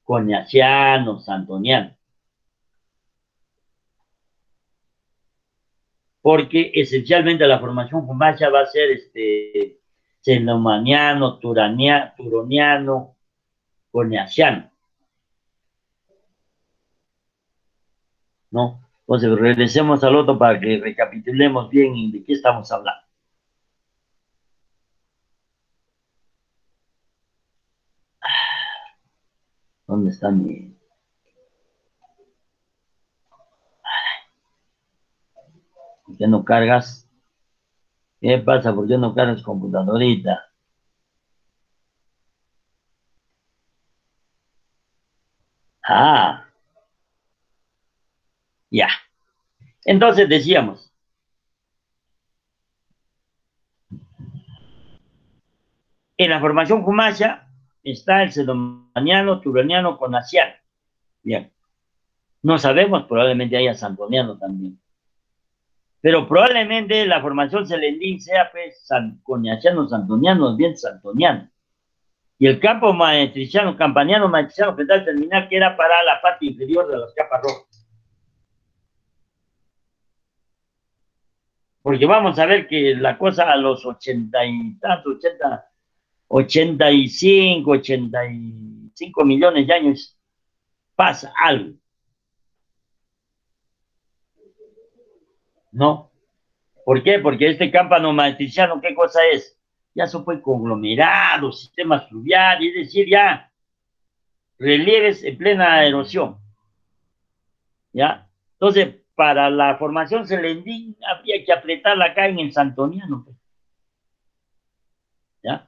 coñaciano, santoniano. Porque esencialmente la formación Fumacha va a ser este cenomaniano, turoniano, coñaciano. ¿No? Entonces regresemos al otro para que recapitulemos bien de qué estamos hablando. ¿Dónde está mi...? ¿Por qué no cargas? ¿Qué pasa? ¿Por qué no cargas computadorita? Ah. Ya. Entonces decíamos, en la formación Kumasha está el sedomaniano, turoniano, conaciano. Bien. No sabemos, probablemente haya santoniano también. Pero probablemente la formación celendín sea pues san, conaciano, santoniano, bien santoniano. Y el campo maestriciano, campaniano, maestriciano, pedal terminal, que era para la parte inferior de las capas rojas. Porque vamos a ver que la cosa a los ochenta y tantos, ochenta 85, 85 millones de años, pasa algo. ¿No? ¿Por qué? Porque este cámpano maestriciano, ¿qué cosa es? Ya se fue conglomerado, sistemas fluviales, es decir, ya relieves en plena erosión. ¿Ya? Entonces, para la formación celendín había que apretarla acá en el Santoniano. Pues. ¿Ya?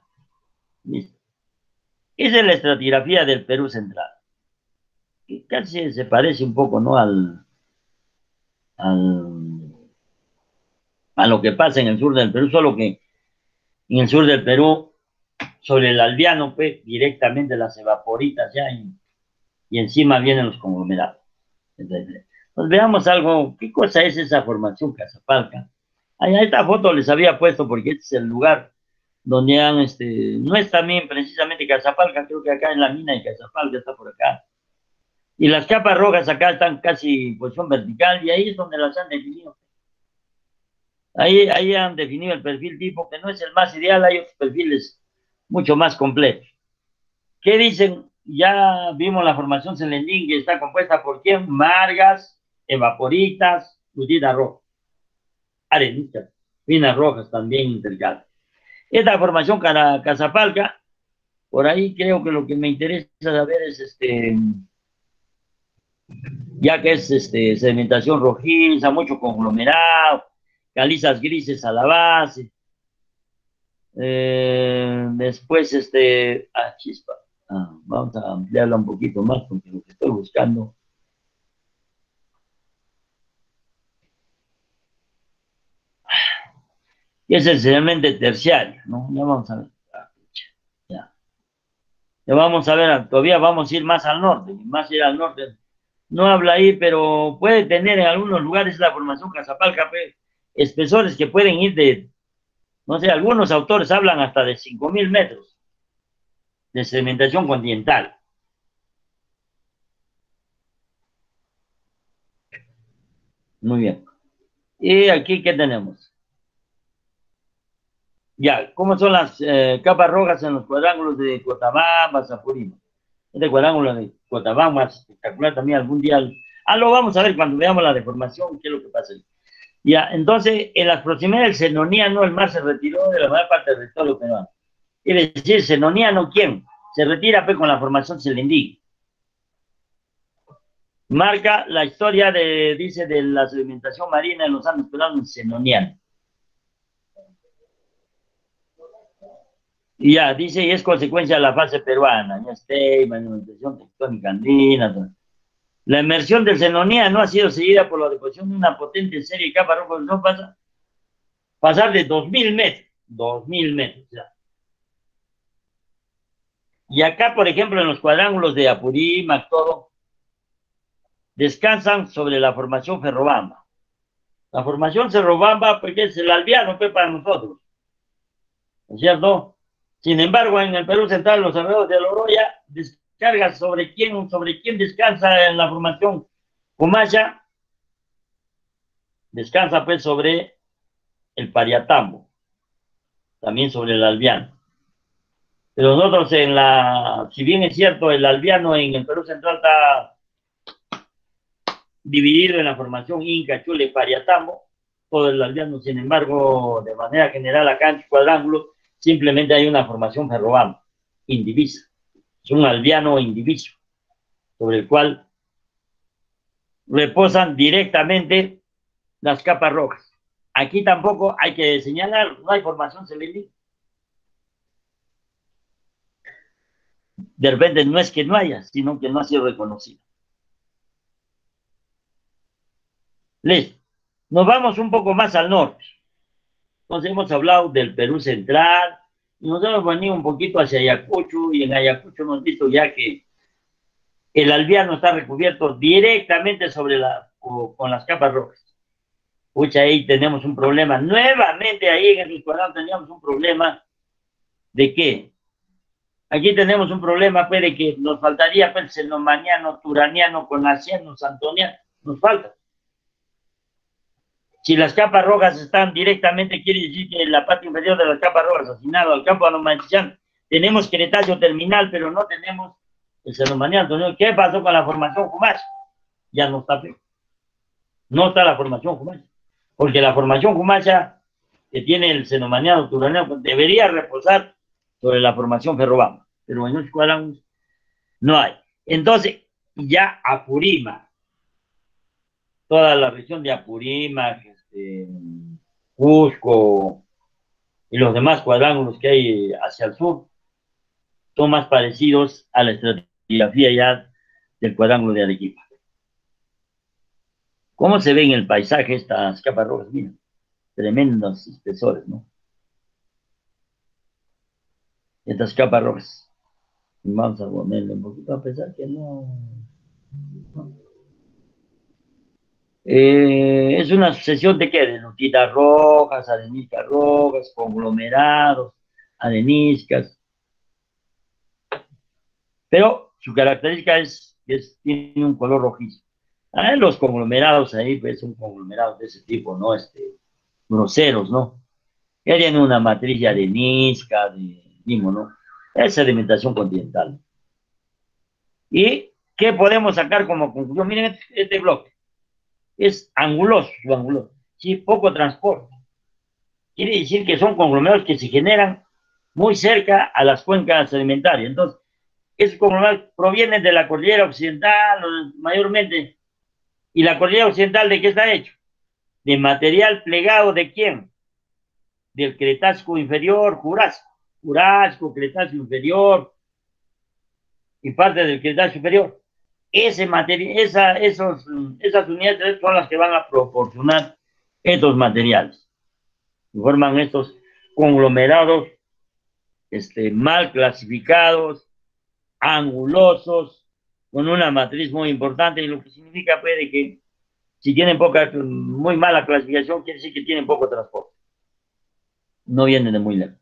Esa es la estratigrafía del Perú central. Que casi se parece un poco, ¿no? Al, a lo que pasa en el sur del Perú, solo que en el sur del Perú, sobre el aldeano, pues directamente las evaporitas ya y, encima vienen los conglomerados. Entonces, pues veamos algo, ¿qué cosa es esa formación Casapalca? Ahí esta foto les había puesto porque este es el lugar donde han, este, no es también precisamente Casapalca, creo que acá en la mina de Casapalca está por acá. Y las capas rojas acá están casi en posición vertical y ahí es donde las han definido. Ahí, ahí han definido el perfil tipo, que no es el más ideal, hay otros perfiles mucho más completos. ¿Qué dicen? Ya vimos la formación Selendín, que está compuesta por quién? Margas, evaporitas, frutita roja, arenitas, finas rojas también intercaladas. Esta formación Casapalca, por ahí creo que lo que me interesa saber es este, ya que es este, sedimentación rojiza, mucho conglomerado, calizas grises a la base. Eh, después, este, ah, chispa, ah, vamos a ampliarla un poquito más porque lo que estoy buscando y es esencialmente terciario, ¿no? Ya vamos a ver. Ah, ya. ya vamos a ver, todavía vamos a ir más al norte, más ir al norte. No habla ahí, pero puede tener en algunos lugares la formación Casapalca, espesores que pueden ir de, no sé, algunos autores hablan hasta de 5.000 metros de sedimentación continental. Muy bien. ¿Y aquí qué tenemos? Ya, ¿cómo son las eh, capas rojas en los cuadrángulos de Cotabamba, Zapurima? Este cuadrángulo de Cotabamba es espectacular también algún día. Ah, lo vamos a ver cuando veamos la deformación, qué es lo que pasa. Ya, entonces, en las proximidades del Senoniano, el mar se retiró de la mayor parte del territorio peruano. Quiere decir, Senoniano, ¿quién? se retira pues, con la formación Selendí. Marca la historia de, dice, de la sedimentación marina en los Andes peruanos en Y ya, dice, y es consecuencia de la fase peruana, ya esté, manifestación tectónica andina. La inmersión del Cenonía no ha sido seguida por la deposición de una potente serie de capas rojas, no pasa, pasar de 2.000 metros, 2.000 metros, ya. Y acá, por ejemplo, en los cuadrángulos de Apurímac, todo, descansan sobre la formación Ferrobamba. La formación Ferrobamba, porque es el alviano, pues, para nosotros. ¿No es cierto? Sin embargo, en el Perú Central, los alrededores de Loroya descarga sobre quién, sobre quién descansa en la formación Comaya, descansa pues sobre el Pariatambo, también sobre el alviano. Pero nosotros en la, si bien es cierto, el alviano en el Perú Central está dividido en la formación Inca, Chule, Pariatambo, todo el alviano, sin embargo, de manera general acá en cuadrángulo, simplemente hay una formación ferrobamba, indivisa. Es un alviano indiviso, sobre el cual reposan directamente las capas rojas. Aquí tampoco hay que señalar, no hay formación celeste. De repente no es que no haya, sino que no ha sido reconocida. Listo. Nos vamos un poco más al norte. Entonces hemos hablado del Perú central, y nos hemos venido un poquito hacia Ayacucho, y en Ayacucho hemos visto ya que el albiano está recubierto directamente sobre la, con las capas rojas. Pucha, ahí tenemos un problema. Nuevamente ahí en el cuadrado teníamos un problema de qué? Aquí tenemos un problema pues, de que nos faltaría pues, senomaniano, turaniano, conasiano, santoniano. Nos falta. Si las capas rojas están directamente, quiere decir que la parte inferior de las capas rojas, asignado al campo anomantichán, tenemos cretacio terminal, pero no tenemos el senomaniano. ¿Qué pasó con la formación Jumash? Ya no está. No está la formación Jumash. Porque la formación Jumacha que tiene el senomaniano turaniano debería reposar sobre la formación ferrobamba. Pero en cuadrángulos no hay. Entonces, ya Apurima, toda la región de Apurima, este, Cusco y los demás cuadrángulos que hay hacia el sur son más parecidos a la estratigrafía ya del cuadrángulo de Arequipa. ¿Cómo se ve en el paisaje estas capas rojas? Mira, tremendos espesores, ¿no? Estas capas rojas. Vamos a ponerle un poquito a pesar que no eh, es una sucesión de qué? De notitas rojas, areniscas rojas, conglomerados, areniscas. Pero su característica es que tiene un color rojizo. Ah, los conglomerados ahí, pues son conglomerados de ese tipo, ¿no? Este, groseros, ¿no? Ya tienen una matriz de arenisca, de limo, ¿no? Es sedimentación continental. ¿Y qué podemos sacar como conclusión? Miren este, este bloque es anguloso, su anguloso, ¿sí? poco transporte. Quiere decir que son conglomerados que se generan muy cerca a las cuencas sedimentarias. Entonces, esos conglomerados provienen de la cordillera occidental, mayormente. ¿Y la cordillera occidental de qué está hecho? De material plegado de quién? Del Cretácico inferior, Jurásico. Jurásico, Cretácico inferior y parte del Cretácico superior ese material, esa, esos, esas unidades son las que van a proporcionar estos materiales. Forman estos conglomerados este, mal clasificados, angulosos, con una matriz muy importante, y lo que significa puede que si tienen poca, muy mala clasificación, quiere decir que tienen poco transporte. No vienen de muy lejos.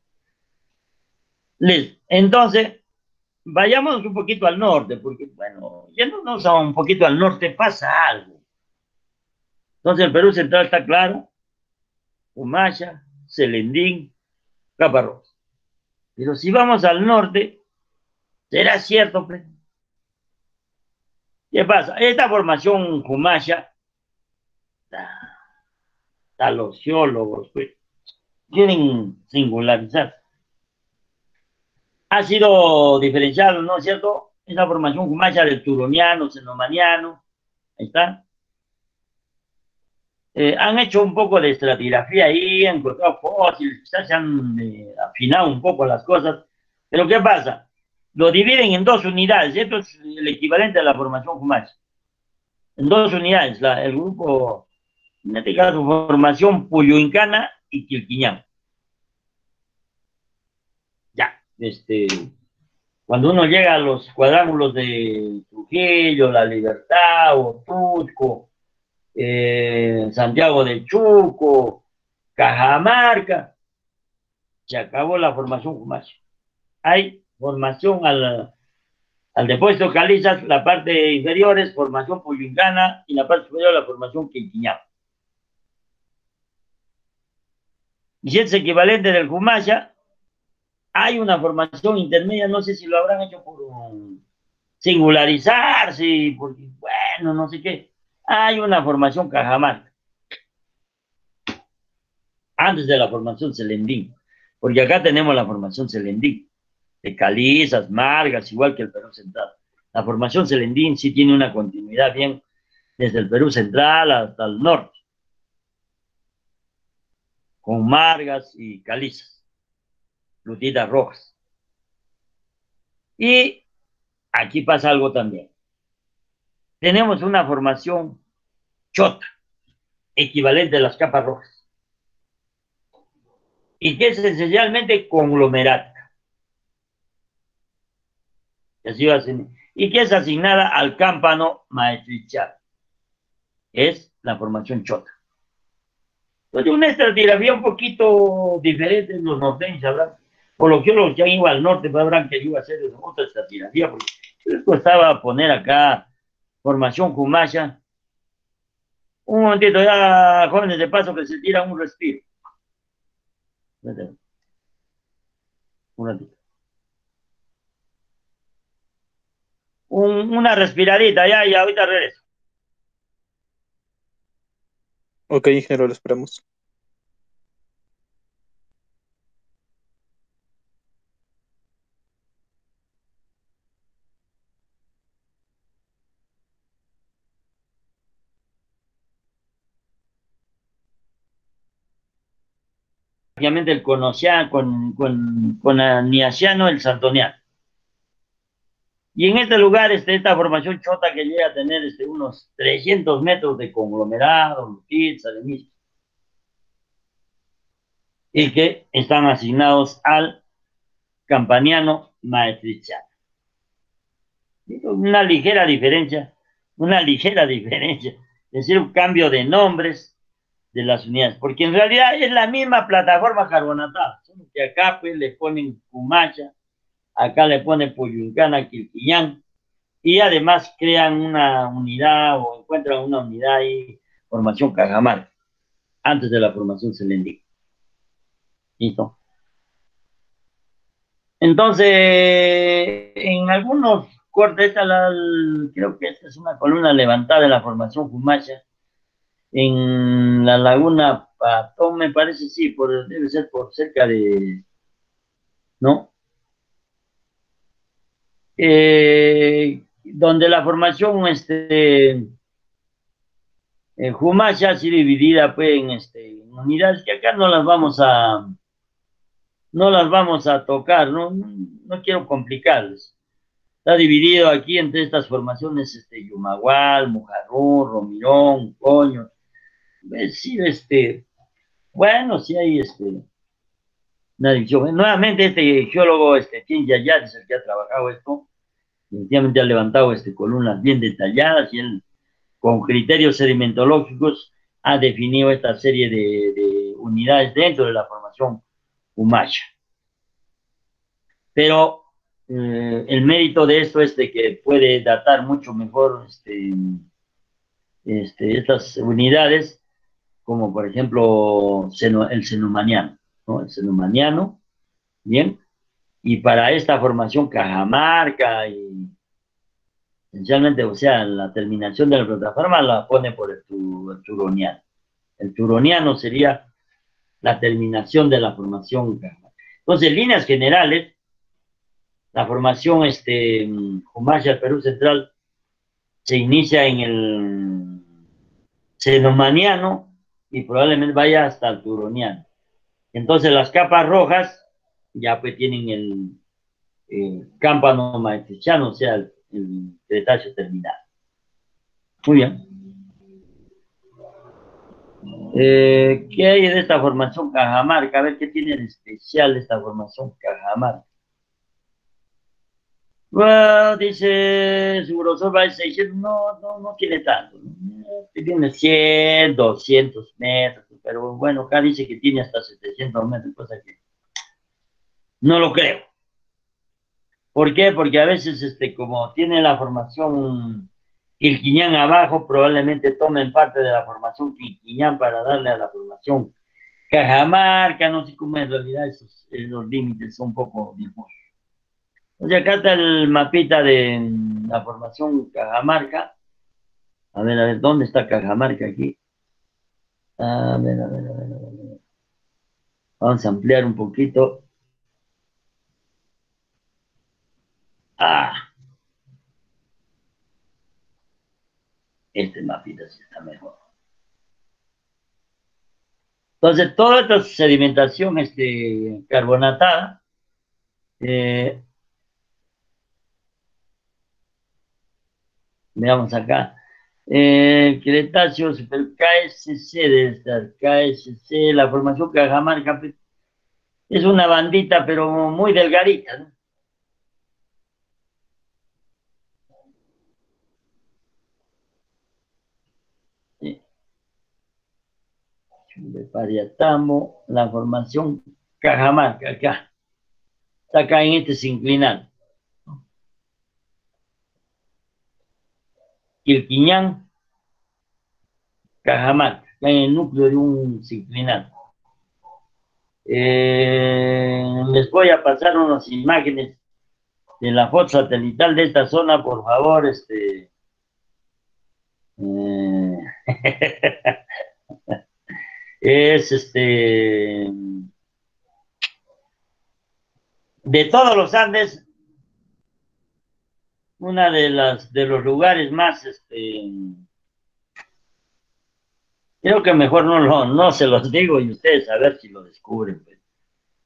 Listo. Entonces, vayamos un poquito al norte, porque, bueno, yéndonos a un poquito al norte pasa algo. Entonces, el Perú central está claro, Humaya, Celendín, Caparrós. Pero si vamos al norte, será cierto, pues? ¿Qué pasa? Esta formación Humaya, a los geólogos, pues, quieren singularizar ha sido diferenciado, ¿no es cierto? Esa formación Humacha del turoniano, senomaniano, ahí está. Eh, han hecho un poco de estratigrafía ahí, han encontrado fósiles, quizás se han eh, afinado un poco las cosas, pero ¿qué pasa? Lo dividen en dos unidades, esto es el equivalente a la formación Humacha. En dos unidades, el grupo, en este caso, formación Puyoincana y Quilquiñán. Ya, este, cuando uno llega a los cuadrángulos de Trujillo, La Libertad, Otusco, eh, Santiago de Chuco, Cajamarca, se acabó la formación Cumacho. Hay formación al, al depósito Calizas, la parte inferior es formación Puyuncana y la parte superior la formación Quinquiñá. Y es equivalente del Jumasha, hay una formación intermedia, no sé si lo habrán hecho por singularizarse, porque, bueno, no sé qué. Hay una formación Cajamarca. Antes de la formación Celendín. Porque acá tenemos la formación Celendín. De calizas, margas, igual que el Perú Central. La formación Celendín sí tiene una continuidad bien desde el Perú Central hasta el norte con margas y calizas, lutitas rojas. Y aquí pasa algo también. Tenemos una formación chota, equivalente a las capas rojas, y que es esencialmente conglomerática. Y que es asignada al cámpano maestrichal. Es la formación chota. Entonces, una estratigrafía un poquito diferente en los norteños, ¿verdad? Que los que han ido al norte pues, habrán querido hacer otra estratigrafía, porque les costaba poner acá formación Kumasha. Un momentito, ya, jóvenes de paso, que se tiran un respiro. Un ratito. una respiradita, ya, y ahorita regreso. Ok, ingeniero, lo esperamos. Obviamente el conocía con, con, el Santoniano. Y en este lugar, este, esta formación chota que llega a tener este, unos 300 metros de conglomerado, pizza, de y que están asignados al campaniano maestrichano. Una ligera diferencia, una ligera diferencia, es decir, un cambio de nombres de las unidades, porque en realidad es la misma plataforma carbonatada, que acá pues le ponen cumacha, acá le pone Puyuncana, Quilquillán, y además crean una unidad o encuentran una unidad y formación Cajamarca, antes de la formación Selendí. ¿Listo? Entonces, en algunos cortes, esta creo que esta es una columna levantada de la formación Fumacha, en la laguna Patón, me parece, sí, por, debe ser por cerca de, ¿no? Eh, donde la formación este, en Jumacha ha sido dividida pues, en, este, unidades que acá no las vamos a no las vamos a tocar, no, no, quiero complicarles. Está dividido aquí entre estas formaciones, este, Yumagual, Mujarrón, Romirón, Coño. Sí, este, bueno, sí hay este, Nuevamente este geólogo, este, Tim Yayat, es el que ha trabajado esto, definitivamente ha levantado este, columnas bien detalladas y él, con criterios sedimentológicos, ha definido esta serie de, unidades dentro de la formación Humacha. Pero eh, el mérito de esto es de que puede datar mucho mejor este, este, estas unidades, como por ejemplo el senomaniano. El senumaniano, ¿bien? Y para esta formación Cajamarca y esencialmente, o sea, la terminación de la plataforma la pone por el, turoniano. El turoniano sería la terminación de la formación Cajamarca. Entonces, en líneas generales, la formación este, Humasha Perú Central se inicia en el Senomaniano y probablemente vaya hasta el Turoniano. Entonces las capas rojas ya pues tienen el, el cámpano maestrichano, o sea, el, el Cretáceo terminal. Muy bien. Eh, ¿Qué hay de esta formación Cajamarca? A ver, ¿qué tiene de especial esta formación Cajamarca? Bueno, dice, su grosor va a 600, no, no, no tiene tanto. Tiene 100, 200 metros, pero bueno, acá dice que tiene hasta 700 metros, cosa que no lo creo. ¿Por qué? Porque a veces, este, como tiene la formación Quilquiñán abajo, probablemente tomen parte de la formación Quilquiñán para darle a la formación Cajamarca, no sé cómo en realidad esos, los límites son un poco difusos. Entonces acá está el mapita de la formación Cajamarca. A ver, a ver, ¿dónde está Cajamarca aquí? A ver, a ver, a ver, a ver. Vamos a ampliar un poquito. Ah. Este mapita sí está mejor. Entonces, toda esta sedimentación este, carbonatada eh, Veamos acá. Eh, Cretáceo, Super KSC debe estar. KSC, la formación Cajamarca. Pues, es una bandita, pero muy delgadita, ¿no? Pariatamo, la formación Cajamarca, acá. Está acá en este sinclinal. Quilquiñán, Cajamarca, en el núcleo de un sinclinal. Eh, les voy a pasar unas imágenes de la foto satelital de esta zona, por favor, este. Eh, es este. De todos los Andes, una de las de los lugares más este creo que mejor no lo no se los digo y ustedes a ver si lo descubren pues.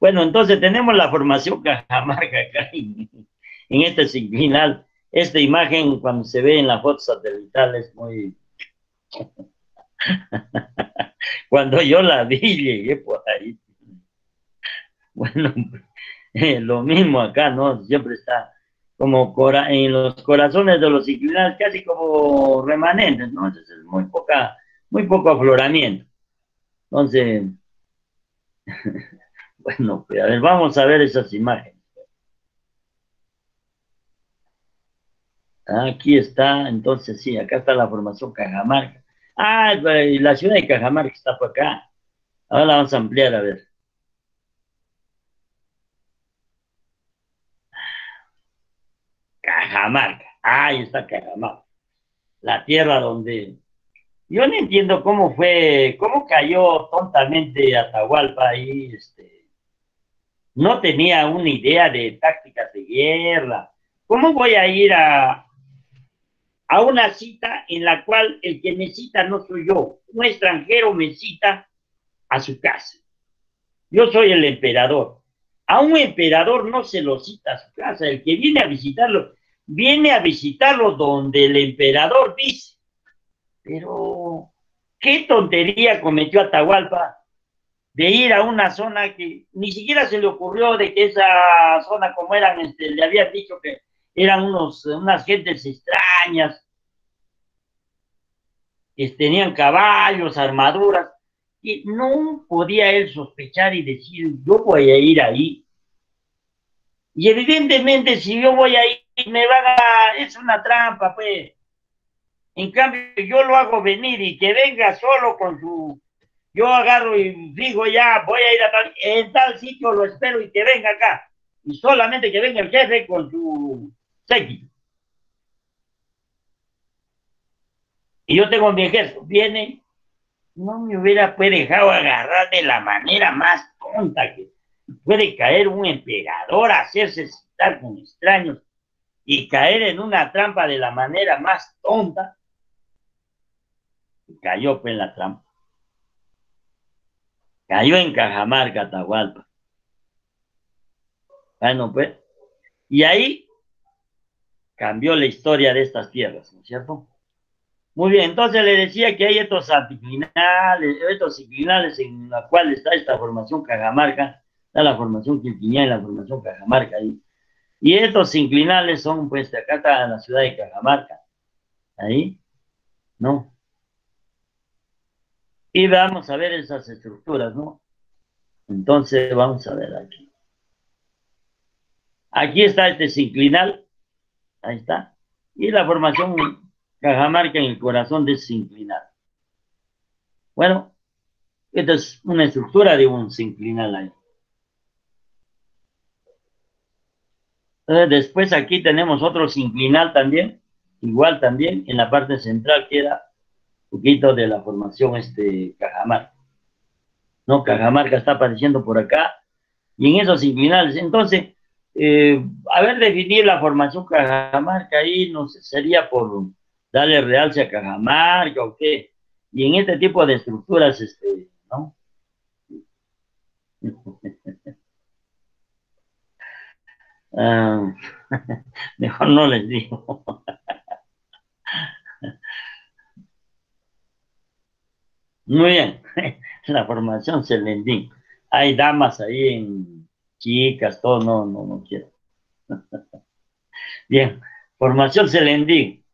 bueno entonces tenemos la formación Cajamarca acá en, en este signal. Esta imagen cuando se ve en la foto satelital es muy cuando yo la vi llegué por ahí. Bueno lo mismo acá no siempre está como en los corazones de los inclinados, casi como remanentes, ¿no? Entonces, muy poca, muy poco afloramiento. Entonces, bueno, pues a ver, vamos a ver esas imágenes. Aquí está, entonces sí, acá está la formación Cajamarca. Ah, la ciudad de Cajamarca está por acá. Ahora la vamos a ampliar, a ver. Cajamarca. Ahí está Cajamarca. La tierra donde... Yo no entiendo cómo fue, cómo cayó tontamente Atahualpa ahí, este... No tenía una idea de tácticas de guerra. ¿Cómo voy a ir a, a una cita en la cual el que me cita no soy yo? Un extranjero me cita a su casa. Yo soy el emperador. A un emperador no se lo cita a su casa. El que viene a visitarlo viene a visitarlo donde el emperador dice. Pero, ¿qué tontería cometió Atahualpa de ir a una zona que ni siquiera se le ocurrió de que esa zona, como eran, este, le había dicho que eran unos, unas gentes extrañas, que tenían caballos, armaduras, y no podía él sospechar y decir, yo voy a ir ahí. Y evidentemente, si yo voy a ir me van a, es una trampa, pues. En cambio, yo lo hago venir y que venga solo con su, yo agarro y digo ya, voy a ir a tal, en tal sitio lo espero y que venga acá. Y solamente que venga el jefe con su séquito. Y yo tengo mi ejército, viene, no me hubiera pues dejado agarrar de la manera más tonta que puede caer un emperador hacerse estar con extraños y caer en una trampa de la manera más tonta. cayó pues, en la trampa. Cayó en Cajamarca, Atahualpa. Bueno, pues. Y ahí cambió la historia de estas tierras, ¿no es cierto? Muy bien, entonces le decía que hay estos anticlinales, estos inclinales en la cual está esta formación Cajamarca, está la formación Quilquiñá y la formación Cajamarca ahí. Y estos inclinales son, pues, acá está la ciudad de Cajamarca, ahí, ¿no? Y vamos a ver esas estructuras, ¿no? Entonces, vamos a ver aquí. Aquí está este sinclinal, ahí está, y la formación Cajamarca en el corazón de sinclinal. Bueno, esta es una estructura de un sinclinal ahí. Después aquí tenemos otro sinclinal también, igual también, en la parte central que era un poquito de la formación este Cajamarca. ¿No? Cajamarca está apareciendo por acá, y en esos inclinales. Entonces, eh, a ver, definir la formación Cajamarca ahí, no sé, sería por darle realce a Cajamarca o qué. Y en este tipo de estructuras, este, ¿no? Ah, mejor no les digo. Muy bien, la formación Celendín. Hay damas ahí en chicas, todo, no, no, no quiero. Bien, formación Celendín.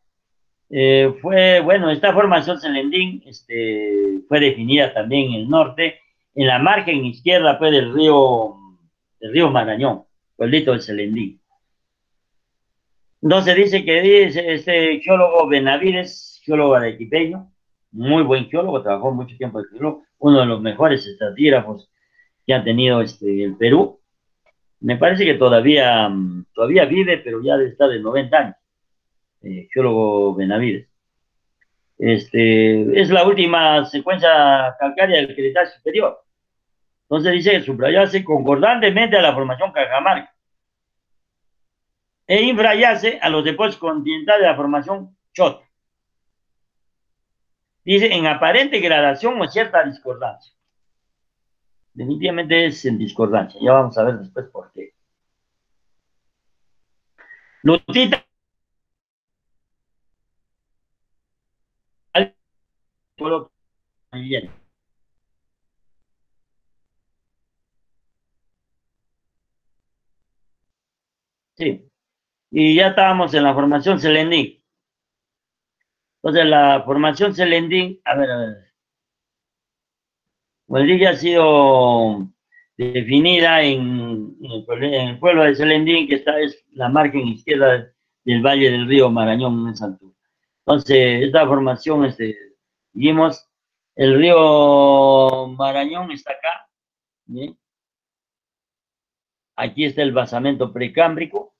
Eh, fue, bueno, esta formación Celendín este, fue definida también en el norte, en la margen izquierda pues, del río, del río Marañón pueblito de Selendín. Entonces dice que este geólogo Benavides, geólogo arequipeño, muy buen geólogo, trabajó mucho tiempo en Perú, uno de los mejores estratígrafos que ha tenido este, el Perú. Me parece que todavía, todavía vive, pero ya está de 90 años, eh, geólogo Benavides. Este, es la última secuencia calcárea del Cretácico superior. Entonces dice que subrayase concordantemente a la formación Cajamarca e infrayase a los depósitos continentales de la formación Chota. Dice en aparente gradación o cierta discordancia. Definitivamente es en discordancia. Ya vamos a ver después por qué. Sí. Y ya estábamos en la formación Selendín. Entonces, la formación Selendín, a ver, a ver. Hueldí ya ha sido definida en, el, pueblo de Selendín, que está es la margen izquierda del valle del río Marañón en esa. Entonces, esta formación, este, vimos, el río Marañón está acá, ¿bien? Aquí está el basamento precámbrico.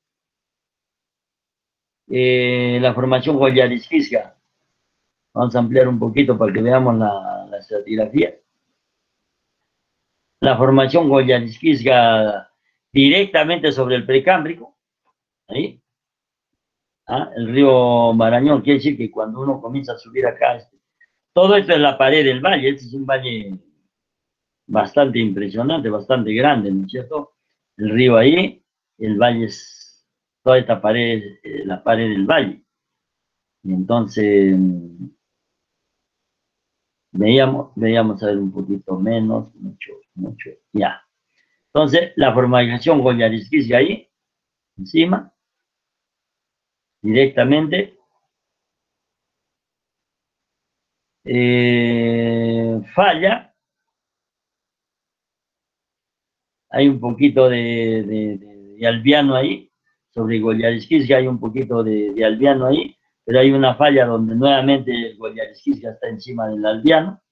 Eh, la formación Goyarisquisca. Vamos a ampliar un poquito para que veamos la, la estratigrafía. La formación Goyarisquisca directamente sobre el precámbrico. Ahí. Ah, el río Marañón, quiere decir que cuando uno comienza a subir acá, este, todo esto es la pared del valle, este es un valle bastante impresionante, bastante grande, ¿no es cierto? El río ahí, el valle es toda esta pared, eh, la pared del valle. Y entonces veíamos, veíamos a ver un poquito menos, mucho, mucho, ya. Entonces, la formalización Goyarisquis ahí, encima, directamente. Eh, falla hay un poquito de, albiano ahí, sobre ya hay un poquito de, albiano ahí, pero hay una falla donde nuevamente ya está encima del albiano,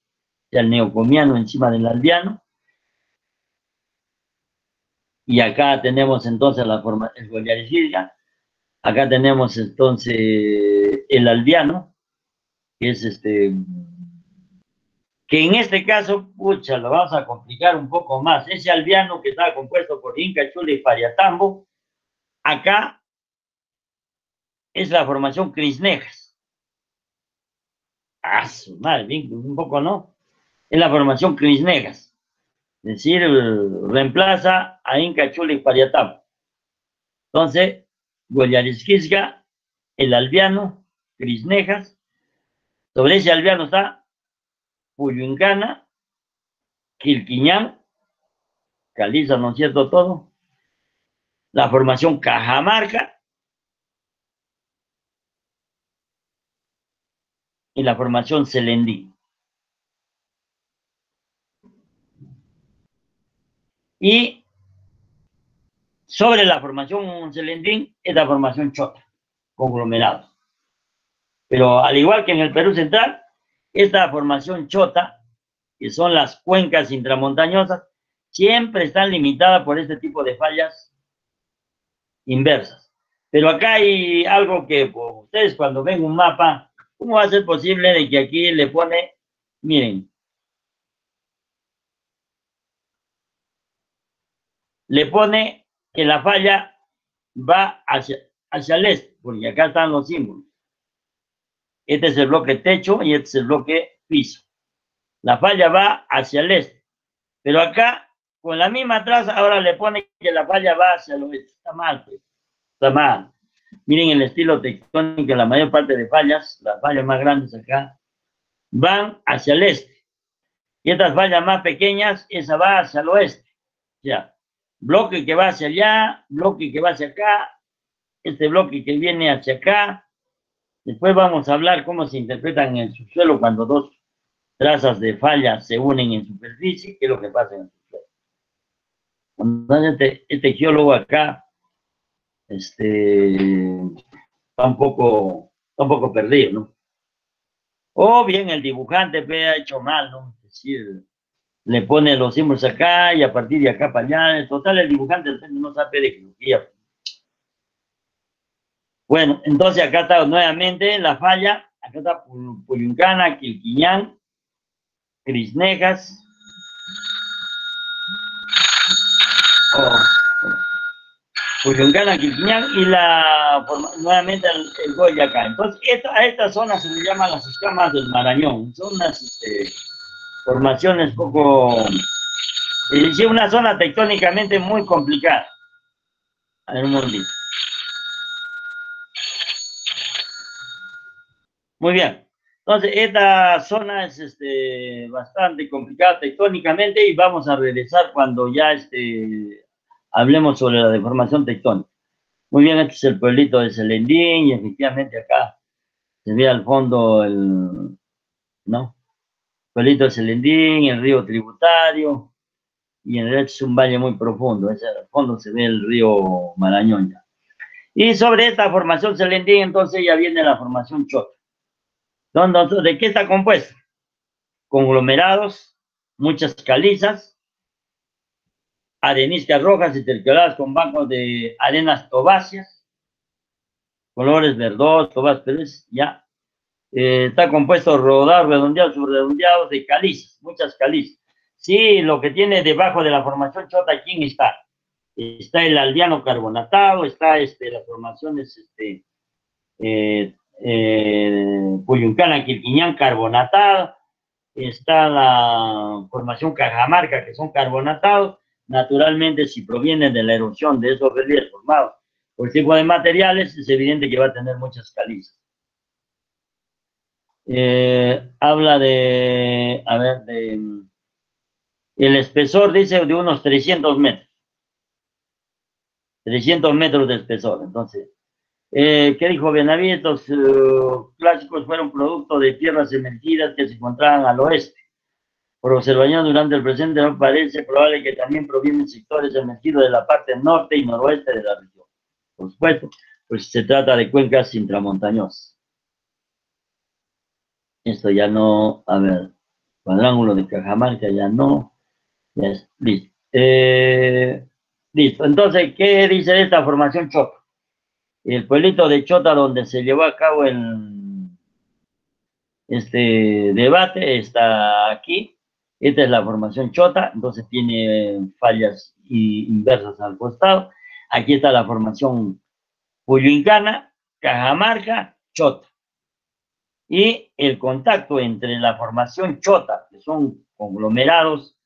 ya el neocomiano encima del albiano, y acá tenemos entonces la forma, el Goyarisquisca, acá tenemos entonces el albiano, que es este, que en este caso, pucha, lo vamos a complicar un poco más. Ese albiano que estaba compuesto por Inca, Chula y Fariatambo, acá es la formación Crisnejas. Ah, su madre, un poco no. Es la formación Crisnegas. Es decir, reemplaza a Inca, Chula y Fariatambo. Entonces, Goyarisquisga, el albiano, Crisnejas. Sobre ese albiano está Puyungana, Quilquiñán, Caliza, ¿no es cierto todo? La formación Cajamarca y la formación Celendí. Y sobre la formación Celendín es la formación Chota, conglomerado. Pero al igual que en el Perú Central, esta formación Chota, que son las cuencas intramontañosas, siempre están limitadas por este tipo de fallas inversas. Pero acá hay algo que pues, ustedes cuando ven un mapa, ¿cómo va a ser posible de que aquí le pone, miren, le pone que la falla va hacia, hacia el este, porque acá están los símbolos. Este es el bloque techo y este es el bloque piso. La falla va hacia el este. Pero acá, con la misma traza, ahora le pone que la falla va hacia el oeste. Está mal, pues. Está mal. Miren el estilo tectónico, la mayor parte de fallas, las fallas más grandes acá, van hacia el este. Y estas fallas más pequeñas, esa va hacia el oeste. Ya. Bloque que va hacia allá, bloque que va hacia acá, este bloque que viene hacia acá, Después vamos a hablar cómo se interpretan en el subsuelo cuando dos trazas de falla se unen en superficie, qué es lo que pasa en el subsuelo. Este, este geólogo acá este, está, un poco, un poco perdido, ¿no? O bien el dibujante ha hecho mal, ¿no? Es decir, le pone los símbolos acá y a partir de acá para allá. En total, el dibujante no sabe de geología. Bueno, entonces acá está nuevamente la falla, acá está Puyuncana, Quilquiñán, Crisnejas, oh, Puyuncana, Quilquiñán y la nuevamente el, Goya acá. Entonces, a esta zona se le llama las escamas del Marañón. Son unas este, formaciones poco... Es una zona tectónicamente muy complicada. A ver, un momentito. Muy bien. Entonces, esta zona es este, bastante complicada tectónicamente y vamos a regresar cuando ya este, hablemos sobre la deformación tectónica. Muy bien, este es el pueblito de Selendín y efectivamente acá se ve al fondo el, ¿no? pueblito de Selendín, el río tributario y en realidad es un valle muy profundo. Ese, al fondo se ve el río Marañón ya. Y sobre esta formación Selendín, entonces ya viene la formación Chota. ¿De qué está compuesto? Conglomerados, muchas calizas, areniscas rojas y tercioladas con bancos de arenas tobáceas, colores verdosos, tobáceos, ya. Eh, está compuesto rodados, redondeados, subredondeados de calizas, muchas calizas. Sí, lo que tiene debajo de la formación chota, ¿quién está? Está el aldeano carbonatado, está este, las formaciones este, eh, eh, Puyuncana, Quilquiñán, carbonatada, está la formación Cajamarca, que son carbonatados, naturalmente si provienen de la erosión de esos relieves formados por tipo de materiales, es evidente que va a tener muchas calizas. Eh, habla de, a ver, de, el espesor dice de unos 300 metros. 300 metros de espesor, entonces, eh, ¿Qué dijo Benavides? Los eh, clásicos fueron producto de tierras emergidas que se encontraban al oeste. Por observación durante el presente no parece probable que también provienen sectores emergidos de la parte norte y noroeste de la región. Por supuesto, pues se trata de cuencas intramontañosas. Esto ya no, a ver, cuadrángulo de Cajamarca ya no, listo. Eh, listo, entonces, ¿qué dice de esta formación Choco? El pueblito de Chota donde se llevó a cabo el, este debate está aquí. Esta es la formación chota, entonces tiene fallas inversas al costado. Aquí está la formación Puyuincana, Cajamarca, Chota. Y el contacto entre la formación Chota, que son conglomerados,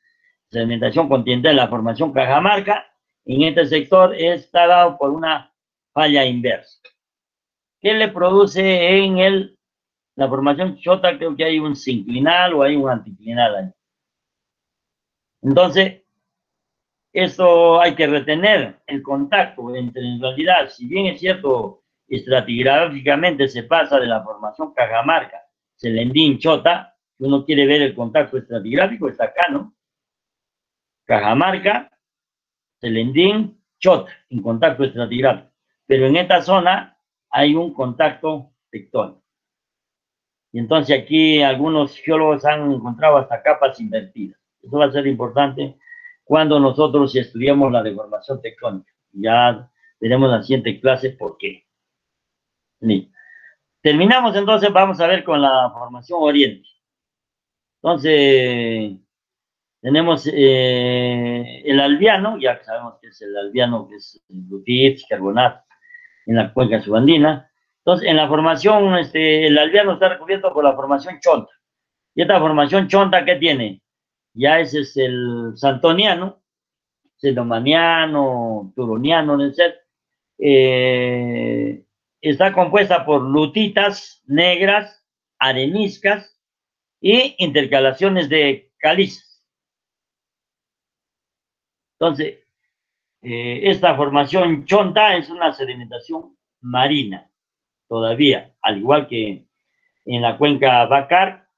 sedimentación continental, la formación Cajamarca, en este sector está dado por una falla inversa. ¿Qué le produce en el, la formación Chota? Creo que hay un sinclinal o hay un anticlinal ahí. Entonces, esto hay que retener el contacto entre, en realidad, si bien es cierto, estratigráficamente se pasa de la formación Cajamarca, Selendín, Chota, uno quiere ver el contacto estratigráfico, está acá, ¿no? Cajamarca, Selendín, Chota, en contacto estratigráfico. Pero en esta zona hay un contacto tectónico. Y entonces aquí algunos geólogos han encontrado hasta capas invertidas. Eso va a ser importante cuando nosotros estudiamos la deformación tectónica. Ya veremos en la siguiente clase por qué. Terminamos entonces, vamos a ver con la formación oriente. Entonces, tenemos eh, el albiano, ya sabemos que es el albiano, que es el carbonato, en la cuenca subandina. Entonces, en la formación, este, el albiano está recubierto por la formación chonta. ¿Y esta formación chonta qué tiene? Ya ese es el santoniano, cedomaniano, turoniano, etc. Eh, está compuesta por lutitas negras, areniscas y intercalaciones de calizas. Entonces, eh, esta formación chonta es una sedimentación marina, todavía, al igual que en la cuenca Bacar,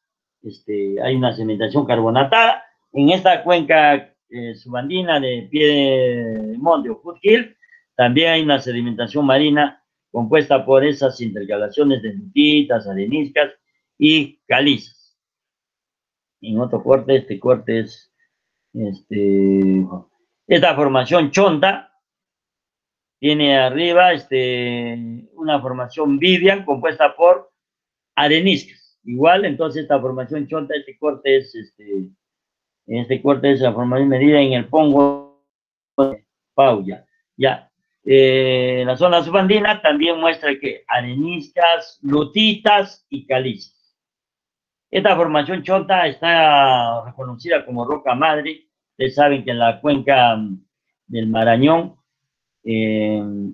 este, hay una sedimentación carbonatada, en esta cuenca eh, subandina de pie de o foothills, también hay una sedimentación marina compuesta por esas intercalaciones de lutitas, areniscas y calizas. En otro corte, este corte es este, esta formación chonta, tiene arriba este, una formación Vivian compuesta por areniscas. Igual, entonces esta formación chonta, este corte es este, este corte es la formación medida en el Pongo de. Ya. Eh, la zona subandina también muestra que areniscas, lutitas y calizas. Esta formación chota está reconocida como roca madre. Ustedes saben que en la cuenca del Marañón,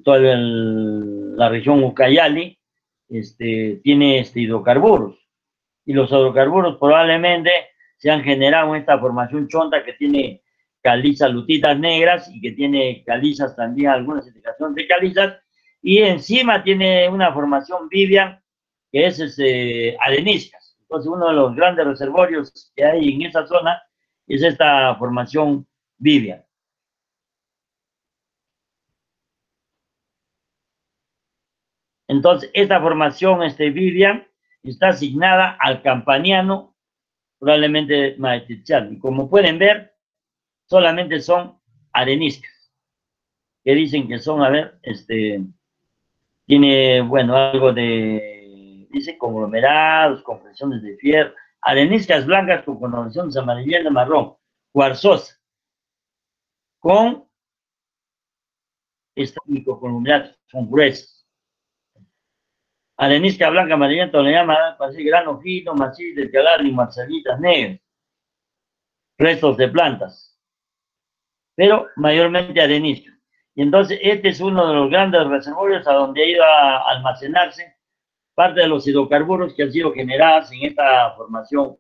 toda la región Ucayali, este, tiene este, hidrocarburos. Y los hidrocarburos probablemente se han generado esta formación chonta que tiene calizas lutitas negras y que tiene calizas también, algunas indicaciones de calizas, y encima tiene una formación Vivian que es este, areniscas. Entonces, uno de los grandes reservorios que hay en esa zona es esta formación Vivian. Entonces, esta formación este, Vivian está asignada al campaniano probablemente. Y como pueden ver, solamente son areniscas, que dicen que son, a ver, este, tiene, bueno, algo de, dice conglomerados, compresiones de fierro, areniscas blancas con connotaciones amarillenta, marrón, cuarzosa, con esta microconglomerados, son gruesas. Arenisca blanca amarillenta le llama así grano fino, macizo, y marcelitas negras. Restos de plantas. Pero mayormente arenisca. Y entonces este es uno de los grandes reservorios a donde ido a almacenarse parte de los hidrocarburos que han sido generados en esta formación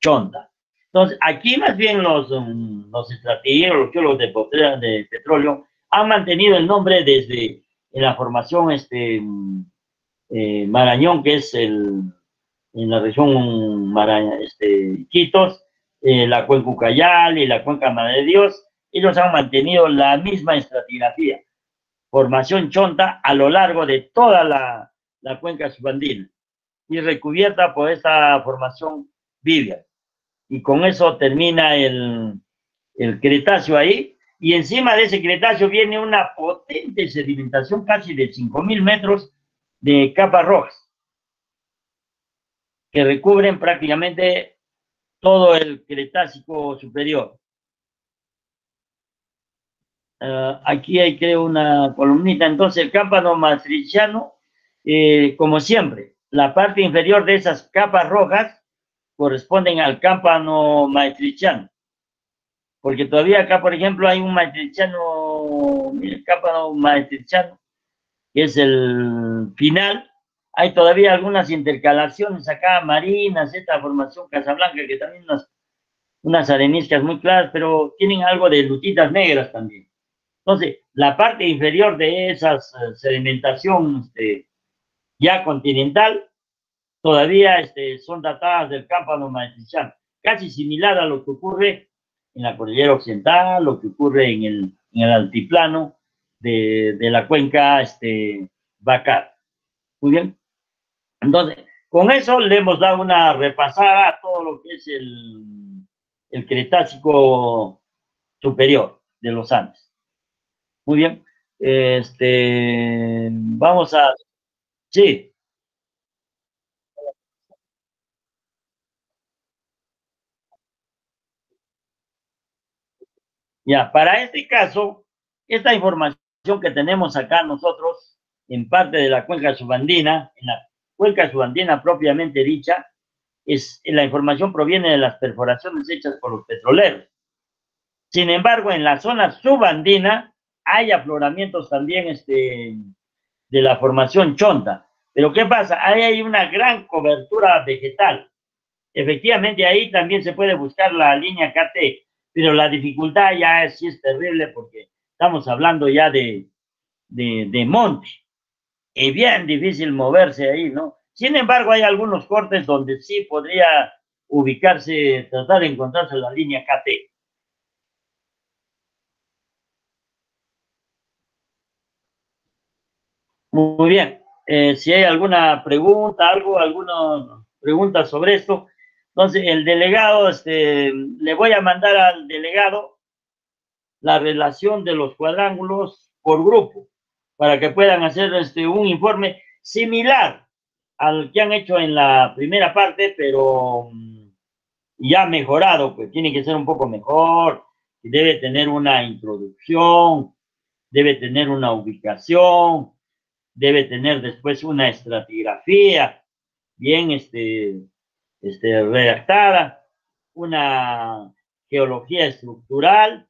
chonta. Entonces, aquí más bien los, um, los estrategios, los geólogos de, petróleo han mantenido el nombre desde en la formación este, eh, Marañón, que es el, en la región Maraña, este, Quitos, eh, la cuenca Ucayal y la cuenca Madre de Dios, ellos han mantenido la misma estratigrafía, formación chonta a lo largo de toda la, la cuenca subandina y recubierta por esta formación vivia. Y con eso termina el, el ahí, y encima de ese Cretáceo viene una potente sedimentación casi de 5.000 metros de capas rojas. que recubren prácticamente todo el Cretácico superior. Ah, aquí hay, creo, una columnita. Entonces, el cámpano maastrichtiano, eh, como siempre, la parte inferior de esas capas rojas corresponden al cámpano maestrichtiano. Porque todavía acá, por ejemplo, hay un maestrichtiano, el cámpano maestrichtiano, que es el final. Hay todavía algunas intercalaciones acá, marinas, esta formación Casablanca, que también unas, unas areniscas muy claras, pero tienen algo de lutitas negras también. Entonces, la parte inferior de esas eh, sedimentación este, ya continental todavía este, son datadas del cámpano maestrichtiano, casi similar a lo que ocurre en la cordillera occidental, lo que ocurre en el, en el altiplano de, de, la cuenca este, Bacar. Muy bien. Entonces, con eso le hemos dado una repasada a todo lo que es el, el Cretácico superior de los Andes. Muy bien. Este, vamos a... Sí. Ya, para este caso, esta información que tenemos acá nosotros, en parte de la cuenca subandina, en la cuenca subandina propiamente dicha, es, la información proviene de las perforaciones hechas por los petroleros. Sin embargo, en la zona subandina hay afloramientos también este, de la formación chonta. Pero ¿qué pasa? Ahí hay una gran cobertura vegetal. Efectivamente, ahí también se puede buscar la línea KT pero la dificultad ya es, sí es terrible porque estamos hablando ya de, de, de monte. Y bien difícil moverse ahí, ¿no? Sin embargo, hay algunos cortes donde sí podría ubicarse, tratar de encontrarse la línea KT. Muy bien. Eh, si hay alguna pregunta, algo, alguna pregunta sobre esto, entonces, el delegado, este, le voy a mandar al delegado la relación de los cuadrángulos por grupo, para que puedan hacer este, un informe similar al que han hecho en la primera parte, pero mm, ya mejorado, pues tiene que ser un poco mejor, debe tener una introducción, debe tener una ubicación, debe tener después una estratigrafía, bien, este, este, redactada, una geología estructural.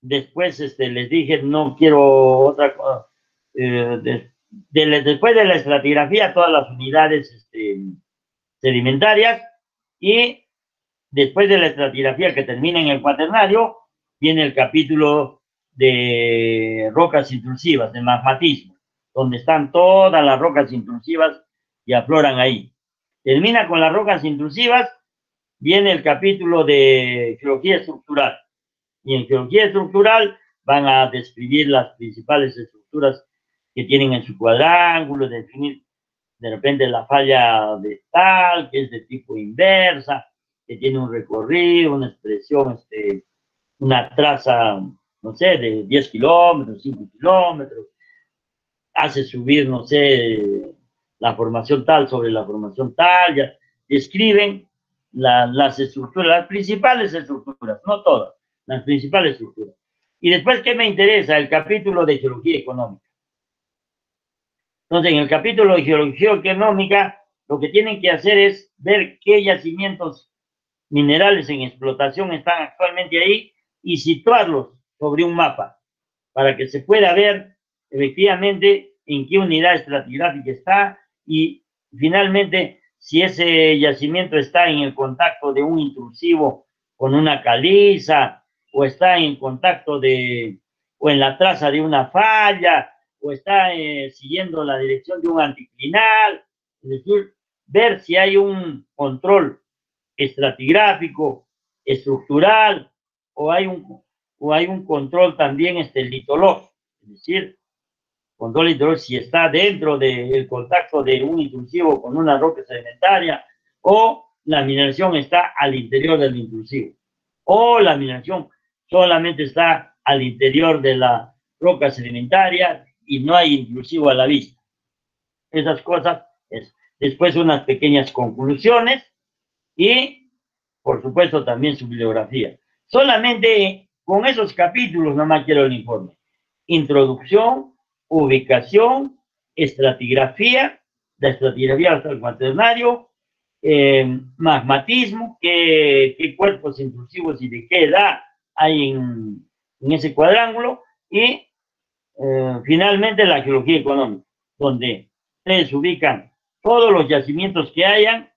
Después este, les dije, no quiero otra cosa. Eh, después de la estratigrafía, todas las unidades este, sedimentarias y después de la estratigrafía que termina en el cuaternario, viene el capítulo de rocas intrusivas, de magmatismo, donde están todas las rocas intrusivas y afloran ahí. Termina con las rocas intrusivas, viene el capítulo de geología estructural. Y en geología estructural van a describir las principales estructuras que tienen en su cuadrángulo, definir de repente la falla de tal, que es de tipo inversa, que tiene un recorrido, una expresión, este, una traza, no sé, de 10 kilómetros, 5 kilómetros, hace subir, no sé, la formación tal sobre la formación tal, ya describen las estructuras, las principales estructuras, no todas, las principales estructuras. Y después, ¿qué me interesa? El capítulo de geología económica. Entonces, en el capítulo de geología económica, lo que tienen que hacer es ver qué yacimientos minerales en explotación están actualmente ahí y situarlos sobre un mapa para que se pueda ver efectivamente en qué unidad estratigráfica está, y finalmente, si ese yacimiento está en el contacto de un intrusivo con una caliza, o está en contacto de, o en la traza de una falla, o está eh, siguiendo la dirección de un anticlinal, es decir, ver si hay un control estratigráfico, estructural, o hay un, o hay un control también este, litológico, es decir, control interior si está dentro del contacto de un intrusivo con una roca sedimentaria o la mineración está al interior del intrusivo o la mineración solamente está al interior de la roca sedimentaria y no hay intrusivo a la vista. Esas cosas es, después unas pequeñas conclusiones y, por supuesto, también su bibliografía. Solamente con esos capítulos nomás quiero el informe. Introducción, ubicación, estratigrafía, la estratigrafía hasta el cuaternario, eh, magmatismo, qué, cuerpos intrusivos y de qué edad hay en, ese cuadrángulo, y eh, finalmente la geología económica, donde ustedes ubican todos los yacimientos que hayan,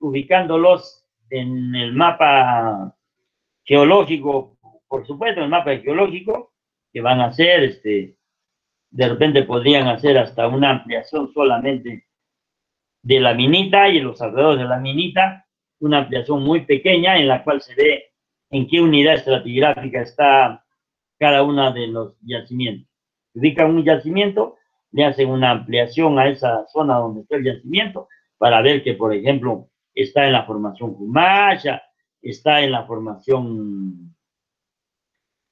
ubicándolos en el mapa geológico, por supuesto, en el mapa geológico, que van a hacer, este, de repente podrían hacer hasta una ampliación solamente de la minita y los alrededores de la minita, una ampliación muy pequeña en la cual se ve en qué unidad estratigráfica está cada uno de los yacimientos. Ubican un yacimiento, le hacen una ampliación a esa zona donde está el yacimiento para ver que, por ejemplo, está en la formación Humacha, está en la formación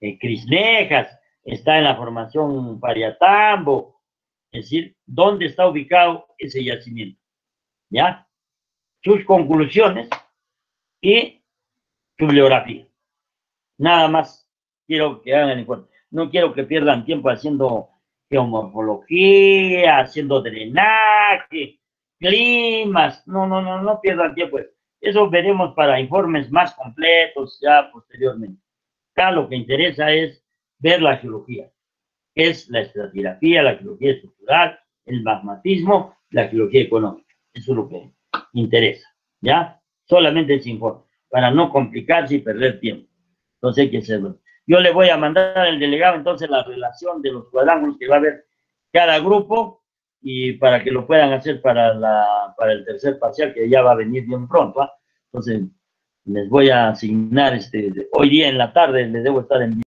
eh, Crisnejas, está en la formación Pariatambo, es decir, dónde está ubicado ese yacimiento. ¿ya? Sus conclusiones y su bibliografía. Nada más quiero que hagan en cuenta. No quiero que pierdan tiempo haciendo geomorfología, haciendo drenaje, climas. No, no, no, no pierdan tiempo. Eso veremos para informes más completos ya posteriormente. Acá lo que interesa es ver la geología. Es la estratigrafía, la geología estructural, el magmatismo, la geología económica. Eso es lo que interesa, ¿ya? Solamente ese informe, para no complicarse y perder tiempo. Entonces hay que hacerlo. Yo le voy a mandar al delegado entonces la relación de los cuadrángulos que va a haber cada grupo y para que lo puedan hacer para, la, para el tercer parcial que ya va a venir bien pronto. ¿ah? Entonces les voy a asignar este, hoy día en la tarde, les debo estar enviando.